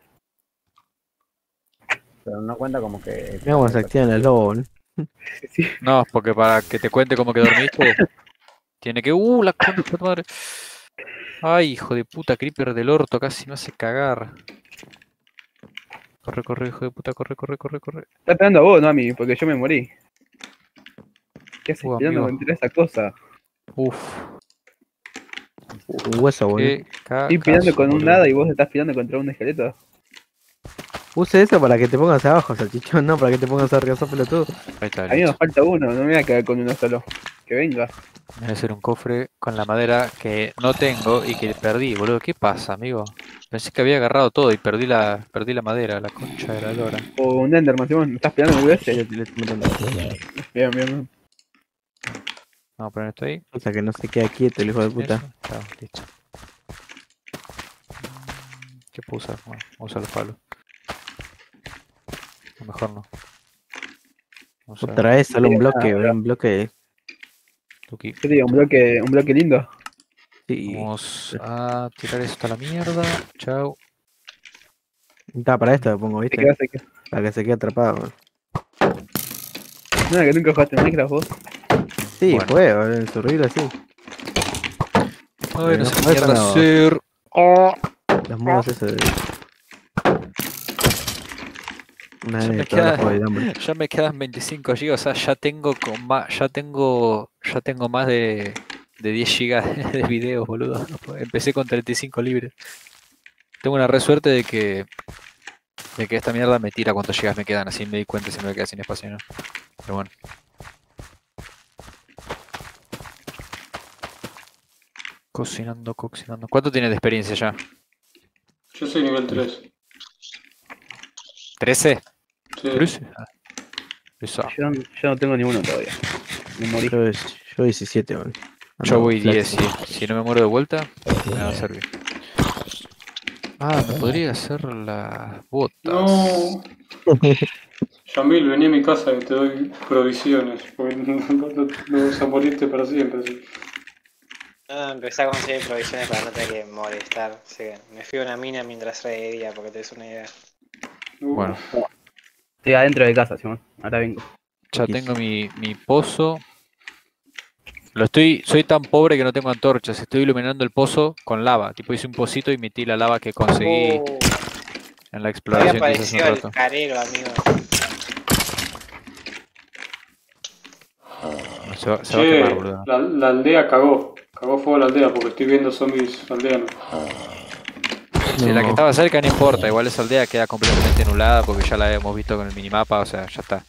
Pero no cuenta como que. Mira cómo se activan las lobos, ¿no? Sí, No, porque para que te cuente como que dormiste, tiene que... ¡Uh, la concha madre! Ay, hijo de puta, creeper del orto, casi me hace cagar. Corre, corre, hijo de puta, corre, corre, corre, corre. Está pegando a vos, no a mí, porque yo me morí. ¿Qué haces Uh, tirando amigo. contra esa cosa? Uf, Un hueso, boludo. qué Estoy peleando con un nada y vos estás peleando contra un esqueleto. Use eso para que te pongas abajo, salchichón, no para que te pongas arriba, sos pelotudo. Ahí está, A mí nos falta uno, no me voy a quedar con uno solo. Que venga. Voy a hacer un cofre con la madera que no tengo y que perdí, boludo. ¿Qué pasa, amigo? Pensé que había agarrado todo y perdí la, perdí la madera, la concha de la lora. O un Enderman, Simón, ¿me estás metiendo la Bien, bien, bien. Vamos a poner esto ahí. cosa que no se queda quieto el hijo de puta. Chao, listo. ¿Qué puedo usar? Bueno, vamos a usar los palos. O mejor no. A Otra vez solo un bloque, nada, un bloque. Tuki. ¿Qué te digo? Un bloque, un bloque lindo. Sí. Vamos a tirar esto a la mierda. Chao. Está para esto lo pongo, Te ¿viste? Para que se quede atrapado. Nada, que nunca jugaste en Minecraft vos. Sí, Bueno. fue, boludo, en su así. Ay, no no no. hacer. Los modos esos de. Me queda-. Ya me quedan 25 GB, o sea, ya tengo con más, ya tengo, ya tengo más de, de 10 GB de videos, boludo. Empecé con 35 libres. Tengo una re suerte de que de que esta mierda me tira cuántos gigas me quedan, así me di cuenta si me queda sin espacio, ¿no? Pero bueno. Cocinando, cocinando. ¿Cuánto tienes de experiencia ya? Yo soy nivel 3. ¿13? Sí. ¿13? Ah. Pesado. Yo, no- yo no tengo ninguno todavía. Me morí. Yo, yo 17, boludo. Yo Ando voy flex. 10, si, si no me muero de vuelta, me va a servir. Ah, me podría hacer las botas. No. Yamil, vení a mi casa y te doy provisiones. Porque no, no, no- no vas a morirte para siempre. sí. No, empecé a conseguir provisiones para no tener que molestar. Me fui a una mina mientras era de día, porque te des una idea. Bueno, Estoy adentro de casa, Simón. Ahora vengo. ya tengo mi, mi pozo. Lo estoy, soy tan pobre que no tengo antorchas. Estoy iluminando el pozo con lava. Tipo hice un pocito y metí la lava que conseguí Oh, en la exploración que hice hace un aparecido el rato. carero, amigo. Se va, se va a quemar, boludo. la, la aldea cagó. Cagó fuego la aldea porque estoy viendo zombies aldeanos. Sí, la que estaba cerca no importa, igual esa aldea queda completamente anulada porque ya la hemos visto con el minimapa, o sea, ya está.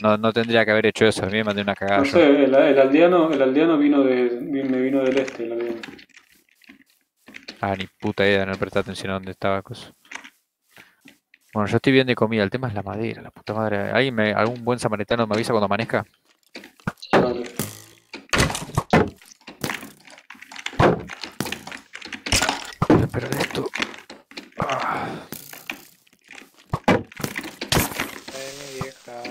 No, no tendría que haber hecho eso, a mí me mandé una cagada No sé, el, el aldeano, el aldeano vino de, me vino del este, el aldeano. Ah, ni puta idea, no presté atención a dónde estaba cosa. Bueno, yo estoy bien de comida, el tema es la madera, la puta madre. ¿Alguien me, algún buen samaritano me avisa cuando amanezca? Dale. Voy a esperar esto. Ah, de mi vieja.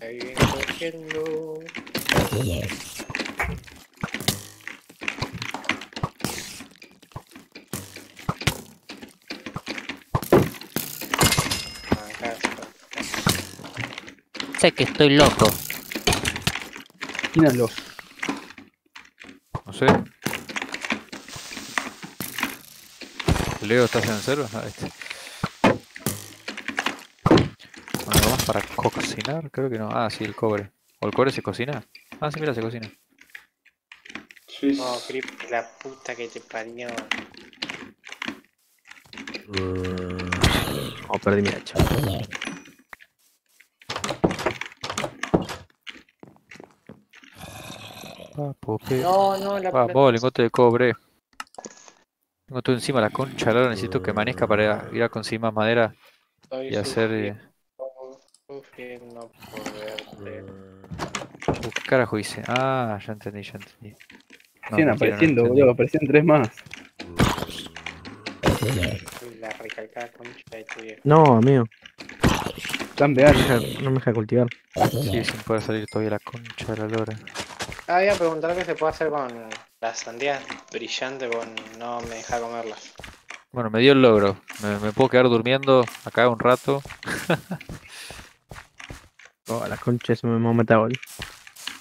Ahí viene cogiendo. Acá está. Que estoy loco. Quínalo. No sé. Leo, ¿estás en el server? Ah, este. Bueno, vamos para cocinar, creo que no. Ah, sí, el cobre. ¿O el cobre se cocina? Ah, sí, mira, se cocina. Sí, No, Creep, la puta que te parió. Oh, perdí mi hacha. Papo, pe- No, no, la Vamos, plata- lingote de cobre. Tengo todo encima la concha, ahora necesito que amanezca para ir a conseguir más madera estoy y hacer... eh, sufriendo por verte. uh, ¿Qué carajo hice? Ah, ya entendí, ya entendí. No, Siguen no apareciendo, entendí. boludo. Aparecieron tres más. La recalcada concha de tu vieja. No, amigo. Están No deja, no me deja cultivar. Sí, sin poder salir todavía la concha de la lora. Ah, voy a preguntar qué se puede hacer con las sandías brillantes, porque no me deja comerlas. Bueno, me dio el logro. Me, me puedo quedar durmiendo acá un rato. Oh, la concha se me a matar, boludo.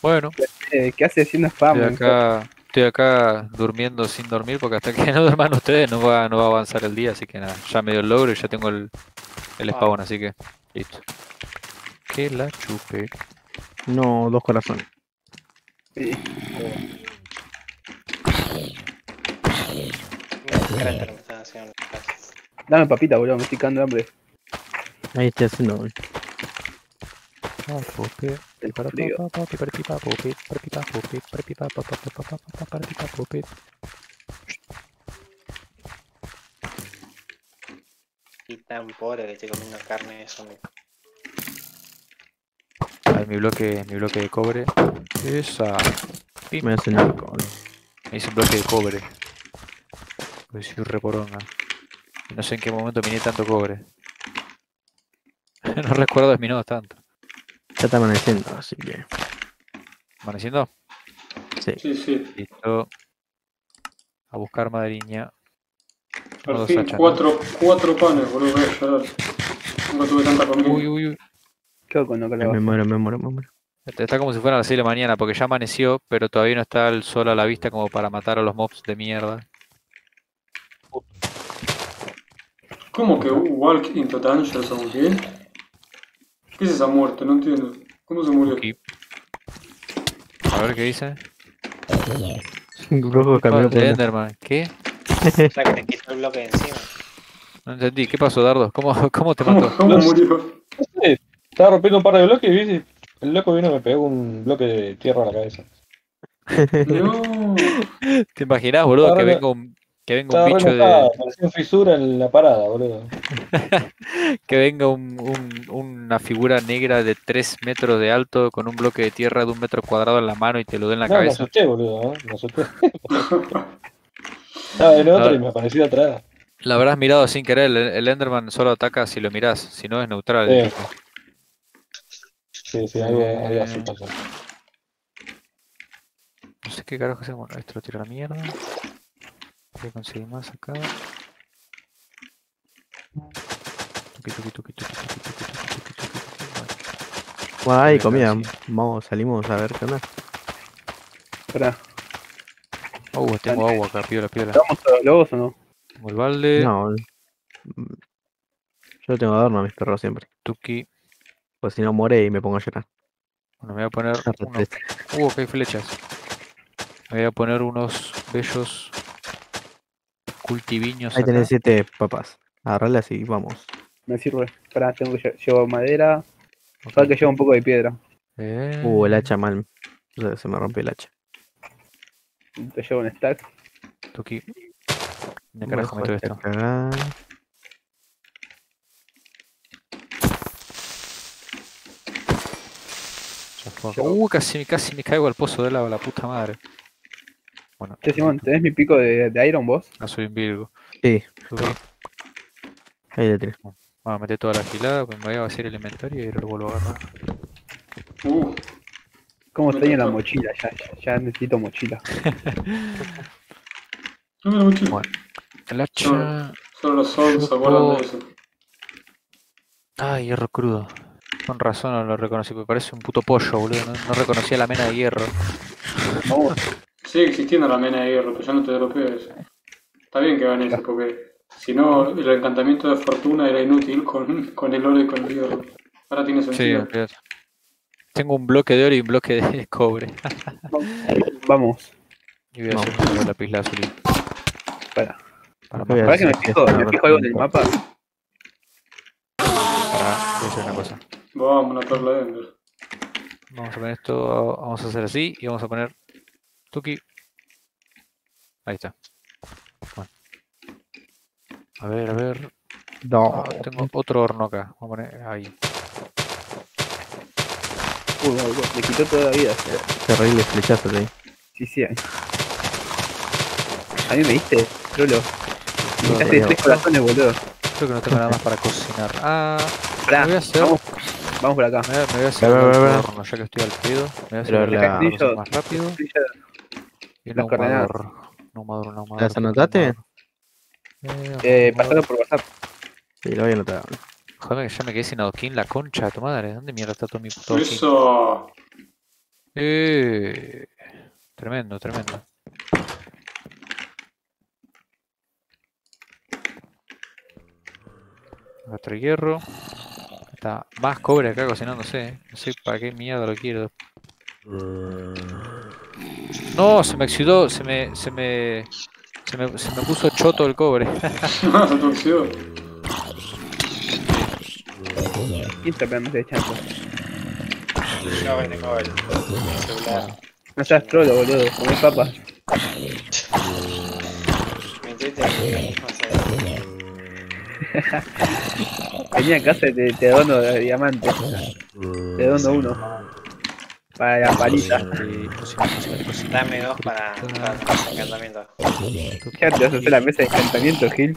Bueno, Eh, ¿Qué hace haciendo spam? estoy acá, estoy acá durmiendo sin dormir porque hasta que no duerman ustedes no va, no va a avanzar el día, así que nada, ya me dio el logro y ya tengo el, el Ah. spawn, así que listo. Que la chupe. No, dos corazones. Sí. Dame papita, boludo, me estoy cagando hambre. Ahí estoy haciendo, boludo. Y tan pobre que comiendo carne, eso me Ahí mi bloque, mi bloque de cobre. Esa. Me a hacer un arco, boludo. Me hice un bloque de cobre. Porque soy reporonga. Y no sé en qué momento miné tanto cobre. no recuerdo haber minado tanto. Ya está amaneciendo, así que. ¿Amaneciendo? sí, sí. Listo. A buscar maderiña. Al fin, hachas, ¿no? cuatro, cuatro panes, boludo, voy a llorar. Nunca tuve tanta comida. Uy, uy, uy. ¿Qué hago con lo que le Me muero, me muero, me muero. Este, Está como si fueran las 6 de la mañana porque ya amaneció, pero todavía no está el sol a la vista como para matar a los mobs de mierda. ¿Cómo que walk into danger son qué? ¿Qué es esa muerte? No entiendo. ¿Cómo se murió? Aquí. A ver qué dice. Rojo Ah, cambió por de una- Enderman. ¿Qué? O sea que te quitó el bloque de encima. No entendí. ¿Qué pasó, Dardo? ¿Cómo, cómo te ¿Cómo, mató? cómo sé. murió? Estaba rompiendo un par de bloques y el loco vino y me pegó un bloque de tierra a la cabeza. No. ¿Te imaginas, boludo, que venga un, Que venga un bicho de. fisura en la parada, boludo. Que venga un- un- una figura negra de 3 metros de alto con un bloque de tierra de un metro cuadrado en la mano y te lo dé en la No, me cabeza. asusté, boludo, ¿eh? me asusté. Estaba en otro y me apareció atrás. La habrás mirado sin querer. El, el Enderman solo ataca si lo mirás, si no es neutral. el Sí. Sí, sí, algo, eh, algo. No sé qué carajo hacemos. Esto lo tiro a la mierda. Voy a conseguir más acá. Guay, comida. Vamos, salimos a ver qué onda. Espera. Oh, tengo agua acá, piola, piola. ¿Vamos a los lobos o no? Tengo el balde. No. Yo tengo adorno a mis perros siempre. Tuki. Pues si no muere y me pongo a llorar. Bueno, me voy a poner Una unos... Uh, que hay flechas. Me voy a poner unos bellos cultiviños Ahí tenés siete papas. Agarralas y vamos. Me sirve. Pará, tengo que lle- llevo madera. Ok. Solo que llevo un poco de piedra. Eh, Uh, el hacha mal. O sea, se me rompió el hacha. Te llevo un stack. Tuki. ¿Dónde carajo meto esto? Uh, casi, casi me caigo al pozo de lava, la puta madre. Bueno, Che, Simón, ¿tenés mi pico de, de Iron vos? no soy un Virgo. Sí, ahí le tiré. Vamos a meter toda la gilada, pues me voy a vaciar el inventario y lo vuelvo a agarrar. Uh, ¿Cómo Me extraño la mochila? Ya, ya, ya necesito mochila. no me lo mucho. Bueno. El hacha. Solo los souls de eso. Ah, hierro crudo. Con razón no lo reconocí, porque parece un puto pollo, boludo. No, no reconocía la mena de hierro. Vamos, Sigue existiendo la mena de hierro, pero ya no te dropees. Está bien que hagan eso, porque si no, el encantamiento de fortuna era inútil con, con el oro y con el hierro. Ahora tiene Sí, sentido. olvídate. Tengo un bloque de oro y un bloque de cobre. vamos. Y voy a hacer Vamos. un lápiz lazuli. Para. Para, Voy a Pará que me fijo, me fijo algo en el mapa. para- voy a hacer una cosa. Vamos, una perla de Ender. Vamos a poner esto, vamos a hacer así y vamos a poner Tuki. Ahí está. Bueno. A ver, a ver. No. Ah, tengo otro horno acá. Vamos a poner ahí. Uy, uy, uy, me quitó toda la vida. Terrible flechazo ahí. Sí, sí. ahí. A mí me diste, trolo. Me No, tres corazones, boludo. Creo que no tengo nada más para cocinar. Ah, Pará, me voy a hacer. vamos, vamos por acá. Me voy a, me voy a hacer ya que estoy al pedo. Me voy a hacer la- Castillo. más rápido. Y coordenadas. ahumador. Un ahumador, un ahumador. ¿Las anotaste? Eh, Eh, pasalo por WhatsApp. Sí, lo voy a anotar. Joder, que ya me quedé sin adoquín, la concha de tu madre. ¿Dónde mierda está todo mi puto? Eso. Eh, tremendo, tremendo. Otro hierro. Está más cobre acá cocinándose. No sé para qué mierda lo quiero. No, se me oxidó, se me, se me, se me, se me puso choto el cobre. Se te oxidó. Y que tengo el celular. No seas trolo, boludo. Comé papas. No sé. Venía a casa y te, te dono de diamante. Te dono uno. Para la cocina. Dame dos para, encantamientos. Ya te vas a hacer la mesa de encantamiento, Gil.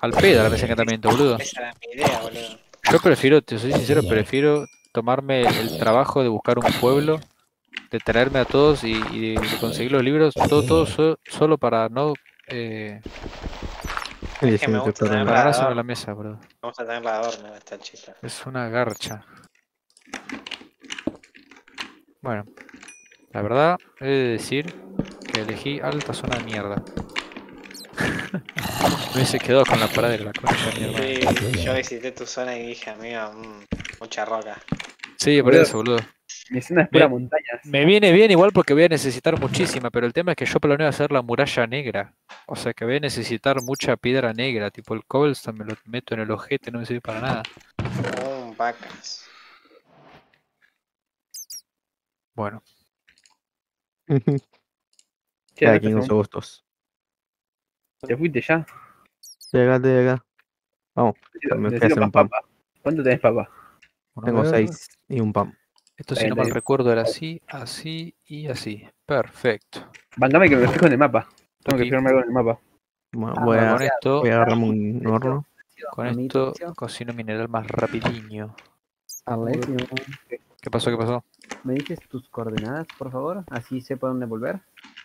Al pedo la mesa de encantamiento, boludo. Esa era mi idea, boludo. Yo prefiero, te soy sincero, prefiero tomarme el trabajo de buscar un pueblo, de traerme a todos y, y de conseguir los libros, todo, todo so- solo para no eh, El Es que me gusta tener la- ganarse la mesa, bro. Vamos a tener la adorno esta chica. Es una garcha. Bueno, la verdad, he de decir que elegí alta zona de mierda. Me hubiese quedado con la parada de la concha de mi hermano. Sí, yo visité tu zona y dije, amigo, mm, mucha roca. Sí, por eso, boludo. Mi zona es pura Me- montañas. Me viene bien igual porque voy a necesitar muchísima, pero el tema es que yo planeo hacer la muralla negra. O sea que voy a necesitar mucha piedra negra, tipo el cobblestone me lo meto en el ojete, no me sirve para nada. Un vacas. Bueno, Che, Cada no te quien con hacemos- sus gustos. ¿Te fuiste ya? Acá, estoy acá. Vamos, Me fui a hacer un papa. ¿Cuánto tenés papa? Tengo seis y un pan. Esto, si no mal recuerdo, era así, así y así. Perfecto. Bancame que me fijo en el mapa. Tengo que fijarme algo en el mapa. Bueno, Ah, voy, Bueno, a, con esto, voy a agarrarme un horno. con esto cocino mineral más rapidinho. Alessio, ¿Qué pasó? ¿Qué pasó? ¿me dices tus coordenadas, por favor? Así sé por dónde volver.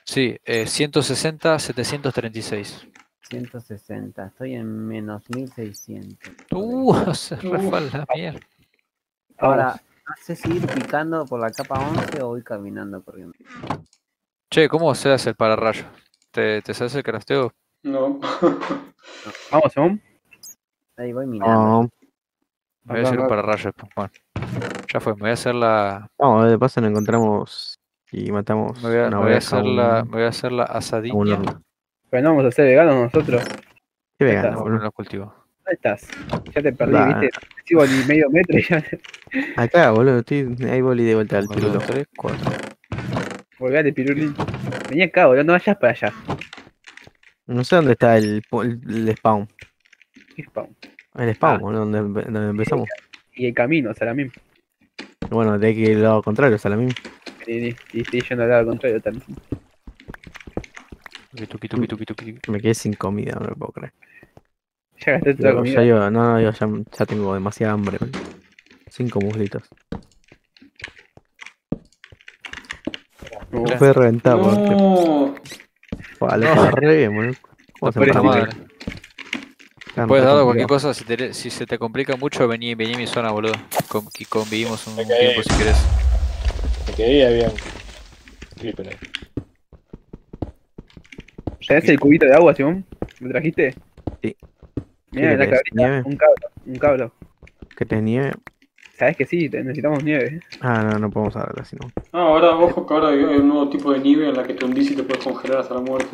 Sí, eh, 160, 736. 160, estoy en menos 1600. Uh, se refala la mierda. Ahora, si ir picando por la capa 11 o ir caminando corriendo. Che, ¿cómo se hace el pararrayo? ¿Te, te sabes el crafteo? No. Vamos, Simón. Ahí voy minando. No, Me voy a hacer un pararrayo después. Bueno, ya fue, me voy a hacer la. no, de paso nos encontramos y matamos Me voy a, una me voy a oveja, hacer la. Me voy a hacer la asadilla. Pero no vamos a ser veganos nosotros. Qué vegano. No, no cultivo. ¿Dónde estás? Ya te perdí, viste. Sigo ni medio metro y ya Acá, boludo, estoy ahí volví de vuelta al pirulo. dos, tres, cuatro. volvete, pirulín. Vení acá, boludo, no vayas para allá. No sé dónde está el, po- el, el spawn. ¿Qué spawn? El spawn, Ah. boludo, donde, donde empezamos. Y el camino, o sea, la misma. Bueno, de que el lado contrario, o sea, la misma. Y, y estoy yendo al lado contrario también. Tuki, tuki, tuki, tuki, tuki. Me quedé sin comida, no lo puedo creer. Ya gasté toda la Yo, comida. ya, yo- no, no, yo ya, ya tengo demasiada hambre. boludo. Cinco muslitos. No. Fue reventado. No. Fua, lo No. agarré bien, boludo. ¿Cómo se por me madre. Tan Puedes re dar cualquier cosa, si, te- si se te complica mucho, vení, vení a mi zona, boludo. Con, y convivimos un Me tiempo si querés. Me quedé había un creeper ahí. ¿Tenés el cubito de agua, Simón? ¿Lo trajiste? Sí. Mira, ¿Qué la cabrita, nieve? un cabro, un cabro. ¿Que te nieve? Sabes que sí, necesitamos nieve. Ah, no, no podemos hablar así, ¿no? No, ahora, ojo que ahora hay un nuevo tipo de nieve en la que te hundís y te puedes congelar hasta la muerte.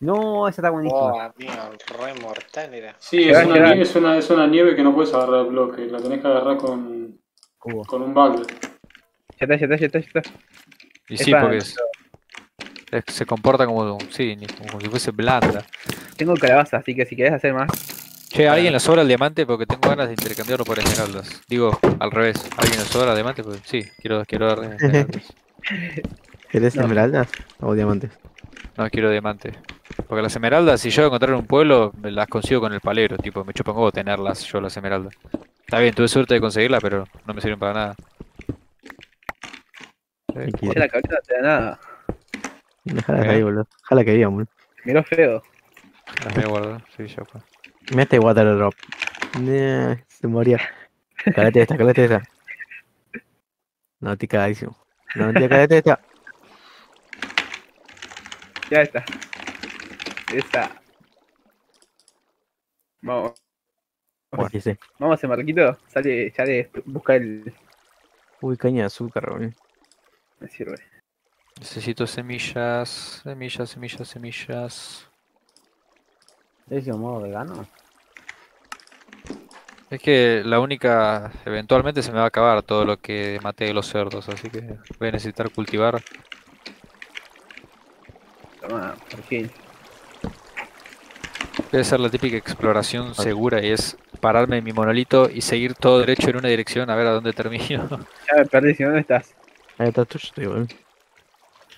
No, esa está buenísima. Oh, amigo, re mortal era. Sí, es una, nieve, es, una, es una nieve que no puedes agarrar el bloque, la tenés que agarrar con, Cubo. con un balde. Ya está, ya está, ya está, ya está. Y Es sí, porque es- se comporta como, sí, ni- como si fuese blanda. Tengo calabaza, así que si querés hacer más, Che, ¿a alguien le sobra el diamante? Porque tengo ganas de intercambiarlo por esmeraldas. Digo, al revés. ¿A alguien le sobra el diamante? Porque sí, quiero, quiero dar esmeraldas. ¿Querés No. esmeraldas o diamantes? No, quiero diamante. Porque las esmeraldas, si yo encontrar un pueblo, me las consigo con el palero. Tipo, me chupan huevo tenerlas yo las esmeraldas. Está bien, tuve suerte de conseguirlas, pero no me sirven para nada. Ya la no te da nada. Dejala ¿Eh? ahí, boludo. Dejala que viva, boludo. Miró feo. las voy a guardar. Sí, ya fue. Mira este water drop. Nah, se moría. Calate esta, calate esta. No, estoy cagadísimo. No, tío, calate esta. Ya está. Esa. Vamos. Bueno, sí. Vamos a hacer Marquito. Sale, sale, busca el. Uy, caña de azúcar, boludo. Me sirve. Necesito semillas, semillas, semillas, semillas. ¿Es un modo vegano? Es que la única, eventualmente se me va a acabar todo lo que maté de los cerdos, así que voy a necesitar cultivar. Toma, por fin. Debe ser la típica exploración segura y es pararme en mi monolito y seguir todo derecho en una dirección a ver a dónde termino. Ya me perdí, si dónde estás. Ahí está tuyo, estoy.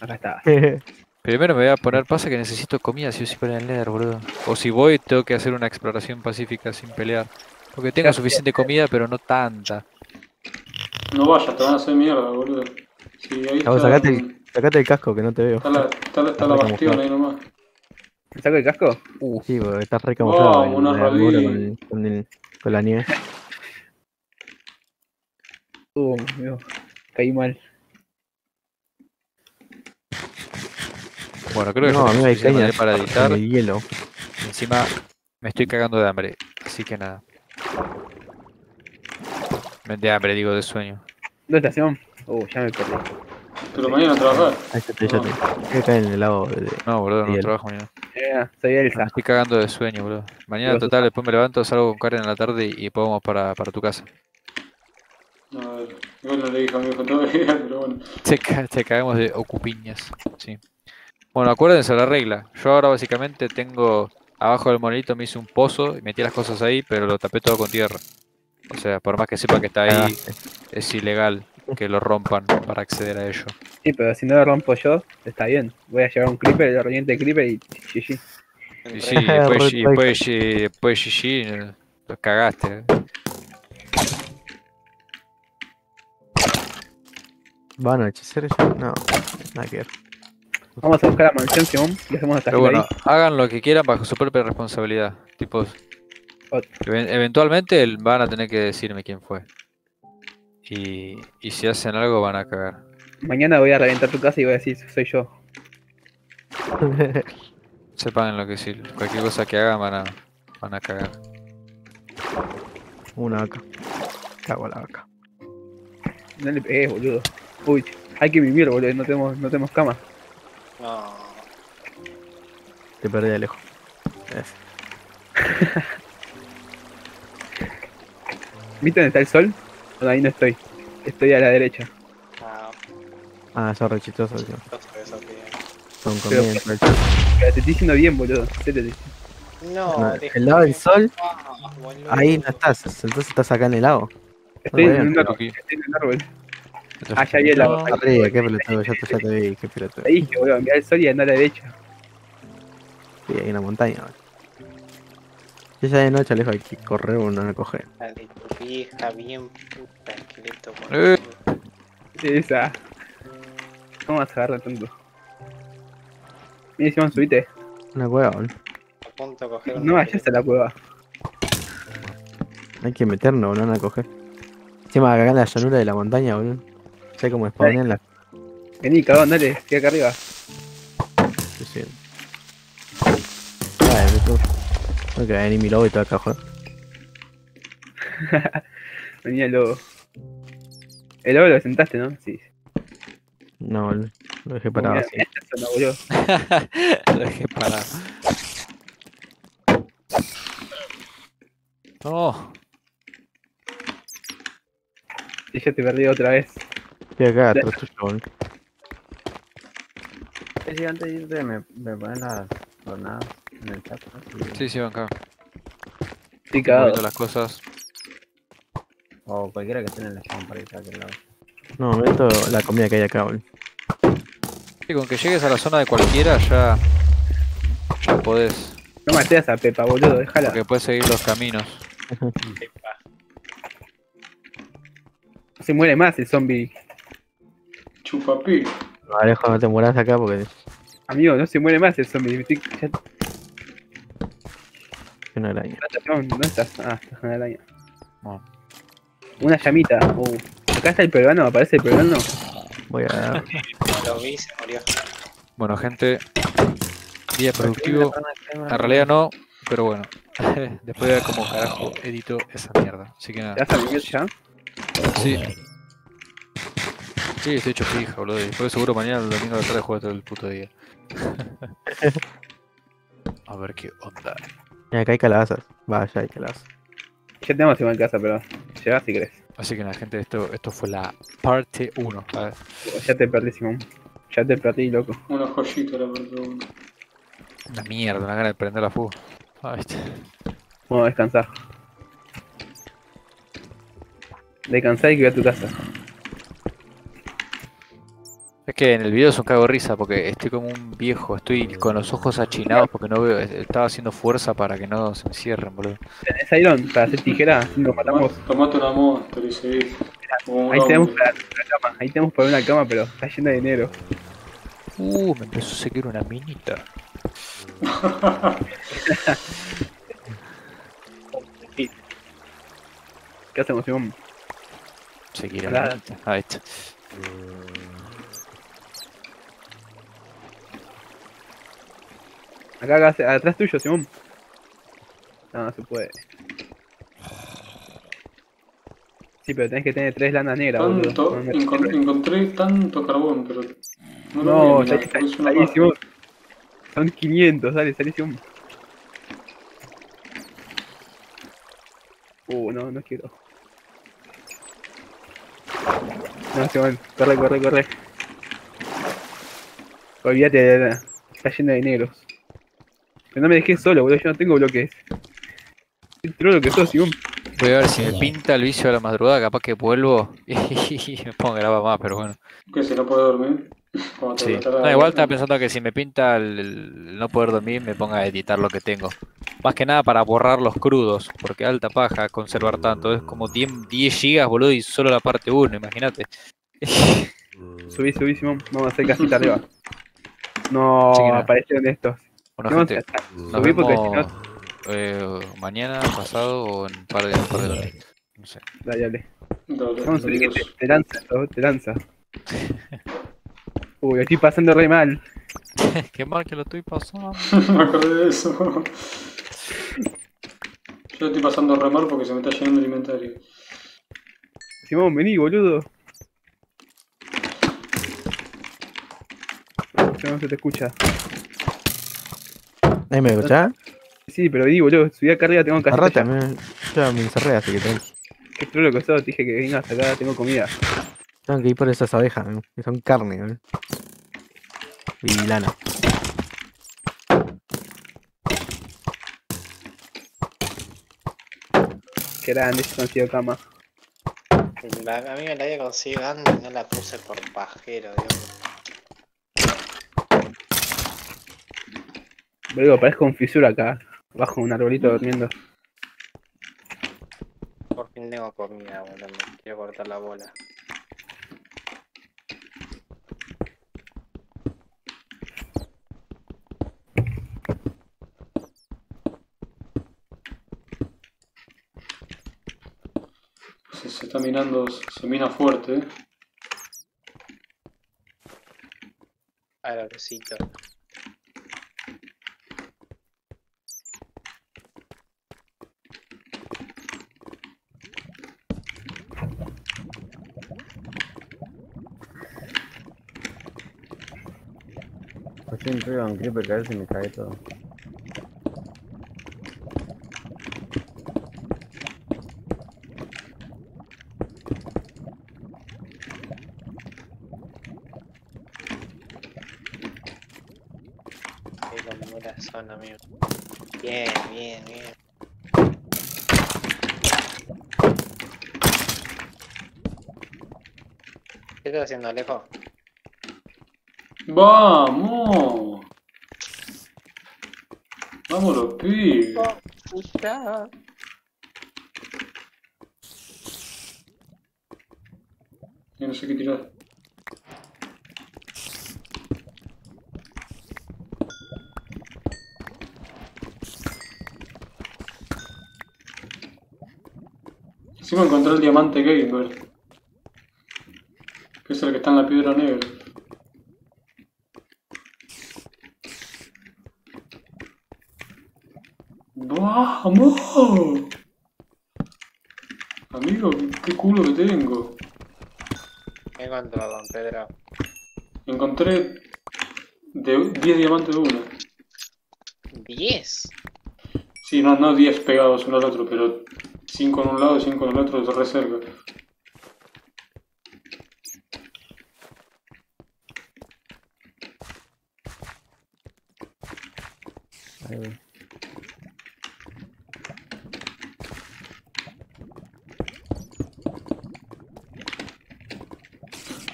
Acá está. Primero me voy a poner, pasa que necesito comida si o sí para el Nether, boludo. O si voy, tengo que hacer una exploración pacífica sin pelear. Porque tengo suficiente comida, pero no tanta. No vayas, te van a hacer mierda, boludo. Sí, ahí Ah, está, sacate el, sacate el casco que no te veo. está la, está la, está la bastión ahí nomás. ¿Me saco el casco? Sí, porque estás re camuflado en una con, con, la nieve. Uh, mío. Caí mal. Bueno, creo que No, mí me caña para editar. el hielo. Encima me estoy cagando de hambre, así que nada. De hambre, digo, de sueño. ¿Dónde estás, Simón? Uh, ya me perdí. Pero mañana a trabajar. Ahí está, ya te. Voy a caer en el lado de. No, boludo, no trabajo mañana. Eh, soy Me estoy cagando de sueño, boludo. Mañana, total, después me levanto, salgo con Karen en la tarde y vamos para, para tu casa. A ver, igual no le dije a mi hijo todavía, pero bueno. Te, ca- te cagamos de ocupiñas, sí. Bueno, acuérdense la regla. Yo ahora básicamente tengo abajo del monolito me hice un pozo y metí las cosas ahí, pero lo tapé todo con tierra. O sea, por más que sepa que está ahí, Cagaste. es ilegal que lo rompan para acceder a ello. Sí, pero si no lo rompo yo, está bien. Voy a llevar un creeper, lo reviente el creeper y GG. Y sí, después, después, y después GG, lo cagaste. eh. ¿Van a hechicero ya? No, nada que ver. Vamos a buscar la mansión, Simón, y hacemos hasta Pero ahí. bueno, hagan lo que quieran bajo su propia responsabilidad. Tipo, eventualmente el- van a tener que decirme quién fue. Y, y si hacen algo van a cagar. Mañana voy a reventar tu casa y voy a decir, soy yo. Sepan lo que si cualquier cosa que hagan van a, van a cagar. Una vaca. Cago la vaca. No le pegué, boludo. Uy, hay que vivir, boludo, no tenemos, no tenemos cama. No. Te perdí de lejos. Es. ¿Viste dónde está el sol? Bueno, ahí no estoy. Estoy a la derecha. No. Ah, sos re chistoso, tío. Con Pero- el- Pero te estoy diciendo bien, boludo. ¿Qué te dice? No, el lado del de- sol, Ah. Ahí no estás. Entonces estás acá en el lago. Estoy en un árbol. Aquí. Estoy en un árbol. Ah, ya vi el No, agua. Arriba, qué pelotudo. Ya te, ya te vi, qué pelotudo. Te dije, boludo, mirar el sol y andar a la derecha. Sí, hay una montaña. boludo. Si ya de noche, lejos hay que correr o no coger. Dale, tu vieja bien puta, esqueleto. Eh. boludo. Esa. ¿Cómo vas a agarrar tanto? Mira, Simón, subite. Una cueva, boludo. A punto de coger No vayas a la cueva. Hay que meternos, boludo, no a coger. Encima acá en la llanura de la montaña, boludo. Sé cómo spawnean las. Vení, cagón, dale, estoy acá arriba. Sí, sí. Me tú. No que venir mi lobo y todo acá, joder. Venía el lobo. El lobo lo sentaste, ¿no? Sí. No. Lo dejé parado Mira, así. zona. Lo dejé parado. No, Y ya te perdí otra vez. Estoy acá atrás boludo. Sí, sí, antes de irte me, me pones las jornadas en el chat. ¿no? Sí, sí, van acá. Estoy cagado. Moviendo las cosas. O cualquiera que esté en el spawn para que aquel lado. No, meto la comida que hay acá, boludo. Sí, con que llegues a la zona de cualquiera ya, ya podés, No mates a Pepa, boludo, déjala. porque puedes seguir los caminos. No se muere más el zombie. Chupapi. No, Alejo, no te mueras acá porque Amigo, no se muere más el zombie. Estoy- ya- una araña. no, ¿Dónde estás? Ah, estás en la araña. No. Una llamita. Uh. Acá está el peruano, aparece el peruano. Voy a. Lo vi se murió. Bueno, gente, día productivo. En realidad no, pero bueno. Después de ver cómo carajo edito esa mierda. Así que ¿Te nada. vas a vivir ya? Sí. Sí, estoy hecho pija, boludo. Y después seguro mañana el domingo la tarde juego todo el puto día. A ver qué onda. Mira, acá hay calabazas. Vaya, hay calabazas. Ya tenemos igual en casa, pero llegás si querés. Así que nada, gente, esto, esto fue la parte 1. Ya te perdí, Simón. Ya te perdí, loco. Una joyita la parte uno. Una mierda, una gana de prender la fuga. Ah, viste. Vamos a descansar. Descansar y que a tu casa. Es que en el video es un cago de risa porque estoy como un viejo, estoy con los ojos achinados porque no veo, estaba haciendo fuerza para que no se me cierren, boludo. ¿Tenés Iron para hacer tijera? Nos matamos. Tomate una monster y seguí. Como un Ahí tenemos para una cama. Ahí tenemos para una cama, pero está llena de dinero. Uh, me empezó a seguir una minita. ¿Qué hacemos, Simón? Seguir a la minita. Ahí está. Acá, acá, atrás tuyo, Simón. No, no se puede. Sí, pero tenés que tener tres lanas negras, boludo. Tanto, No, encontré tanto carbón, pero no lo No, vi, salí, salí, paja. Simón. Son 500, dale, salí, Simón. Uh, no, no quiero. No, Simón, corre, corre, corre. Olvídate de la... está llena de negros. Pero no me dejé solo, boludo, yo no tengo bloques. Qué trolo que sos, Simón. Voy a ver si me pinta el vicio de la madrugada, capaz que vuelvo y me pongo a grabar más, pero bueno. Que si no puedo dormir. Sí. No, igual estaba pensando que si me pinta el, el no poder dormir, me ponga a editar lo que tengo. Más que nada para borrar los crudos, porque alta paja conservar tanto. Es como 10, 10 gigas, boludo, y solo la parte 1, imagínate. Subí, subí, Simón. Vamos a hacer casita arriba. No, Sí que no. aparecieron estos. Bueno, gente, subí nos vemos no. eh, mañana, pasado o en un par de, un par de horas. No sé. Dale, dale. Dale, Vamos a ver que te, te lanza, ¿no? te lanza. Uy, estoy pasando re mal. Qué mal que lo estoy pasando. Me acordé de eso. Yo estoy pasando re mal porque se me está llenando el inventario. Simón, vení, boludo. Ya no se te escucha. ¿Ahí me escuchás? Sí, pero vení, boludo. Subí acá arriba, tengo casita. Arrata, ya. me, ya me encerré, así que tengo, Qué que sos, te dije que vengas acá, tengo comida. tengo que ir por esas abejas, ¿no? que son carne, ¿no? Y lana. Qué grande, se consigo cama. La, a mí me la había conseguido antes y no la puse por pajero, Dios. Boludo, parezco un fisura acá. Bajo un arbolito durmiendo. Por fin tengo comida, boludo. Me quiero cortar la bola. Se, se está minando, se mina fuerte. ¿eh? Aerocito. Escuché un creeper caerse y me cagué todo. Son, amigo. Bien, bien, bien. ¿Qué estás haciendo, Alejo? ¡Vamos! Puta. Yo no sé qué tirar. Encima encontré el diamante gamer. Que es el que está en la piedra negra. ¡Vamos! Amigo, qué culo que tengo. ¿Qué encontró, don Pedro? Encontré de 10 diamantes de una. 10. Sí, no, no 10 pegados uno al otro, pero 5 en un lado y 5 en el otro, re cerca. Ahí voy.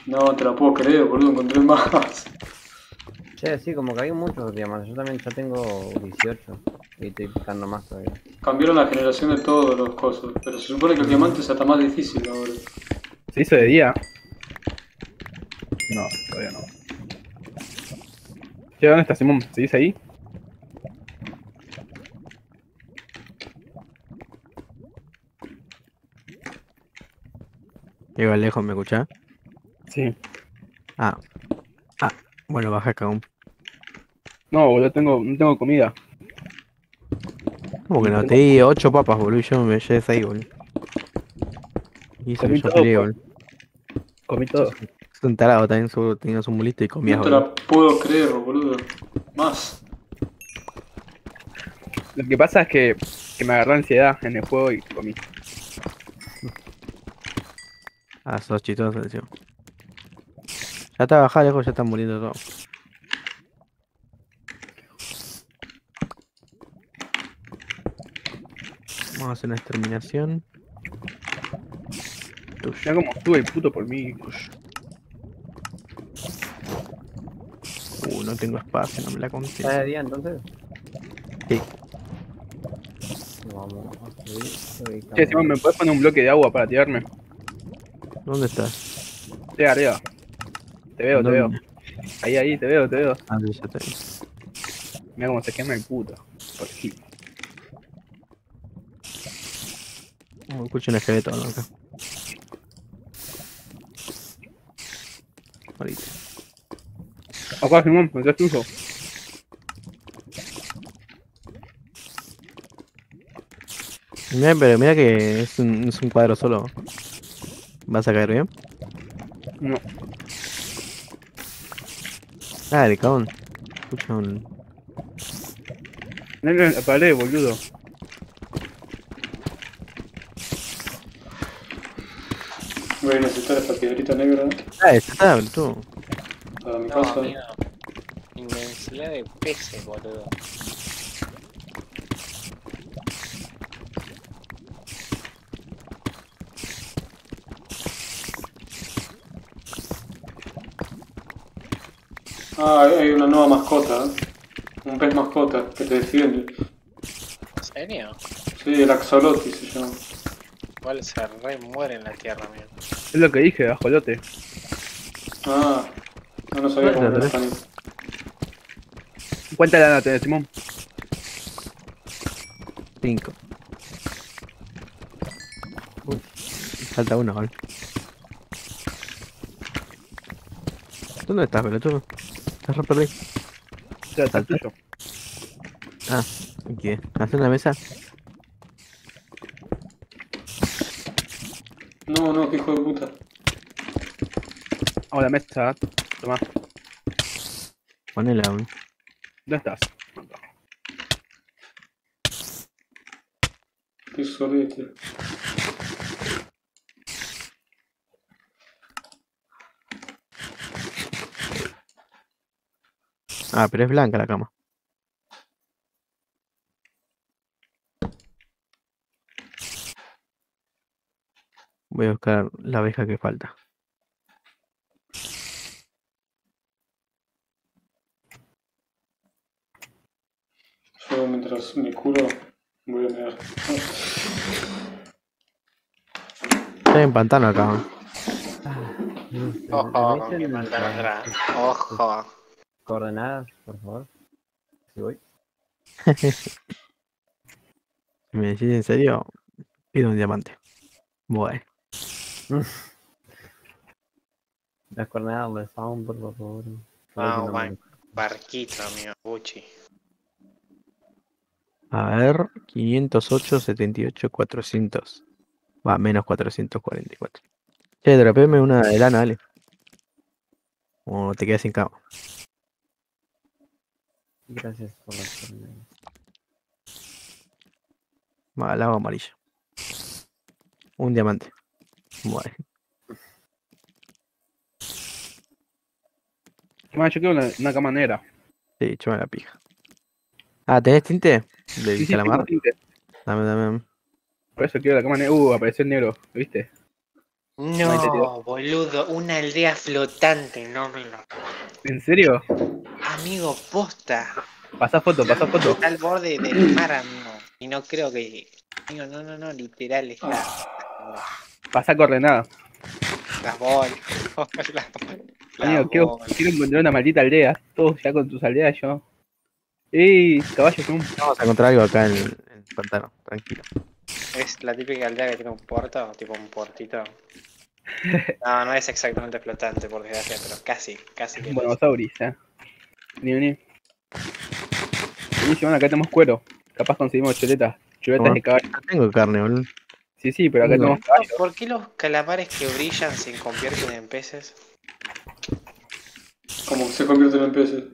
No, te la puedo creer, boludo, encontré más. Che, sí, como que hay muchos diamantes. Yo también ya tengo 18. Y estoy picando más todavía. Cambiaron la generación de todos los cosas, pero se supone que el diamante es hasta más difícil ahora. ¿Se hizo de día? No, todavía no. Che, ¿dónde estás, Simón? ¿Seguís ahí? Llego lejos, ¿me escuchás? Sí. Ah. Ah, bueno, baja acá un. No, boludo, tengo, no tengo comida. Como que no, te di 8 papas, boludo, y yo me llevé 6, boludo. Y peleé, pues. boludo. Comí todo. Es un tarado también, seguro tenías un mulito y comías, No te la puedo creer, boludo. Más. Lo que pasa es que, que me agarró ansiedad en el juego y comí. Ah, sos chistoso, tío. Ya te baja lejos, ya están muriendo todos. Vamos a hacer una exterminación. Ya como estuve puto por mí. Uh, no tengo espacio, no me la conté. ¿Está de día entonces? Sí. Vamos a subir. Che, Simón, ¿me puedes poner un bloque de agua para tirarme? ¿Dónde estás? De arriba. Te veo, te veo. Ahí, ahí, te veo, te veo. Ah. Mira cómo se quema el puto. Por aquí. Oh, escucho un esqueleto ¿no? acá. Ahorita. Acá, Simón, me traes tuyo. Mira, pero mira que es un, es un cuadro solo. ¿Vas a caer bien? No. Ah, el cabrón. Escucha un. No en la pared, boludo. Voy a necesitar esta piedrita negra Ah, está, tú. para mi No, casa. amigo. Inmensidad de peces, boludo. Ah, hay- una nueva mascota. ¿eh? Un pez mascota que te defiende. ¿En serio? Sí, el axolotl se llama. Igual se re muere en la tierra, amigo. Es lo que dije, ajolote. Ah, no, no sabía cómo era español. ¿Cuánta lana tenés, Simón? 5. Falta uno, ¿vale? ¿Dónde estás, pelotudo? Estás re perdido. Ya, está tuyo. Aquí, ¿haces una mesa? No, no, qué hijo de puta. Vamos a la mesa. Tomá. Ponela, weón. ¿Dónde estás? Qué sorete. Ah, pero es blanca la cama. Voy a buscar la abeja que falta. Yo mientras me curo voy a mirar. Estoy en pantano acá. weón. Ojo, matan atrás. Ojo. Coordenadas, por favor. Si voy. Si me decís en serio, pido un diamante. Bueno. Las coordenadas del sound, por favor. Ah, Solo bueno. Barquito, amigo. Gucci. A ver, 508, 78, 400. Va, menos 444. Che, dropeme una de lana, dale. O te quedas sin cama. Gracias por las coordenadas. Al agua amarilla. Un diamante. Bueno. Yo quiero una, una cama negra. Sí, chuma la pija. Ah, ¿tenés tinte? ¿Del Sí, sí, calamar? tengo tinte. Dame, dame. Por eso quiero la cama negra. Uh, apareció el negro. ¿Viste? No, boludo. Una aldea flotante, no me lo. ¿En serio? Amigo, posta. Pasá foto, pasá foto. Está al borde del mar, amigo. Y no creo que. Amigo, no, no, no, literal está. Pasá coordenada. Las bolas. Las Amigo, quiero, quiero encontrar una maldita aldea. Todos ya con tus aldeas, yo. ¡Ey! Caballo, zoom. Vamos a encontrar algo acá en el, en el pantano. Tranquilo. Es la típica aldea que tiene un puerto, tipo un puertito. No, no es exactamente flotante, por desgracia, pero casi, casi que Bueno, sauris, eh. Vení, vení. Simón, acá tenemos cuero. Capaz conseguimos chuletas. Chuletas de caballo. No tengo carne, boludo. Sí, sí, pero acá No. tenemos caballo. ¿Por qué los calamares que brillan se convierten en peces? Como que se convierten en peces.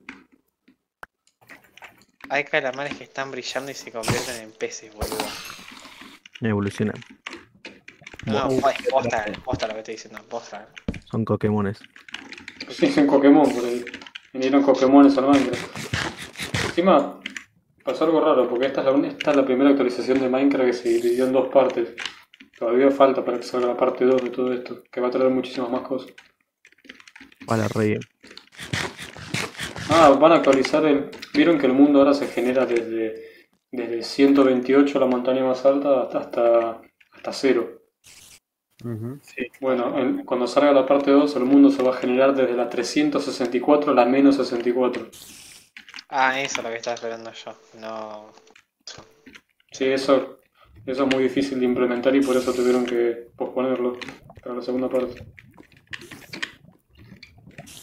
Hay calamares que están brillando y se convierten en peces, boludo. Evolucionan. No, joder, posta, posta lo que estoy diciendo, posta. Son Pokémones. Sí, dicen Pokémon por ahí. Vinieron Pokémones al Minecraft. Encima, pasó algo raro, porque esta es, la, un- esta es la primera actualización de Minecraft que se dividió en dos partes. Todavía falta para que salga la parte 2 de todo esto, que va a traer muchísimas más cosas. Vale, re bien. Ah, van a actualizar el... Vieron que el mundo ahora se genera desde, desde 128, la montaña más alta, hasta, hasta, hasta cero. Ujú. Bueno, en- cuando salga la parte 2, el mundo se va a generar desde la 364 a la menos 64. Ah, eso es lo que estaba esperando yo. No. Sí, eso, eso es muy difícil de implementar y por eso tuvieron que posponerlo para la segunda parte.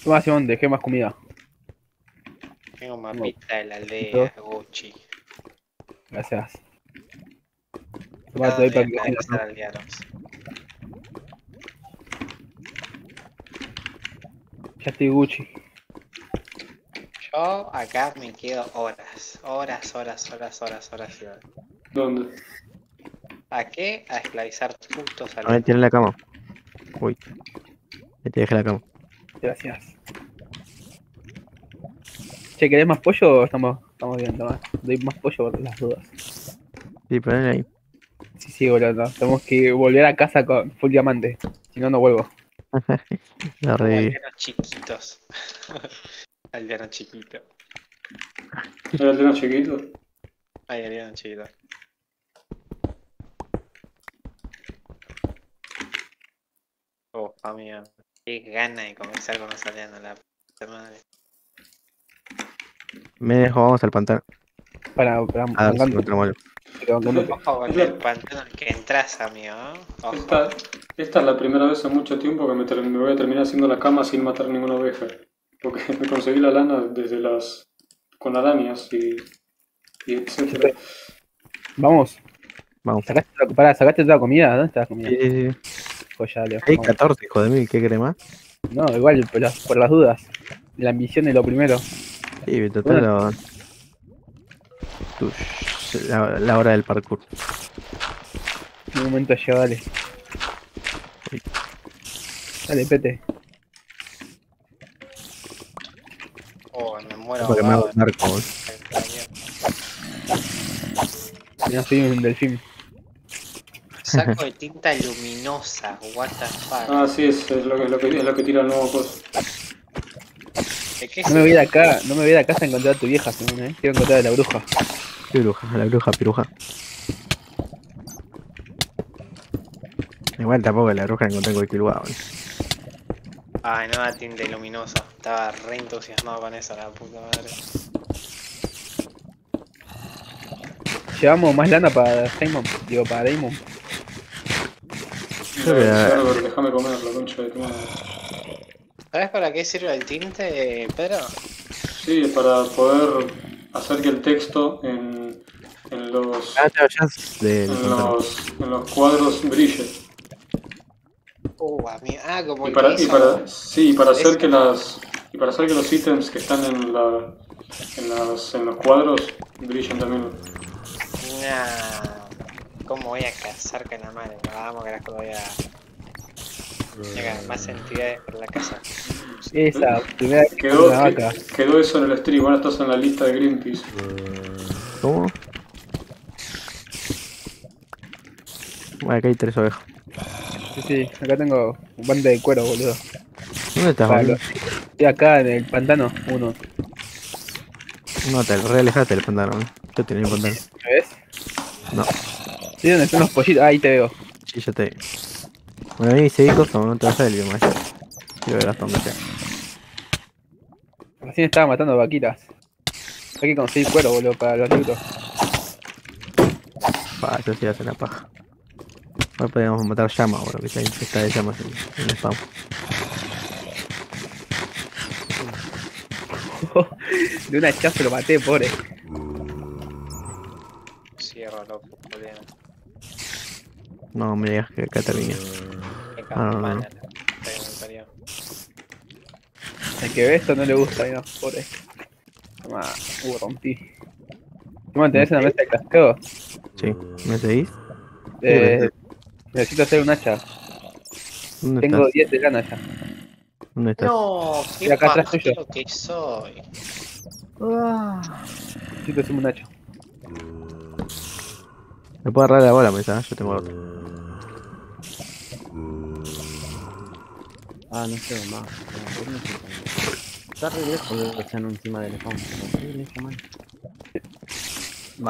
Toma, Simón, dejé más comida. Tengo un mapita de la aldea, Gucci. Gracias. ¿A Toma, te doy para que van a comas, estar aldeados? Ya estoy Gucci. Yo acá me quedo horas. Horas, horas, horas, horas, horas. y horas. ¿Dónde? ¿A qué? A esclavizar putos A ver, al tiene la cama. Uy. Ahí te dejé la cama. Gracias. Che, ¿querés más pollo o estamos, estamos bien? Toma. Doy más pollo por las dudas. Sí, ponele ahí. Sí, sí, boludo. Tenemos que volver a casa con full diamante. Si no, no vuelvo. La re. aldeanos chiquitos. aldeanos chiquitos. ¿Era el tema chiquito? Ay, aldeanos chiquitos. Oh, amigo. Qué gana de conversar con los aldeanos, la puta madre. Me dejó, vamos al pantano. Para, para, A ver si encontramos algo. pero. Ojo con el pantano en el que entras, amigo. Ojo. Esta, es la primera vez en mucho tiempo que me, voy a terminar haciendo la cama sin matar ninguna oveja. Porque me conseguí la lana desde las... con arañas y... y etcétera. Vamos. Vamos. ¿Sacaste, pará, ¿sacaste toda la comida? ¿Dónde está la comida? Sí, sí, sí. Pues ya. Hay vamos. 14, hijo de mí, ¿qué crees más? No, igual, por las, por las dudas. La ambición es lo primero. Sí, total. La, la hora del parkour. En un momento llega, dale. Dale, pete. Oh, me muero. Porque me hago ahogado. un no soy delfín. Saco de tinta luminosa, what the fuck. Ah, sí, es, es lo, que, es, lo que, es lo que tira el nuevo coso. ¿De qué No me voy de acá, no me voy de acá hasta encontrar a tu vieja, Simón, eh. Quiero encontrar a la bruja. Qué bruja, la bruja piruja. Igual tampoco la bruja la encontré en cualquier lugar. boludo. Ay, no da tinte luminoso. Estaba re entusiasmado con eso, la puta madre. Llevamos más lana para Simon, digo, para Damon. Creo que- déjame comer la concha de tu madre. ¿Sabes para qué sirve el tinte, Pedro? Sí, para poder hacer que el texto en, en los... Ah, te vayas del en los, en los cuadros brille. Uh, a mí- ah, como Y para, que y para, sí, y para hacer que las y para hacer que los ítems que están en la en, las, en los cuadros brillen también. Nah. ¿Cómo voy a cazar con la madre? No, vamos, carajo, voy a. Llegan más entidades por la casa. Esa, primera vez que Quedó, una vaca. que- quedó eso en el stream, ahora estás en la lista de Greenpeace. ¿Cómo? Bueno, acá hay tres ovejas. Sí, sí, acá tengo un bande de cuero, boludo. ¿Dónde estás, boludo? Estoy acá en el pantano, uno. No, te re alejaste del pantano. ¿eh? Yo tenía un pantano. ¿Me ves? No. Sí, donde están los pollitos. Ah, ahí te veo. Sí, ya te vi. Bueno, ahí seguí cosas, no te vas a del bioma. Quiero ver hasta dónde sea. Recién estaba matando vaquitas. Hay que conseguir cuero, boludo, para los libros. Pa, eso sí hace la paja. Hoy podríamos matar llama, boludo, que está infestada de llamas en, en el spam. De una hachazo lo maté, pobre. Cierro, loco. No me digas que acá termina. Ah, no, no. que. El ve esto no le gusta, mira, pobre. Toma, uh, rompí. ¿Tú mantenés en la mesa de casqueo? Sí, ¿me seguís? Eh, necesito hacer un hacha. ¿Dónde Tengo estás? 10 de lana ya. ¿Dónde estás? No, qué acá atrás tuyo. que soy. Necesito hacer un hacha. Me puedo agarrar la bola, me ¿sabes? Yo tengo otro. Ah, no sé más. Está re lejos de que están encima del spawn. pero Re lejos, man.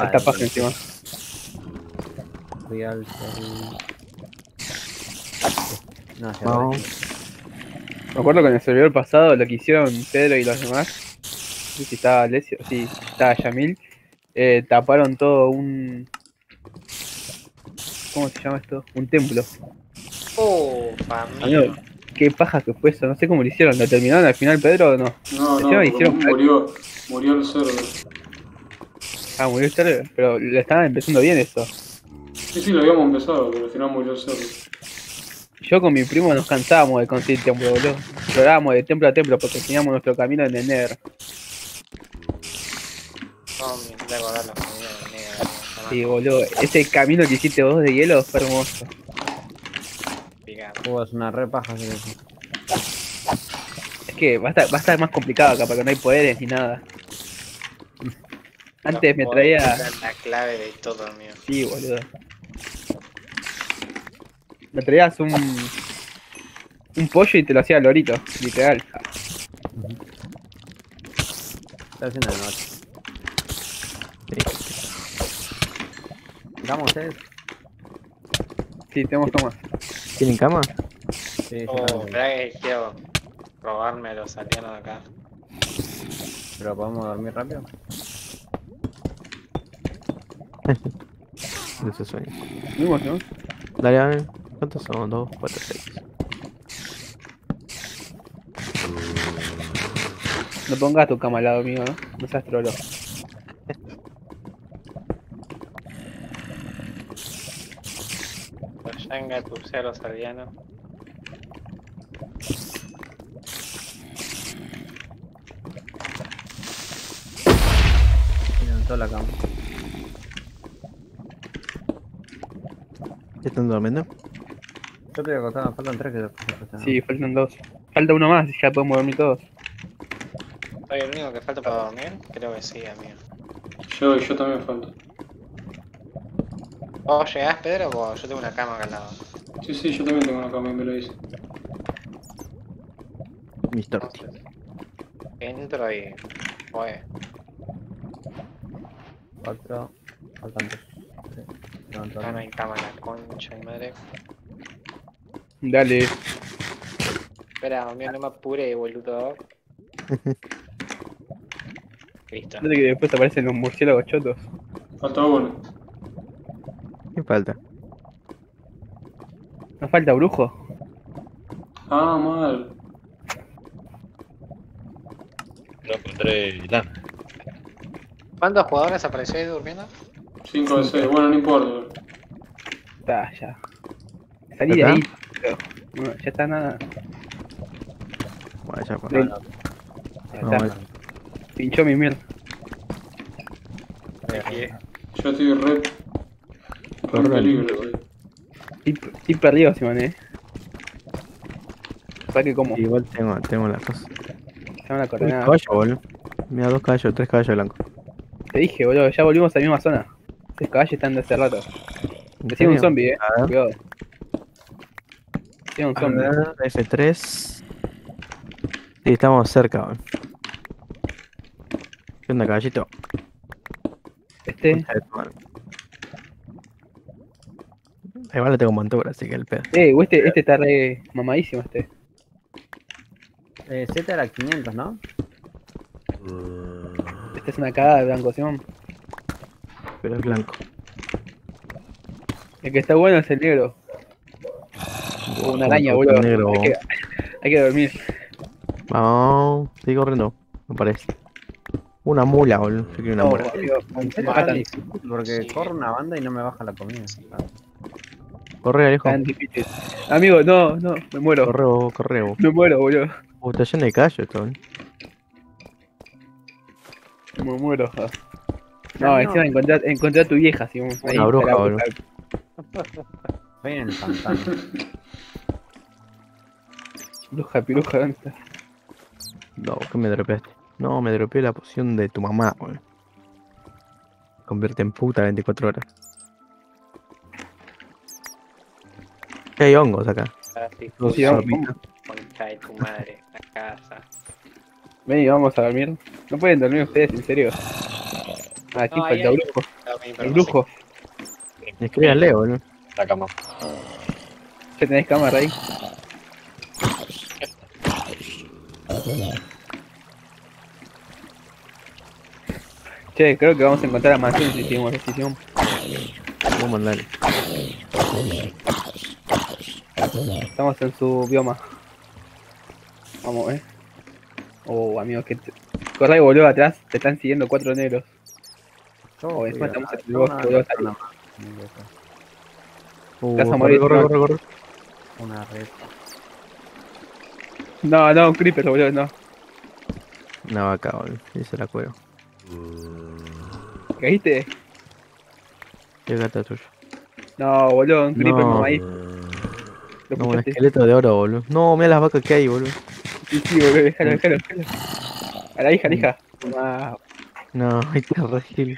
Esta paja encima. Real, sorry. No, ya No. Me acuerdo que en el servidor pasado lo que hicieron Pedro y los demás. No sé si estaba Alessio, sí, estaba Yamil. Eh, taparon todo un. ¿Cómo se llama esto? Un templo. Oh, Amigo, amigo. qué paja que fue eso, no sé cómo lo hicieron. ¿Lo terminaron al final, Pedro, o no? No, no, porque hicieron- murió, murió el server. Ah, murió el server, pero lo estaban empezando bien esto. Sí, sí, lo habíamos empezado, pero al final murió el server. Yo con mi primo nos cansábamos de conseguir templo, boludo. Explorábamos de templo a templo porque teníamos nuestro camino en el Nether. No, me intenté acordar los caminos de negro. Sí, boludo. Ese camino que hiciste vos de hielo fue hermoso. Uh, es una re paja hacer eso. Es que va a estar, va a estar más complicado acá porque no hay poderes ni nada. Antes me traía. La clave de todo, amigo. Sí, boludo. Me traías un. Un pollo y te lo hacía al lorito, literal. Está haciendo de noche. ¿Vamos, eh? Sí, tenemos tomas. ¿Tienen cama? Sí, Oh, esperá que quiero robarme a los aldeanos de acá. Pero podemos dormir rápido. De ese sueño. Vimos, ¿no? Dale, dale. ¿Cuántos son? 2, 4, 6. No pongas tu cama al lado mío, ¿no? No seas trolo. Los Yanga, puse a los aldeanos. Me levantó la cama. ¿Ya están durmiendo? Yo te voy a contar, me faltan tres que después. Sí, faltan dos. Falta uno más y ya podemos dormir todos. ¿Soy el único que falta para dormir? Creo que sí, amigo. Yo, yo también falto. ¿Vos llegás, Pedro? O yo tengo una cama acá al lado. Sí, sí, yo también tengo una cama y me lo dice. Mis tortis. Entonces, entro y. Oye, Cuatro. Faltan dos. No la hay cama en la concha, mi madre. Dale. Espera, amigo, no me apure, boludo. Listo. Fíjate que después aparecen los murciélagos chotos. Falta uno. ¿Qué falta? Nos falta brujo. Ah, mal. No encontré lana. ¿Cuántos jugadores apareció ahí durmiendo? 5 de 6. Bueno, no importa. Está, ya. Salí de ahí. Pero- no, ya está nada. Bueno, ya. Del- Ya No, está. es- Pinchó mi mierda. Yo estoy re. re peligro, sí. Estoy, estoy perdido, Simón, eh. ¿Para qué como? Igual tengo, tengo las cosas. Se van a Un coordenar. caballo, boludo. Mira, dos caballos, tres caballos blancos. Te dije, boludo, ya volvimos a la misma zona. Esos caballos están de hace rato. ¿En Decía un zombie, eh. A ver. Cuidado. Decía un A zombie. ver, F3. Sí, estamos cerca. ¿Qué onda, caballito? Este. Igual le tengo montura, así que el pedo. Eh, este, este está re mamadísimo, este. Eh, Z era 500, ¿no? Este es una cagada de blanco, Simón. Pero es blanco. El que está bueno es el negro. Una araña, boludo. negro. Hay, que, hay que dormir. Vamos, sigue corriendo, me parece. Una mula, boludo. Yo quiero una No, mula. porque corro una banda y no me baja la comida. Corre, Alejo. Amigo, no, no, me muero. Corre, vos, corre, vos. Me muero, boludo. Uh, está lleno de callos esto, boludo. Me muero. ah. No, No, encima no. encontré, encontré a tu vieja, Simón. Ahí Una está bruja, boludo. Estoy en el pantano. Bruja, piruja, ¿dónde está? No, ¿qué me dropeaste? No, me dropeé la poción de tu mamá, boludo. convierte en puta 24 horas. ¿Qué hay hongos acá? Ahora sí, Sí, concha de tu madre, la casa. Ven y vamos a dormir. No pueden dormir ustedes, en serio. Ah, aquí No, falta hay- brujo. El no brujo. Escríbanle, boludo. La cama. ¿Ya tenés cámara ahí? Che, creo que vamos a encontrar a Mansión si hicimos decisión. Vamos a mandarle. Estamos en su bioma. Vamos, eh. Oh, amigo, que te... Corre boludo atrás, te están siguiendo cuatro negros. Yo Oh, a- estamos en el bosque, boludo, una. Uh, Vas a corre, morir, corre, corre, corre. Una red. No, no, un creeper, boludo, no. Una vaca, boludo. Esa la cuero. ¿Caíste? Qué gata tuyo. No, boludo, un creeper No. ahí. Lo No, un esqueleto de oro, boludo. No, mira las vacas que hay, boludo. Sí, sí, boludo, déjalo, déjalo, déjalo. A la hija, a la hija. Ah, No, que regir.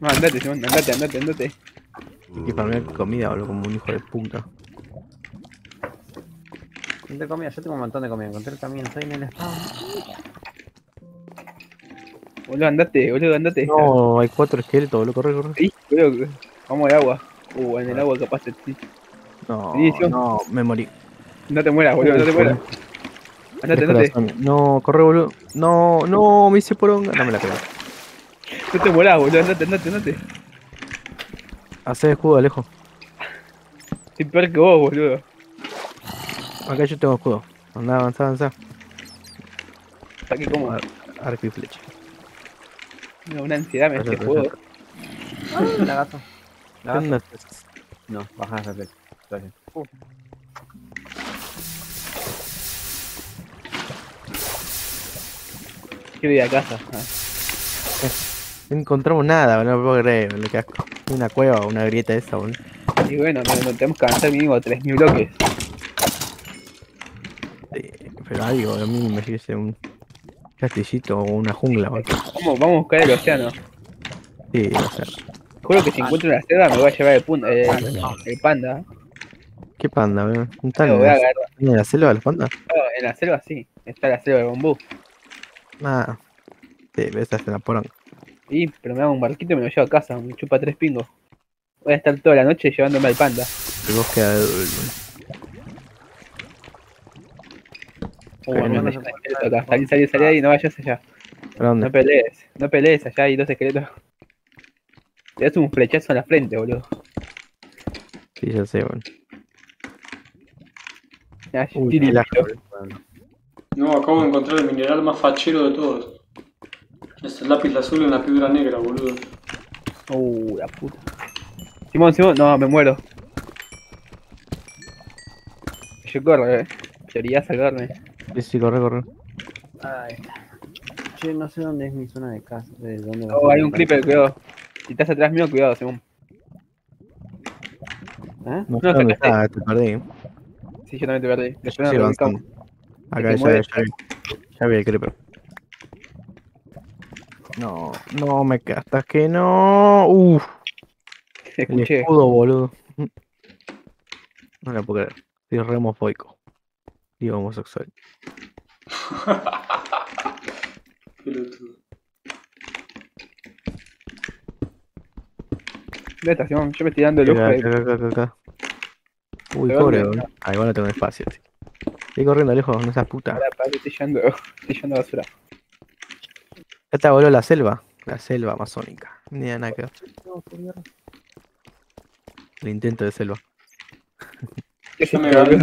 no, andate, Simón, andate, andate, andate. Y farmear comida, boludo, como un hijo de puta. Encontré comida, yo tengo un montón de comida. Encontré el camino, estoy en el spawn. Boludo, andate, boludo, andate. No, hay cuatro esqueletos, boludo. Corre, corre. Sí, boludo, vamos al agua. Uh, en el agua capaz te... sí. No, Sí, sí. no, me morí. No te mueras, boludo, no te mueras. Andate, de andate. No, corre, boludo. No, no, me hice poronga. No me la pegó. No te mueras, boludo, andate, andate, andate. Hacé escudo, Alejo. Estoy peor que vos, boludo. Acá yo tengo escudo. Anda, avanza, avanza. Saqué como Ar- Arco y flecha. una ansiedad me este juego. perfecto. La gato. ¿Qué La gato. No, baja el reflejo. Gracias. Quiero ir a casa. Ah. No encontramos nada, no puedo creer, boludo, qué asco. Una cueva, una grieta esa, boludo. Y bueno, no, no tenemos que avanzar mínimo 3.000 bloques. Sí, pero algo, a mí me parece un castillito o una jungla, boludo. Vamos, vamos a buscar el océano. Sí, no sé. Juro que si encuentro una selva me voy a llevar el, pun- el, el panda. ¿Qué panda, Lo voy a la, agarrar. en la selva los pandas? No, en la selva sí. Está la selva de bambú. Ah, sí, esa es la poronga. Sí, pero me hago un barquito y me lo llevo a casa. Me chupa tres pingos. Voy a estar toda la noche llevándome al panda. El bosque de Adul, Uh, hermano, no hay un esqueleto acá. Salí, salí, salí ahí, no vayas allá. ¿Para dónde? No pelees, no pelees, allá hay dos esqueletos. Te das un flechazo en la frente, boludo. Sí, ya sé, boludo. Uy, tiri, qué boludo. No, acabo de encontrar el mineral más fachero de todos. Es el lápiz azul en la piedra negra, boludo. Uh, la puta. Simón, Simón, no, me muero. Yo corro, eh. Prioridad salvarme. Sí, sí, corre, corre. Ahí está. Che, no sé dónde es mi zona de casa. De dónde Oh, hay un creeper, cuidado. Si estás atrás mío, cuidado, Simón. ¿Eh? No No, sé dónde está, te perdí. Sí, yo también te perdí. Ubicamos. avanzando. Acá te ya, ya, vi. ya vi el creeper. No, no me castas que no. Uf, el Escuché. escudo, boludo. No la puedo creer. Soy re homofóbico. Y homosexual. Pelotudo. ¿Dónde estás, Simón? Yo me estoy dando el ojo Acá, de... acá, acá, acá, acá. Uy, ¿De pobre, boludo. Ah, igual no tengo espacio. Estoy corriendo lejos, no seas puta. Pará, pará, estoy yendo, estoy yendo a basura. Ya está, boludo, la selva. La selva amazónica. Ni nada que ver. El intento de selva. ¿Qué Yo me, gasté,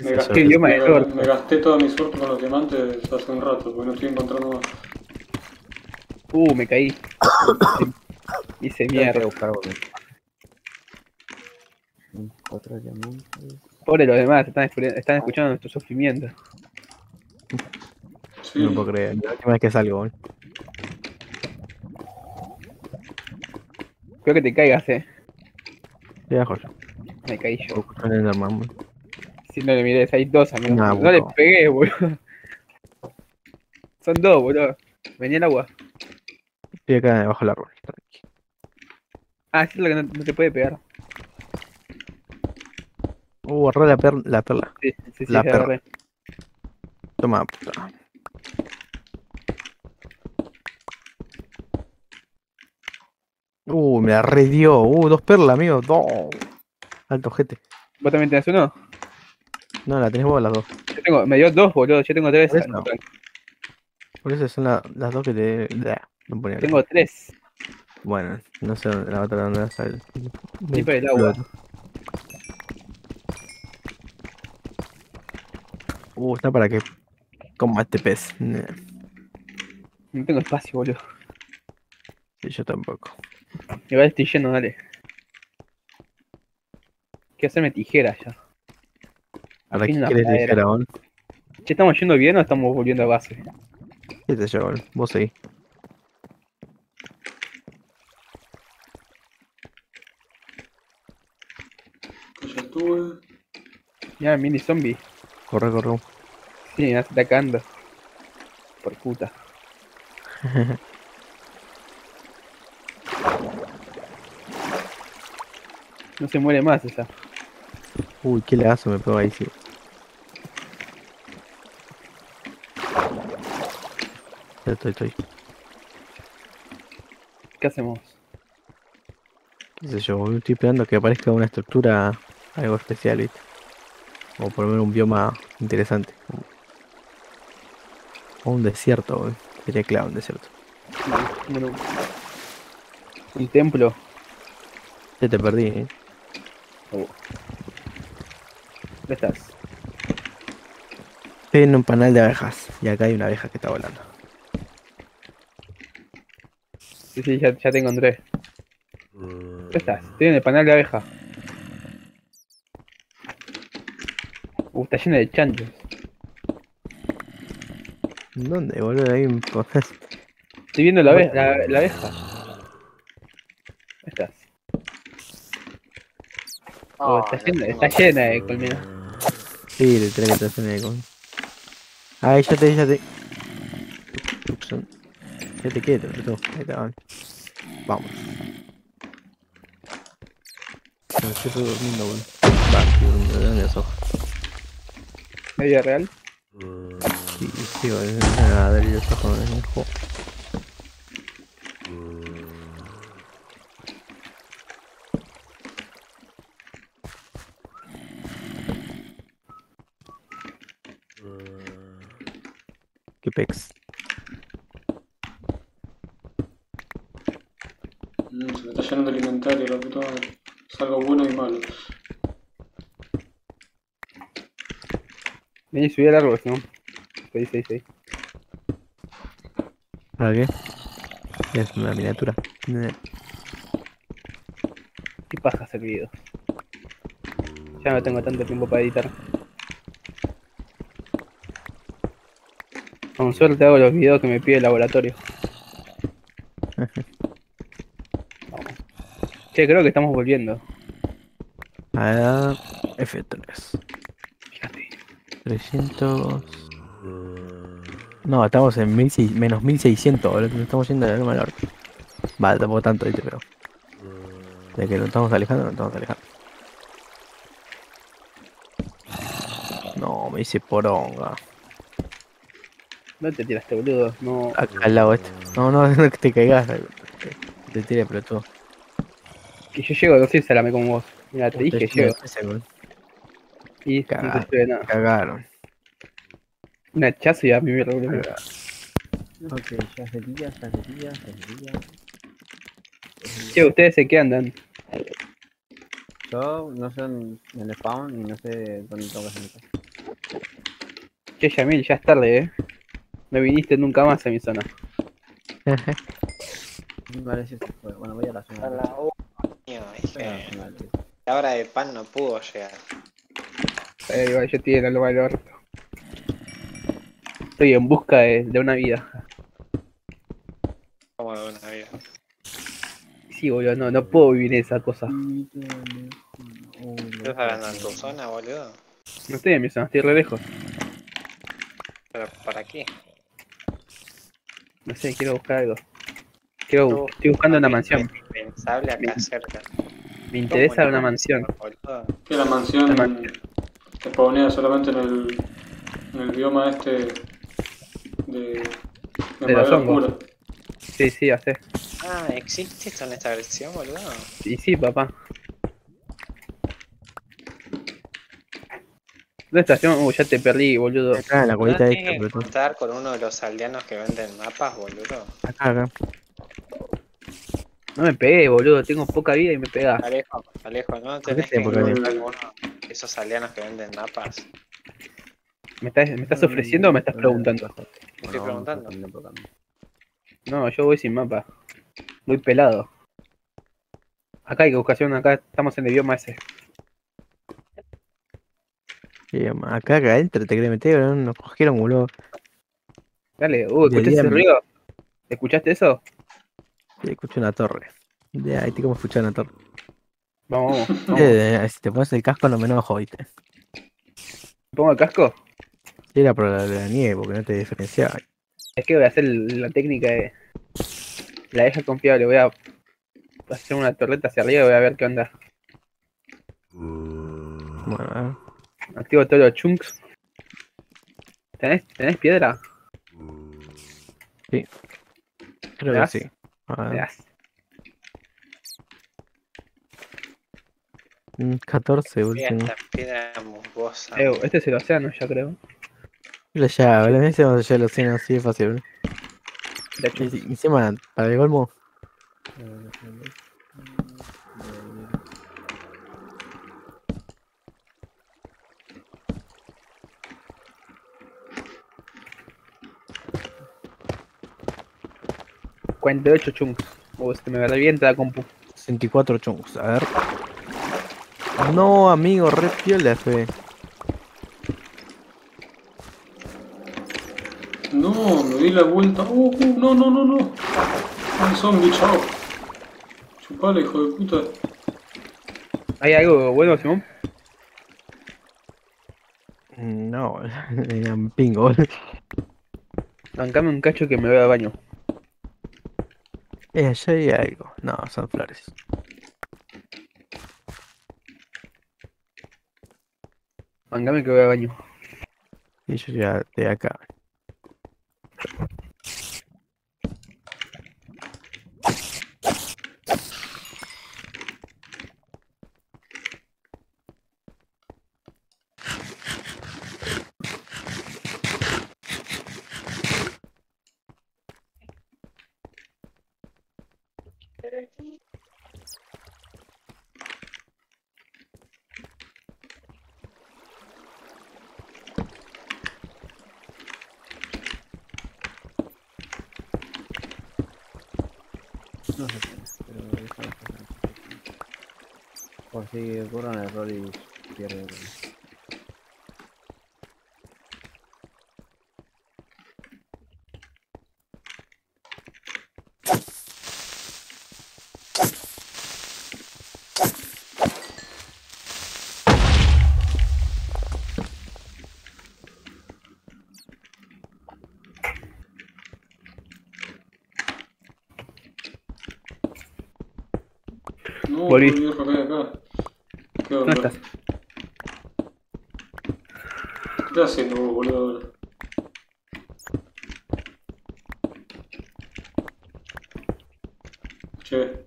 me, gasté, gasté toda mi suerte con los diamantes hace un rato, porque no estoy encontrando más. Uh, me caí. Hice mierda. Otro diamante. Pobre los demás, están, escu- están escuchando nuestro sufrimiento. Sí, No puedo creer. La última vez que salgo, boludo. Creo que te caigas, eh. Yo. Me caí yo. Si no le mires, hay dos amigos. Nah, no le pegué, boludo. Son dos, boludo. Venía el agua. Estoy acá debajo del árbol. tranqui. Ah, es lo que no, no te puede pegar. Uh, agarré la, per- la perla. Sí, sí, sí, La ya perra. agarré. Toma, puta. Uh, me la redió. Uh, dos perlas, amigo. Dos. Alto gente. ¿Vos también tenés uno? No, la tenés vos las dos. Yo tengo, me dio dos, boludo. Yo tengo tres. Por eso. No, Por eso son la- las dos que te. Blah, no ponía acá. Tengo tres. Bueno, no sé dónde la otra dónde va a salir. El agua. Uh, está para que coma este pez. Nah, No tengo espacio, boludo. sí, yo tampoco. Igual estoy lleno, dale. Quiero hacerme tijeras ya. ¿Para fin qué querés dijera, bol? ¿Ya estamos yendo bien o estamos volviendo a base? ¿Qué te llevo, bol? Vos seguís. Ya mini zombie. Corre, corre. Sí, me está atacando. Por puta. No se muere más esa. Uy, qué legazo me pegó ahí, sí. Ya estoy, estoy. ¿Qué hacemos? qué sé yo, estoy esperando que aparezca una estructura algo especial, ¿viste? O por lo menos un bioma interesante. O un desierto, boludo. Sería clave un desierto. Bueno, un templo. Ya te perdí, ¿eh? ¿Dónde estás? Estoy en un panal de abejas. Y acá hay una abeja que está volando. Sí, sí, ya, ya te encontré. ¿Dónde estás? Estoy en el panal de abeja. Uh, está lleno de chanchos. ¿Dónde, boludo? Ahí un Estoy viendo la, abe- la, la abeja. ¿Dónde estás? Oh, está, llena, está llena de colmenas. Sí, le tenés que traer con. Ahí ya te, ya te. Ya te quieto, tú. Ahí está, vale. Vamos. No, yo estoy durmiendo, boludo. Va, estoy durmiendo, dame los ojos. ¿Media real? Sí, sí, boludo. Nada, dale los ojos en el juego. Subí al árbol, si no. Sí, sí, sí. ¿Para qué? Es una miniatura. Qué paja hacer videos. Ya no tengo tanto tiempo para editar. Con suerte hago los videos que me pide el laboratorio. Vamos. Che, creo que estamos volviendo. A ver, F3. Fíjate. 300. No, estamos en 1600, menos 1600, boludo. Nos estamos yendo de la loma del. Vale, tampoco tanto, ¿viste? Pero. De que nos estamos alejando, nos estamos alejando. No, me hice poronga. No te tiraste, boludo. No. Acá al lado este. No, no, no que te caigas. Te tiré, pero tú. Que yo llego, no sé, salame como vos. Mira, te dije que llego. Y no de nada. Cagaron. Un hachazo y a mí me revuelve. Ok, ya se tira, ya se tira, ya se tira. Che, ustedes se qué andan. Yo no sé en en el spawn y no sé dónde tengo que hacer mi casa. Che, Yamil, ya es tarde, eh. No viniste nunca más a mi zona. Vale, sí se fue. Bueno, voy a la A zona. a la hora de pan no pudo llegar. Eh, yo en loma del orto. Estoy en busca de, de una vida. Como de una vida. Sí, boludo, no, no puedo vivir esa cosa. ¿Estás hablando en tu zona, boludo? No estoy en mi zona, estoy re lejos. ¿Pero para qué? No sé, quiero buscar algo. Quiero, estoy buscando una mansión. Indispensable acá cerca. Me interesa ¿Cómo una no? mansión. Que la mansión La mansión. Spawnea solamente en el, en el bioma este de, de, De los madera oscura. Sí, sí, hace. Ah, ¿existe esto en esta versión, boludo? Y sí, papá. ¿Dónde estás? Yo uh, ya te perdí, boludo. Acá en la ¿No colita de esta, que contar con uno de los aldeanos que venden mapas, boludo? acá, acá. No me pegué, boludo. Tengo poca vida y me pegás. Alejo, Alejo, ¿no tenés te que porque esos aldeanos que venden mapas? ¿Me estás, ¿Me estás ofreciendo o me estás preguntando? Estoy preguntando. No, yo voy sin mapa. Voy pelado. Acá hay que buscar acá estamos en el bioma ese. Acá, acá adentro te querés meter, ¿no? nos cogieron, boludo. Dale, uh, ¿escuchaste ese ruido? ¿Escuchaste eso? Sí, escucho una torre. De ahí te como escuchar una torre. Vamos, vamos. vamos. Eh, si te pones el casco no me enojo, ¿viste? ¿Pongo el casco? Sí, Era por la, la nieve, porque no te diferenciaba. Es que voy a hacer la técnica de la deja confiable. Voy a hacer una torreta hacia arriba y voy a ver qué onda. Bueno, a ver. Activo todos los chunks. ¿Tenés, ¿tenés piedra? creo ¿Me das? que sí. A Me ver, das. un 14 Mira último. este es el océano ya creo. Ya, boludo, ese vamos allá al océano, así de fácil. La Y- Encima, para el colmo, Eh, 48 chunks. Uh, se me revienta la compu. 64 chunks, a ver. No, amigo, re piola fue. No, me di la vuelta. Uh, uh, no, no, no, no. Un zombie, chao. Chupala, hijo de puta. ¿Hay algo bueno, Simón? No, pingo, boludo. Bancame un cacho que me voy al baño. Eh, allá hay algo. No, son flores. Bancame que voy al baño. Y yo ya de acá. No sé qué, pero déjalo pasar. Por si ocurre un error y pierde. el- Acá, acá. ¿Qué ¿Dónde estás? ¿Qué estás haciendo vos, boludo? Che,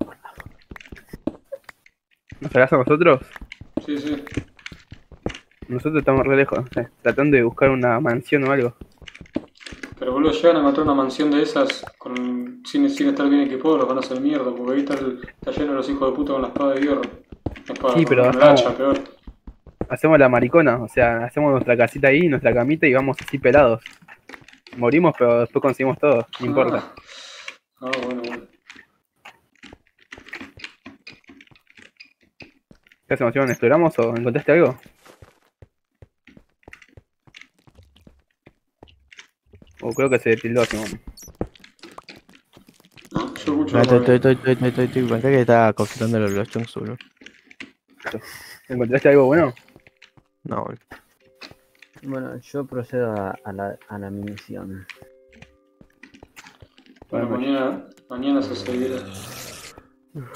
¿Nos sacás a nosotros? sí, sí. Nosotros estamos re lejos, sé, tratando de buscar una mansión o algo. Pero boludo, llegan a encontrar una mansión de esas con, sin, sin estar bien equipados, los van a hacer mierda, porque ahí está, el- está lleno de los hijos de puta con la espada de hierro. La espada, Sí, con pero el bajamos. hacha, peor. Hacemos la maricona, o sea, hacemos nuestra casita ahí, nuestra camita y vamos así pelados. Morimos, pero después conseguimos todo, no importa. Ah, bueno, bueno. ¿Qué hacemos, Simón? ¿Exploramos o encontraste algo? O creo que se tildó, Simón. No, yo escucho. Estoy, algo estoy, de- estoy, estoy, estoy, estoy, acá que está consultando los, los chunks, boludo. ¿Encontraste algo bueno? No, boludo. Bueno, yo procedo a, a la, a la misión. Bueno, mañana, mañana se seguirá.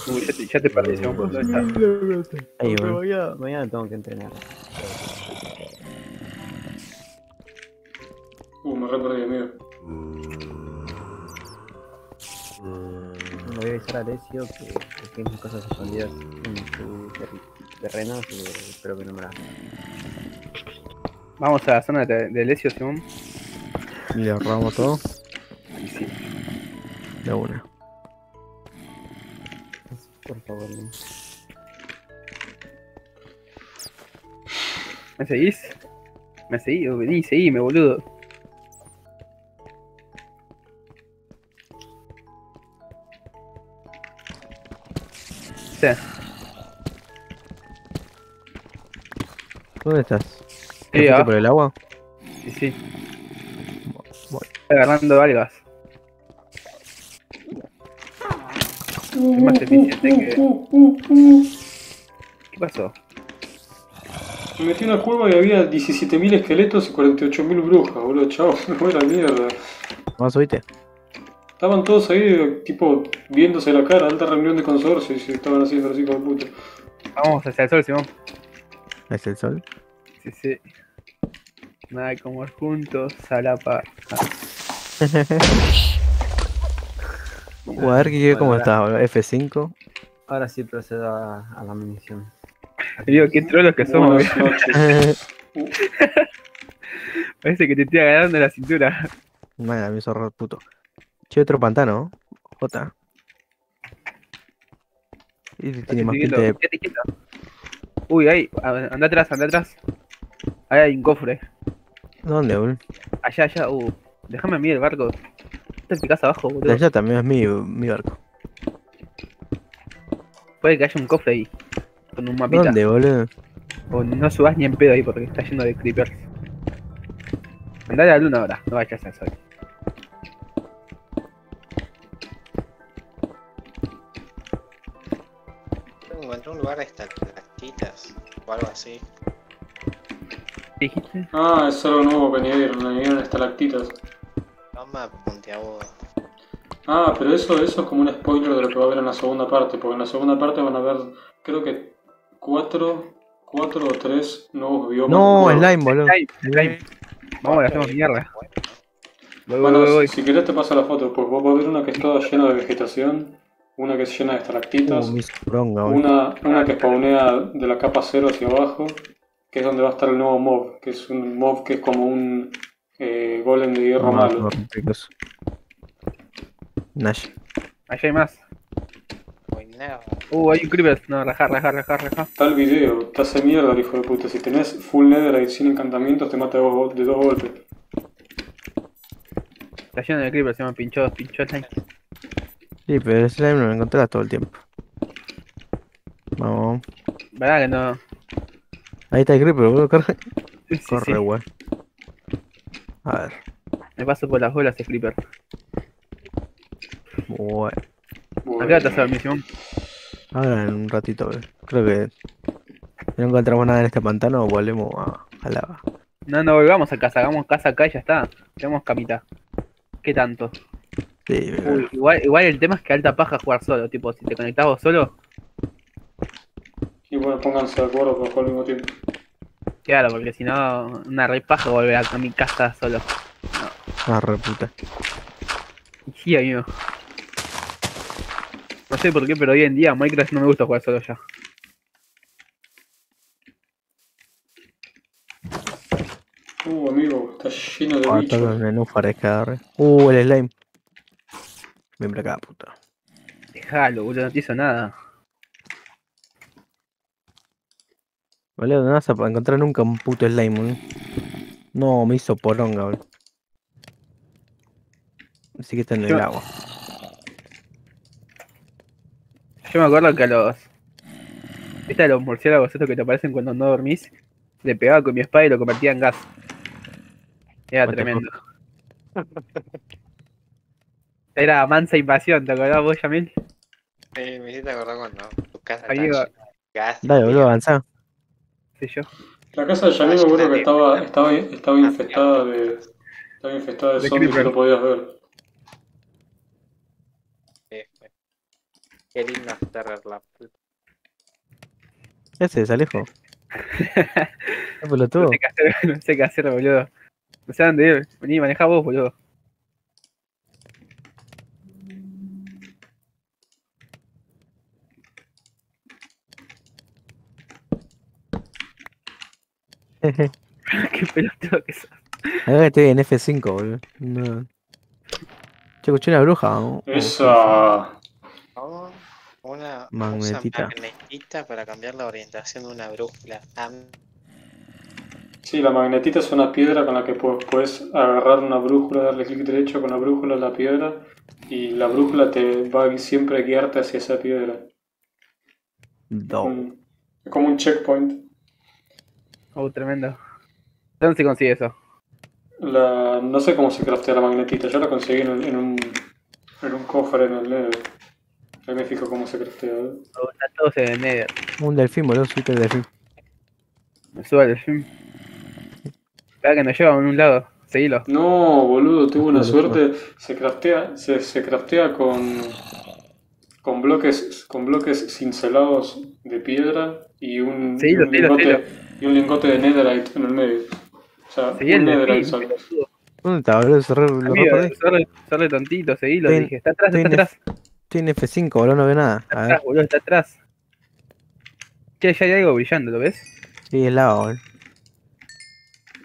Uy, ya te, ya te perdí, ¿por dónde estás? Ahí, bueno. Mañana, mañana tengo que entrenar. Uh, me re perdí, amigo. Le voy a avisar a Alessio que, que tiene cosas escondidas en su ter- terreno, así que espero que no me las Vamos a la zona de, de Lesio, Simón. Y le ahorramos todo Y sí. de una. Por favor, no. ¿Me seguís? ¿Me seguís? Vení, seguime, boludo. ¿Dónde estás? Sí, ¿Te fuiste abajo. por el agua? sí, sí. Voy. Agarrando algas. Es más eficiente que... ¿Qué pasó? Me metí en una cueva y había 17.000 esqueletos y 48.000 brujas, boludo. Chao, me voy a la mierda. ¿Vos subiste? Estaban todos ahí, tipo, viéndose la cara, alta reunión de consorcio y se estaban haciendo los hijos de puta. Vamos hacia el sol, Simón. ¿Es el sol? Sí, sí. Nada como juntos a la. Uh, a ver, Kike, ¿cómo estás? boludo? F5. Ahora sí procedo a, a la munición. Te digo, qué trolos que somos. Parece que te estoy agarrando la cintura. Madre, me hizo horror puto. Che, otro pantano. J. Y tiene más pinta de. Uy, ahí, anda atrás, anda atrás. Ahí hay un cofre. ¿Dónde, boludo? Allá, allá, uh. Déjame a mí el barco. Te picás abajo, boludo. allá también es mi, mi barco. Puede que haya un cofre ahí. Con un mapita. ¿Dónde, boludo? O no subas ni en pedo ahí porque está lleno de creepers. Andá a la luna ahora, no vayas al sol. Encontré un lugar de o algo así. Ah, es algo nuevo que añadieron, añadieron estalactitas. Toma puntiagudo. Ah, pero eso, eso es como un spoiler de lo que va a haber en la segunda parte, porque en la segunda parte van a haber, creo que cuatro, cuatro o tres nuevos biomas. No, nuevos. slime, boludo. Slime, slime. Vamos, le hacemos mierda. Voy, voy, Bueno, voy, voy. si querés te paso la foto, pues vos va a ver una que es toda llena de vegetación, una que es llena de estalactitas, Uh, me una, una que spawnea de la capa cero hacia abajo, que es donde va a estar el nuevo mob, que es un mob que es como un eh, golem de hierro malo. no. Nash. Allá hay más. Uh, hay un creeper. No, rajar, rajar, rajar, rajar. Está el video, te hace mierda el hijo de puta. Si tenés full netherite sin encantamientos, te mata de dos, de dos golpes. Está lleno de creepers, se llama pinchó, pinchó slime. Sí, pero el slime no lo encontrás todo el tiempo. Vamos. ¿Verdad que no? Ahí está el creeper, boludo. Corre, Sí, corre, sí. weón. A ver. Me paso por las bolas ese creeper. Bueno. Bueno, ¿A qué hora te hace dormir, Simón? Ahora en un ratito, boludo. Creo que. Si no encontramos nada en este pantano, volvemos a, a lava. No, no volvamos a casa, hagamos casa acá y ya está. Tenemos camita. ¿Qué tanto? Sí. Uy, igual, igual el tema es que alta paja jugar solo, tipo, si te conectás vos solo, Y bueno, pónganse de acuerdo para jugar al mismo tiempo. claro, porque si no, una re paja volver a, a mi casa solo. Ah, re puta. Sí, amigo. No sé por qué, pero hoy en día Minecraft no me gusta jugar solo ya. Uh, amigo, está lleno de Ah, bichos. está el que agarré. Uh, el slime. Ven para acá, puta. Dejalo, boludo, no te hizo nada. Boludo, no vas a encontrar nunca un puto slime, boludo. No, me hizo poronga, boludo. Así que está en el Yo- agua. Yo me acuerdo que a los. ¿Viste a los murciélagos estos que te aparecen cuando no dormís? Le pegaba con mi espada y lo convertía en gas. Era tremendo. Era mansa invasión, ¿te acordás vos, Yamil? Eh, me hiciste acordar cuando tu casa Amigo. Dale, boludo, avanzá. Sí, yo. La casa de Yamil me acuerdo que estaba, estaba, estaba infestada de. Estaba infestada de De zombies que no podías ver. Qué lindo Terror la puta. ¿Qué haces, Alejo? ¿Qué pelotudo? No sé qué hacer, no sé qué hacer, boludo. No sé dónde ir. Vení, manejá vos, boludo. qué pelotudo que sos. Acá que estoy en F5, boludo. No. Che, escuché una bruja. ¿no? Esa. Una Magnetita. magnetita para cambiar la orientación de una brújula. Ah, Sí, la magnetita es una piedra con la que pu- puedes agarrar una brújula, darle clic derecho con la brújula a la piedra y la brújula te va a siempre guiarte hacia esa piedra. No. Es como un checkpoint. Oh, tremendo. ¿Dónde se consigue eso? La, no sé cómo se craftea la magnetita, yo la conseguí en, un- en un, en un cofre en el Nether. Ahí me fijo cómo se craftea. ¿eh? Oh, está todo en el Nether. Un delfín, boludo. Subiste el delfín. Me suba el film. Espera que nos lleva a un lado. Seguilo. No, boludo, tuve una suerte. Se craftea, se, se craftea con, con bloques, con bloques cincelados de piedra y un, Sí, y lo un sé, lo sé, lingote, y un lingote de netherite en el medio. O sea, Seguí un el netherite solo. ¿Dónde está, boludo? Re- lo Amigo, sorry, sorry tontito, seguilo. Estoy en- Dije, está atrás, está atrás. En F5, boludo. No veo nada. A Está ver. atrás, boludo, está atrás. Che, ya hay algo brillando, ¿lo ves? Sí, es lava, boludo.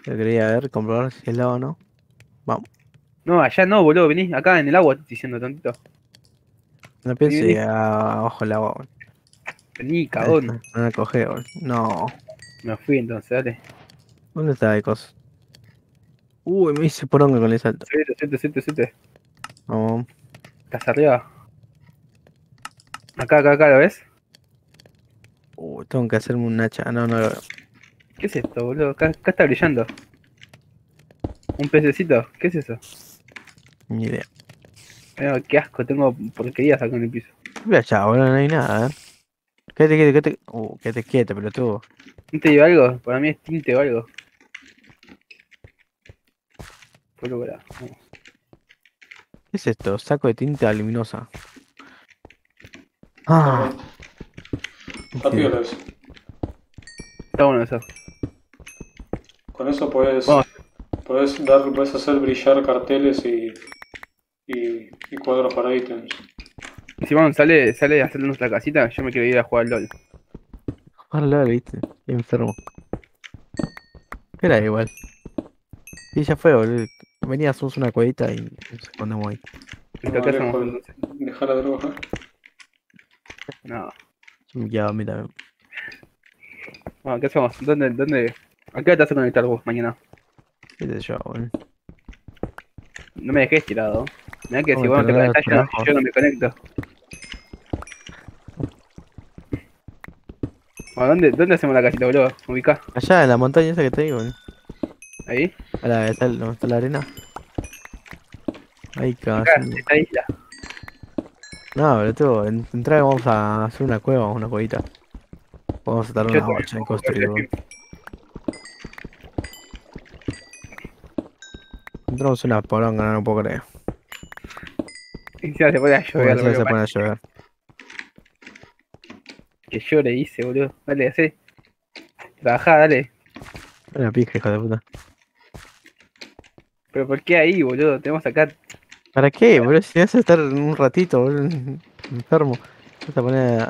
Yo quería ver, comprobar si es lava o no. No, allá no, boludo, vení, acá en el agua, diciendo, tontito. No pienso ir abajo el agua, boludo. Vení, cagón. No me coge, boludo. No. Me fui entonces, dale. ¿Dónde está el coso? Uy, me hice poronga con el salto. Subite, subite, subite, subite. Vamos. Estás arriba. Acá, acá, acá, ¿lo ves? Uy, tengo que hacerme un hacha. No, no lo veo. ¿Qué es esto, boludo? Acá, acá está brillando. ¿Un pececito? ¿Qué es eso? Ni idea. Mirá, qué asco, tengo porquerías acá en el piso. Voy allá, boludo, no hay nada, a Quédate quieto, quédate. Uh, quédate quieto, pelotudo. ¿No te dio algo? Para mí es tinte o algo. Pólvora. vamos. ¿Qué es esto? Saco de tinta luminosa. Ah, Está piola eso. Está bueno eso. Con eso puedes, Vamos. puedes, dar, puedes hacer brillar carteles y, y, y cuadros para ítems. Y Si vamos, sale, sale a hacer nuestra casita, yo me quiero ir a jugar al LOL. Ojalá, viste. Qué enfermo. Era igual. Sí, ya fue, boludo. Venía, hacemos una cuevita y nos escondemos ahí. No, hacemos entonces. Deja la droga. No. Ya, a mí también. Bueno, ¿qué hacemos? ¿Dónde, dónde? ¿A qué hora te vas a conectar vos mañana? ¿Qué sé yo, boludo? No me dejes tirado. Mirá que si vos no te conectás, yo, yo no me conecto. ¿dónde, ¿Dónde hacemos la casita, boludo? ¿Ubicá? Allá en la montaña esa que te digo, boludo. ¿Ahí? A la, está, ¿Dónde está la arena? Ahí, Acá, casi. esta isla. No, pero tú, en entrar vamos a hacer una cueva, una cuevita. Vamos a Yo una bocha en construir. Entramos una poronga, no puedo creer. Encima se pone a Bueno, llover. se boludo, pone a llover. Que llore, dice, boludo. Dale, hacé. Trabajá, dale. Una pija, hijo de puta. Pero ¿por qué ahí, boludo? Tenemos acá. ¿Para qué, boludo? Si vas a estar un ratito, boludo, enfermo. Vas a poner.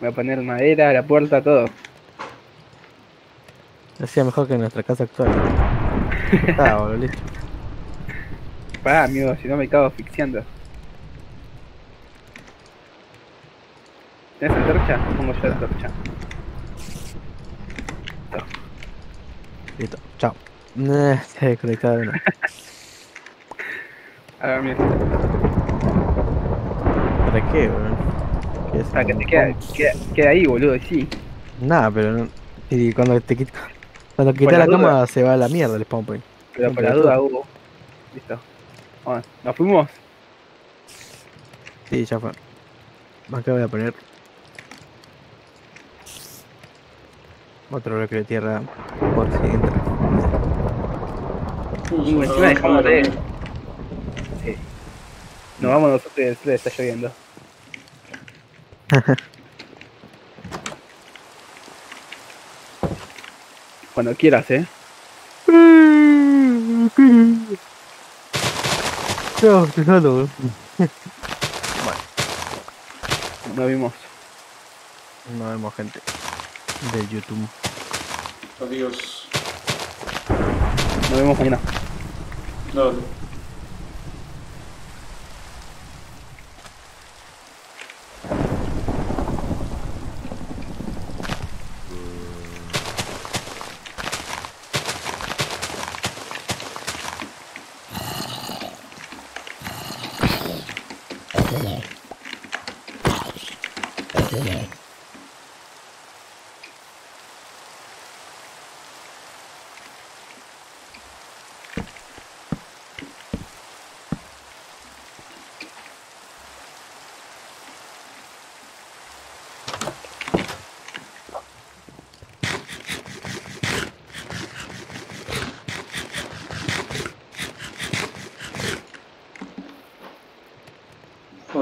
Voy a poner madera, la puerta, todo. Hacía mejor que en nuestra casa actual. Ah, boludo, listo. Pará, amigo, si no me cago asfixiando. ¿Tenés antorcha? Pongo yo la antorcha. Listo. Chao. Eh, se ha desconectado de una. A ver, mira. ¿Para qué, boludo? Para que te quede, queda, queda ahí, boludo, y sí. Nada, pero no. Y cuando te quit- Cuando Por quitas la la cama se va a la mierda el spawn point. Pero por la duda hubo. Listo. Bueno, nos fuimos. Sí, ya fue. Acá voy a poner. Otro bloque de tierra por si entra. Encima dejamos de-. Nos vamos nosotros y está lloviendo. Cuando quieras, eh. No, solo. Nos vimos. No vemos gente de YouTube. Adiós. Nos vemos mañana. Dale.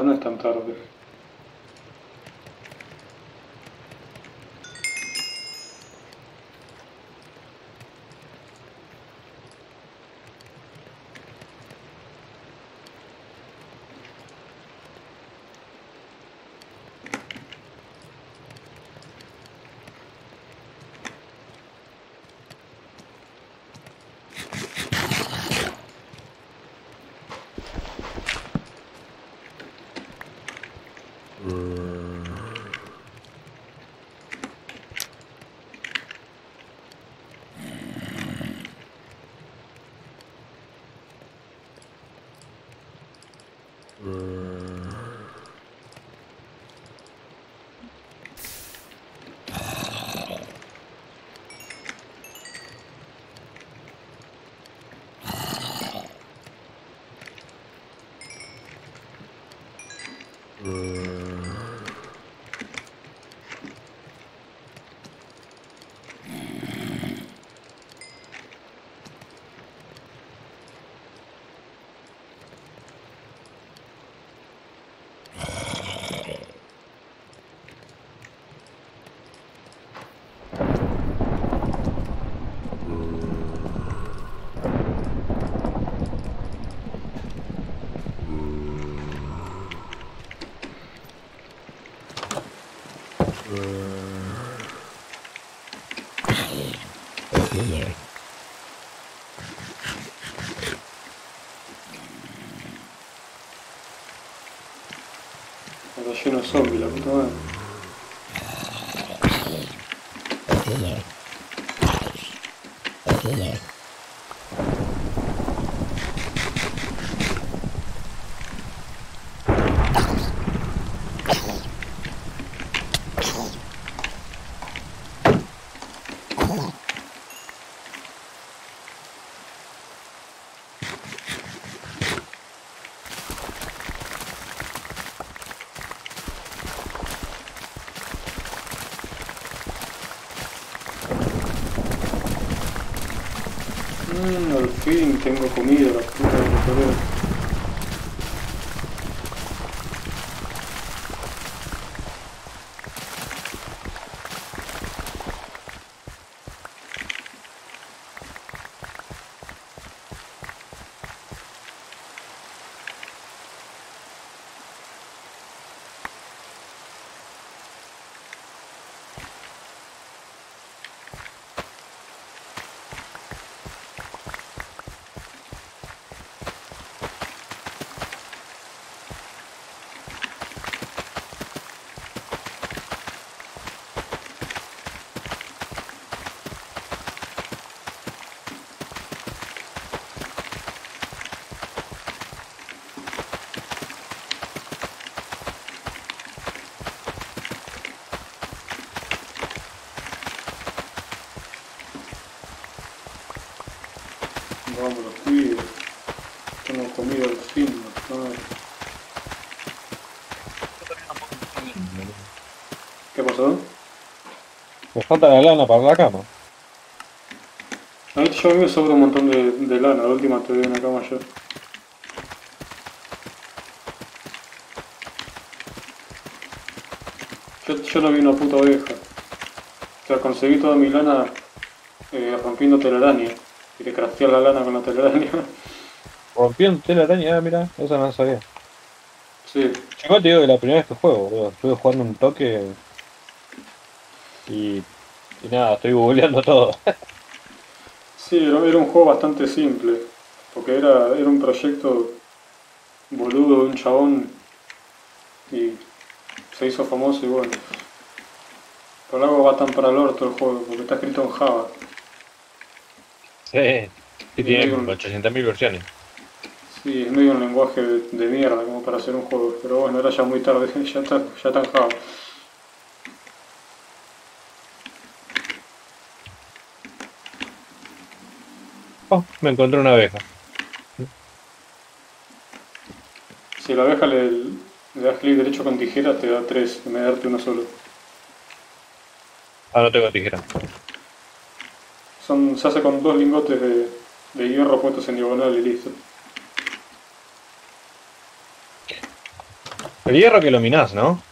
No es tan tarde. Lleno de zombies, la puta madre. Mmm, al fin tengo comida, parió. Vamos los pibes. Tengo comida al fin, la madre. ¿Qué pasó? Me falta la lana para la cama. A mí yo me sobra un montón de, de lana, la última te doy una cama yo. Yo, yo no vi una puta oveja. O sea, conseguí toda mi lana eh, rompiendo telaraña. Y te craftear la lana con la telaraña. Rompiendo telaraña, ah, mira, eso no sabía. sí, Yo te digo que la primera vez que juego, boludo. Estuve jugando un toque. Y. Y nada, estoy googleando todo. sí, era, un juego bastante simple. Porque era, era un proyecto boludo de un chabón. Y se hizo famoso y bueno. Por algo va tan para el orto el juego, porque está escrito en Java. Sí. Y tiene Digo- como 800.000 versiones. Sí, es medio un lenguaje de, de mierda como para hacer un juego, pero bueno, era ya muy tarde, ya está, ya está en Java. Oh, me encontré una abeja. Si a la abeja le, le das clic derecho con tijera, te da tres, en vez de darte uno solo. Ah, no tengo tijera. Son, se hace con dos lingotes de, de hierro puestos en diagonal y listo. El hierro que lo minás, ¿no?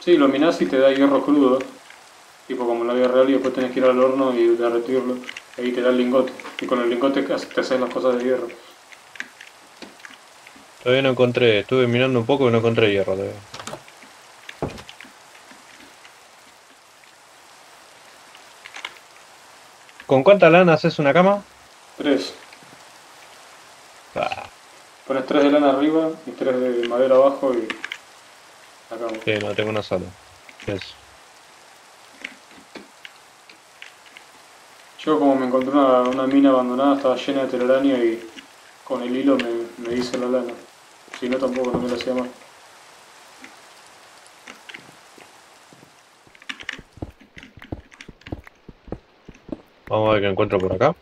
Sí, lo minás y te da hierro crudo, tipo como en la vida real, y después tenés que ir al horno y derretirlo. Ahí te da el lingote, y con el lingote te haces las cosas de hierro. Todavía no encontré, estuve mirando un poco y no encontré hierro todavía. ¿Con cuánta lana haces una cama? Tres. Ah, Pones tres de lana arriba y tres de madera abajo y acá. sí, no, tengo una sola. Yo como me encontré una, una mina abandonada, estaba llena de telaraña y con el hilo me, hice la lana. Si no tampoco no me lo hacía mal. Vamos a ver qué encuentro por acá.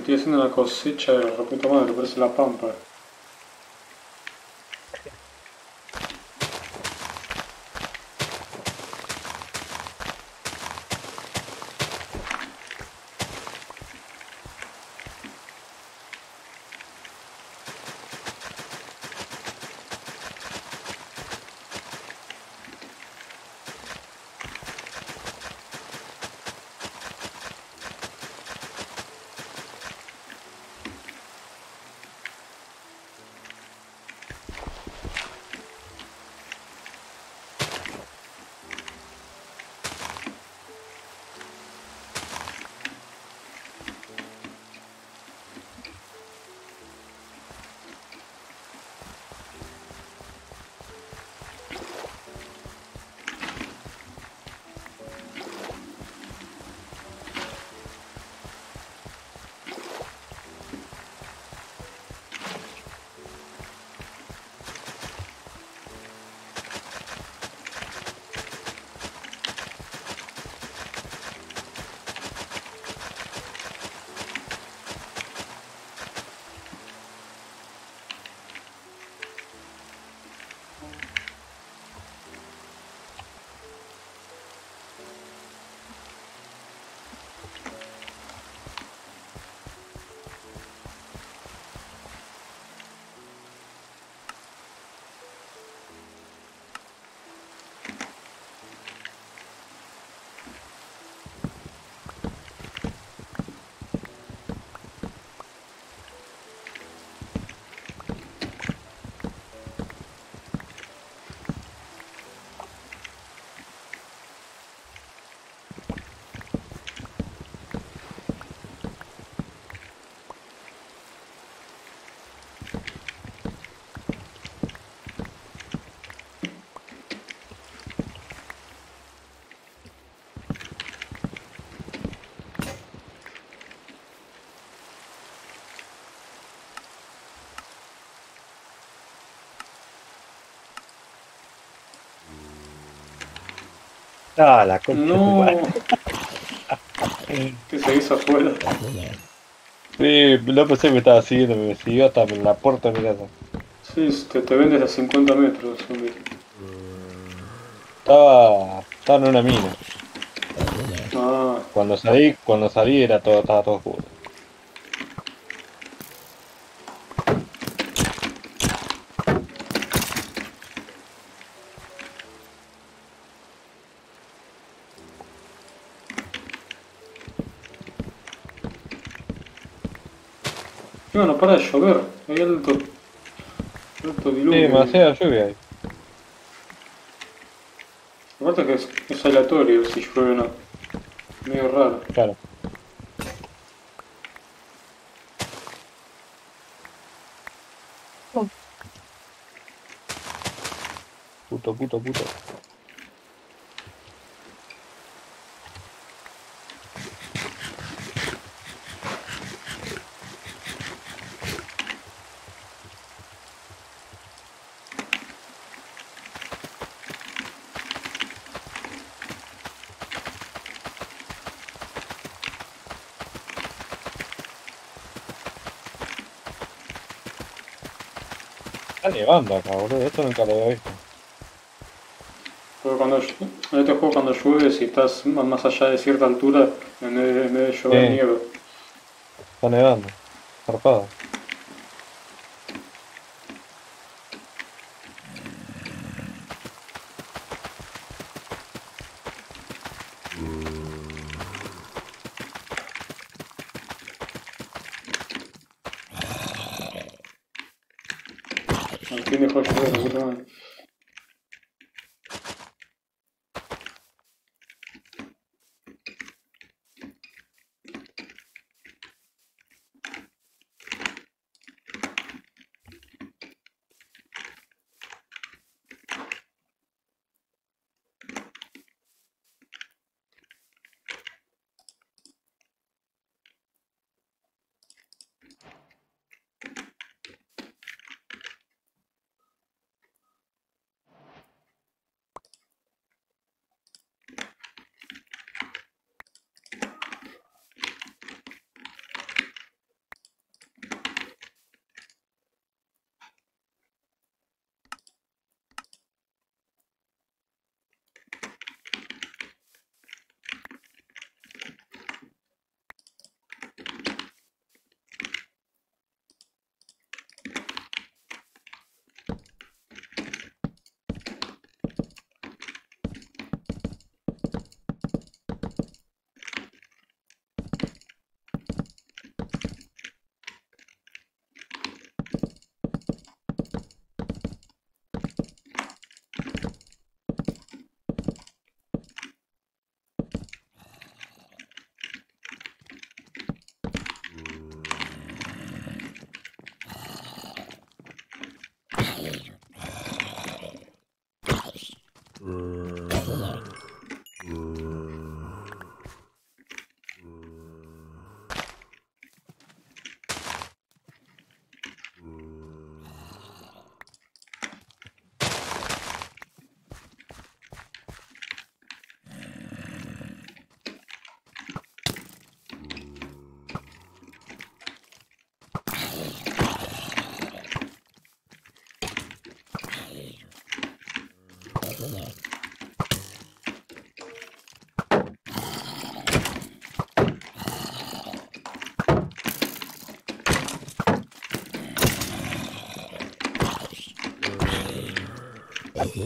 Estoy haciendo una cosecha de la puta madre, parece la pampa. Ah, la concha. No. ¿Qué se hizo afuera? Sí, no pensé que me estaba siguiendo, me siguió hasta la puerta de mi casa. Sí, te, te ven desde 50 metros, zombie. Estaba, estaba en una mina. Ah, Cuando salí, cuando salí era todo, estaba todo oscuro. Llover. Hay alto. Alto Sí, diluvio. demasiada lluvia ahí. Aparte que es, es aleatorio si llueve o no. Medio raro. Claro. Puto, puto, puto. Esto nunca lo había visto. Porque cuando en este juego cuando llueve, si estás más allá de cierta altura, en vez de, en vez de llover Sí. nieve. Está nevando. Zarpado.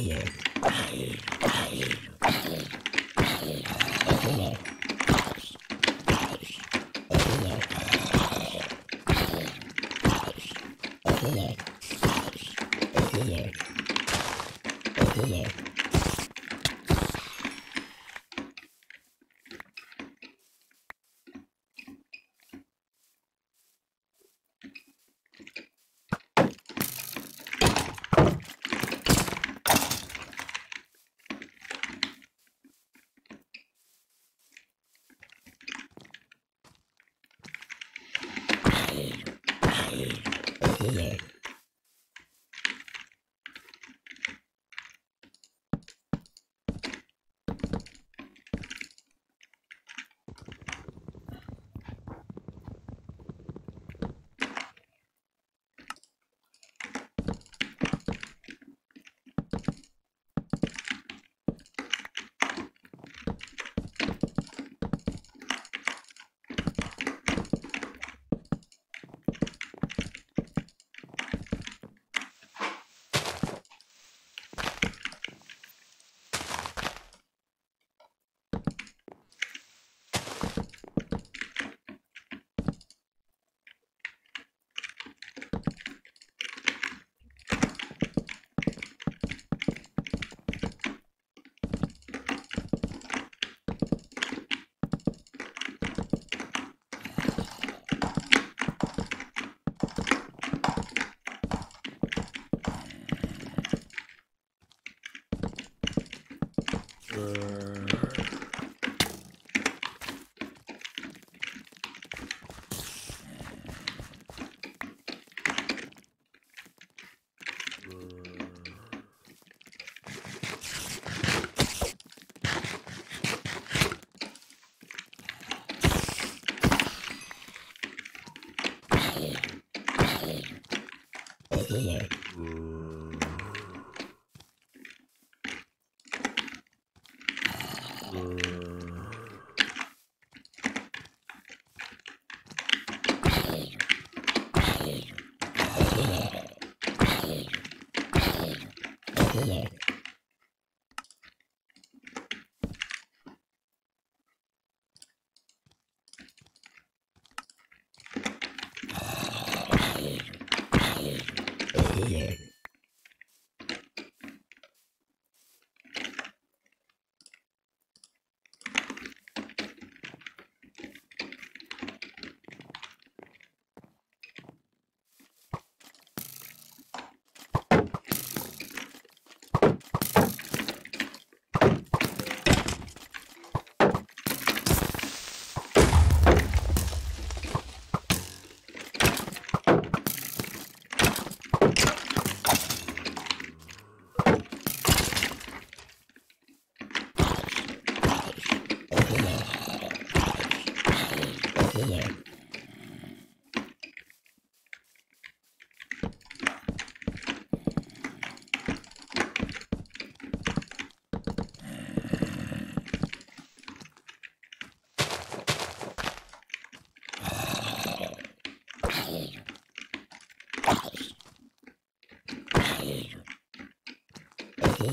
Yeah. Yeah. Me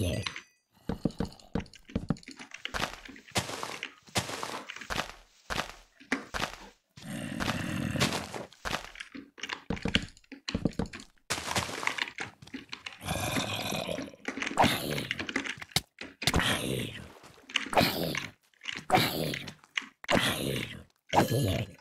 cago, el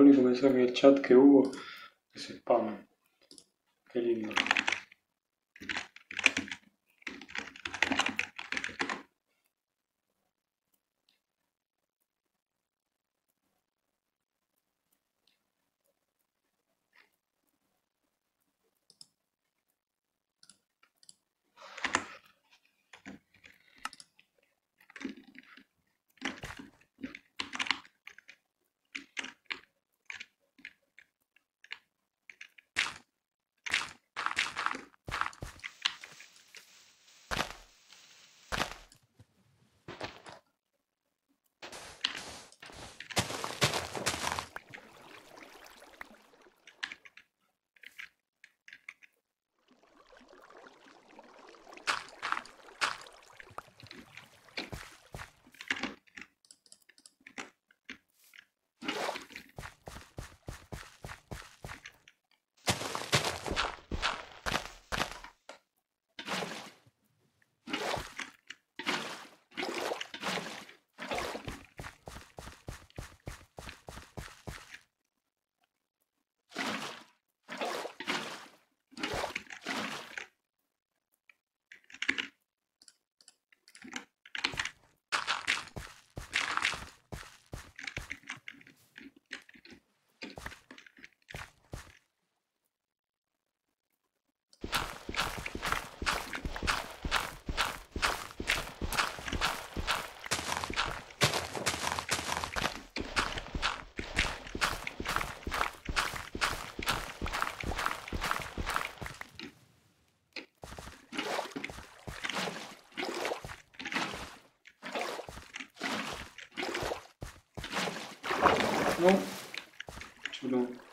único mensaje en el chat que hubo es spam. Qué lindo. No. Chulo.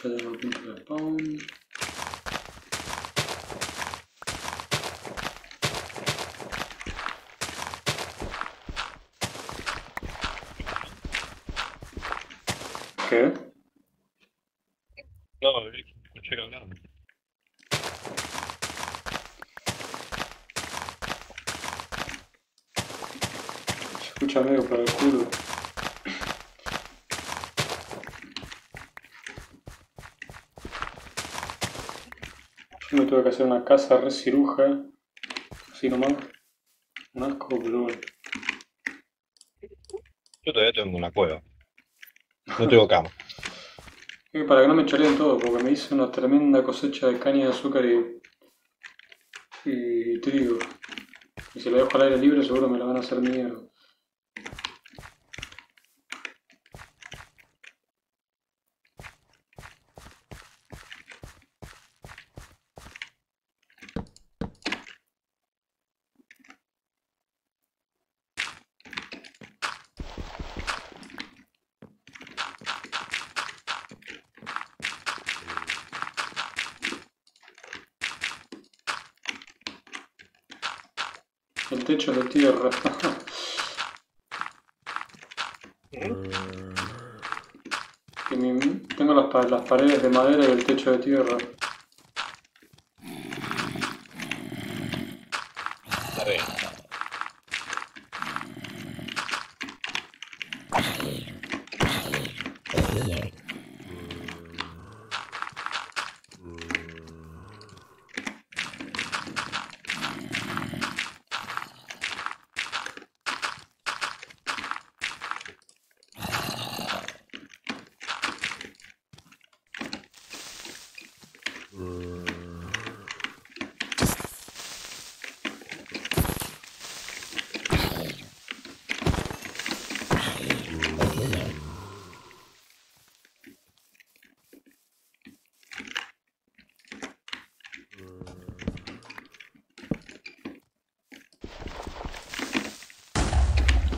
Punto de spawn. ¿Qué? No, escuché que hablaban. Se escucha medio para el culo. Tuve que hacer una casa re ciruja. Así nomás. Un asco, pero bueno. Yo todavía tengo una cueva. No tengo cama. Y para que no me choreen todo, porque me hice una tremenda cosecha de caña de azúcar y, y trigo. Y si lo dejo al aire libre seguro me la van a hacer mierda. El Que mi- tengo las paredes de madera y el techo de tierra. Está bien.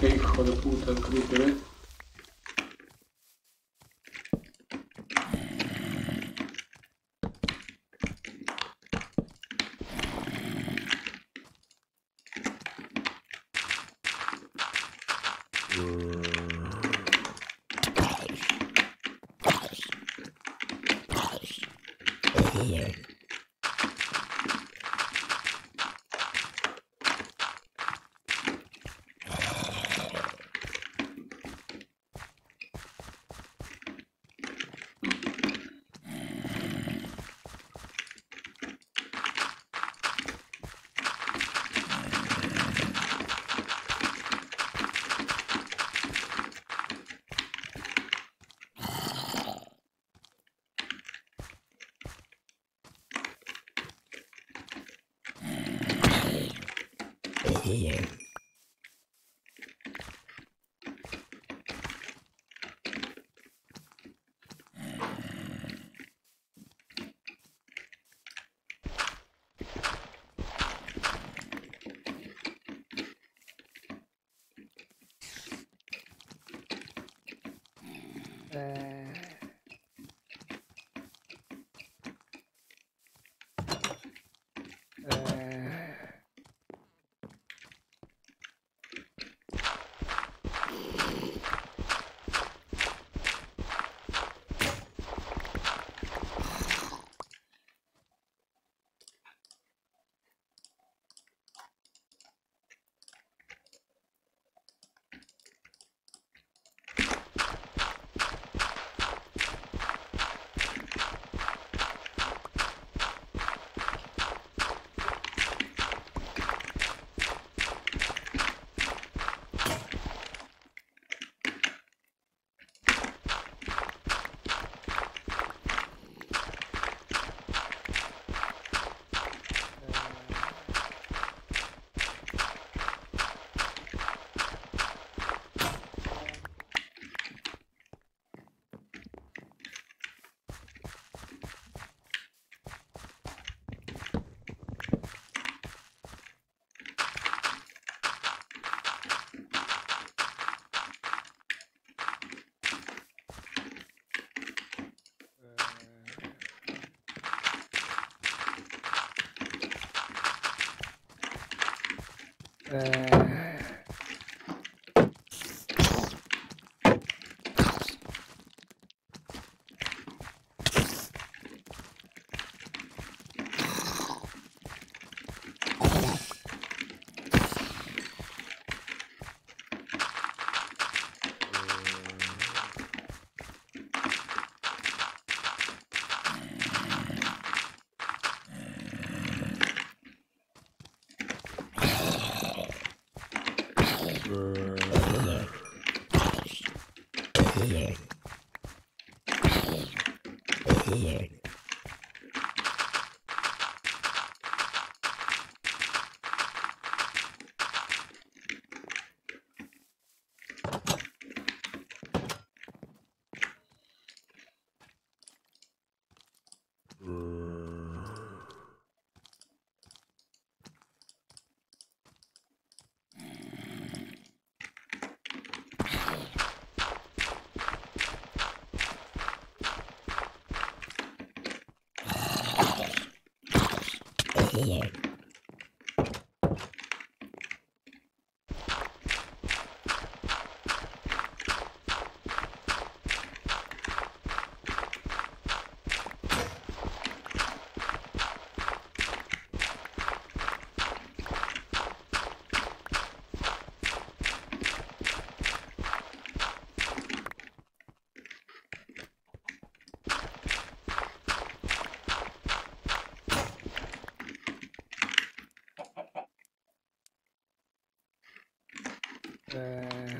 Qué hijo de puta 呃 to. Uh,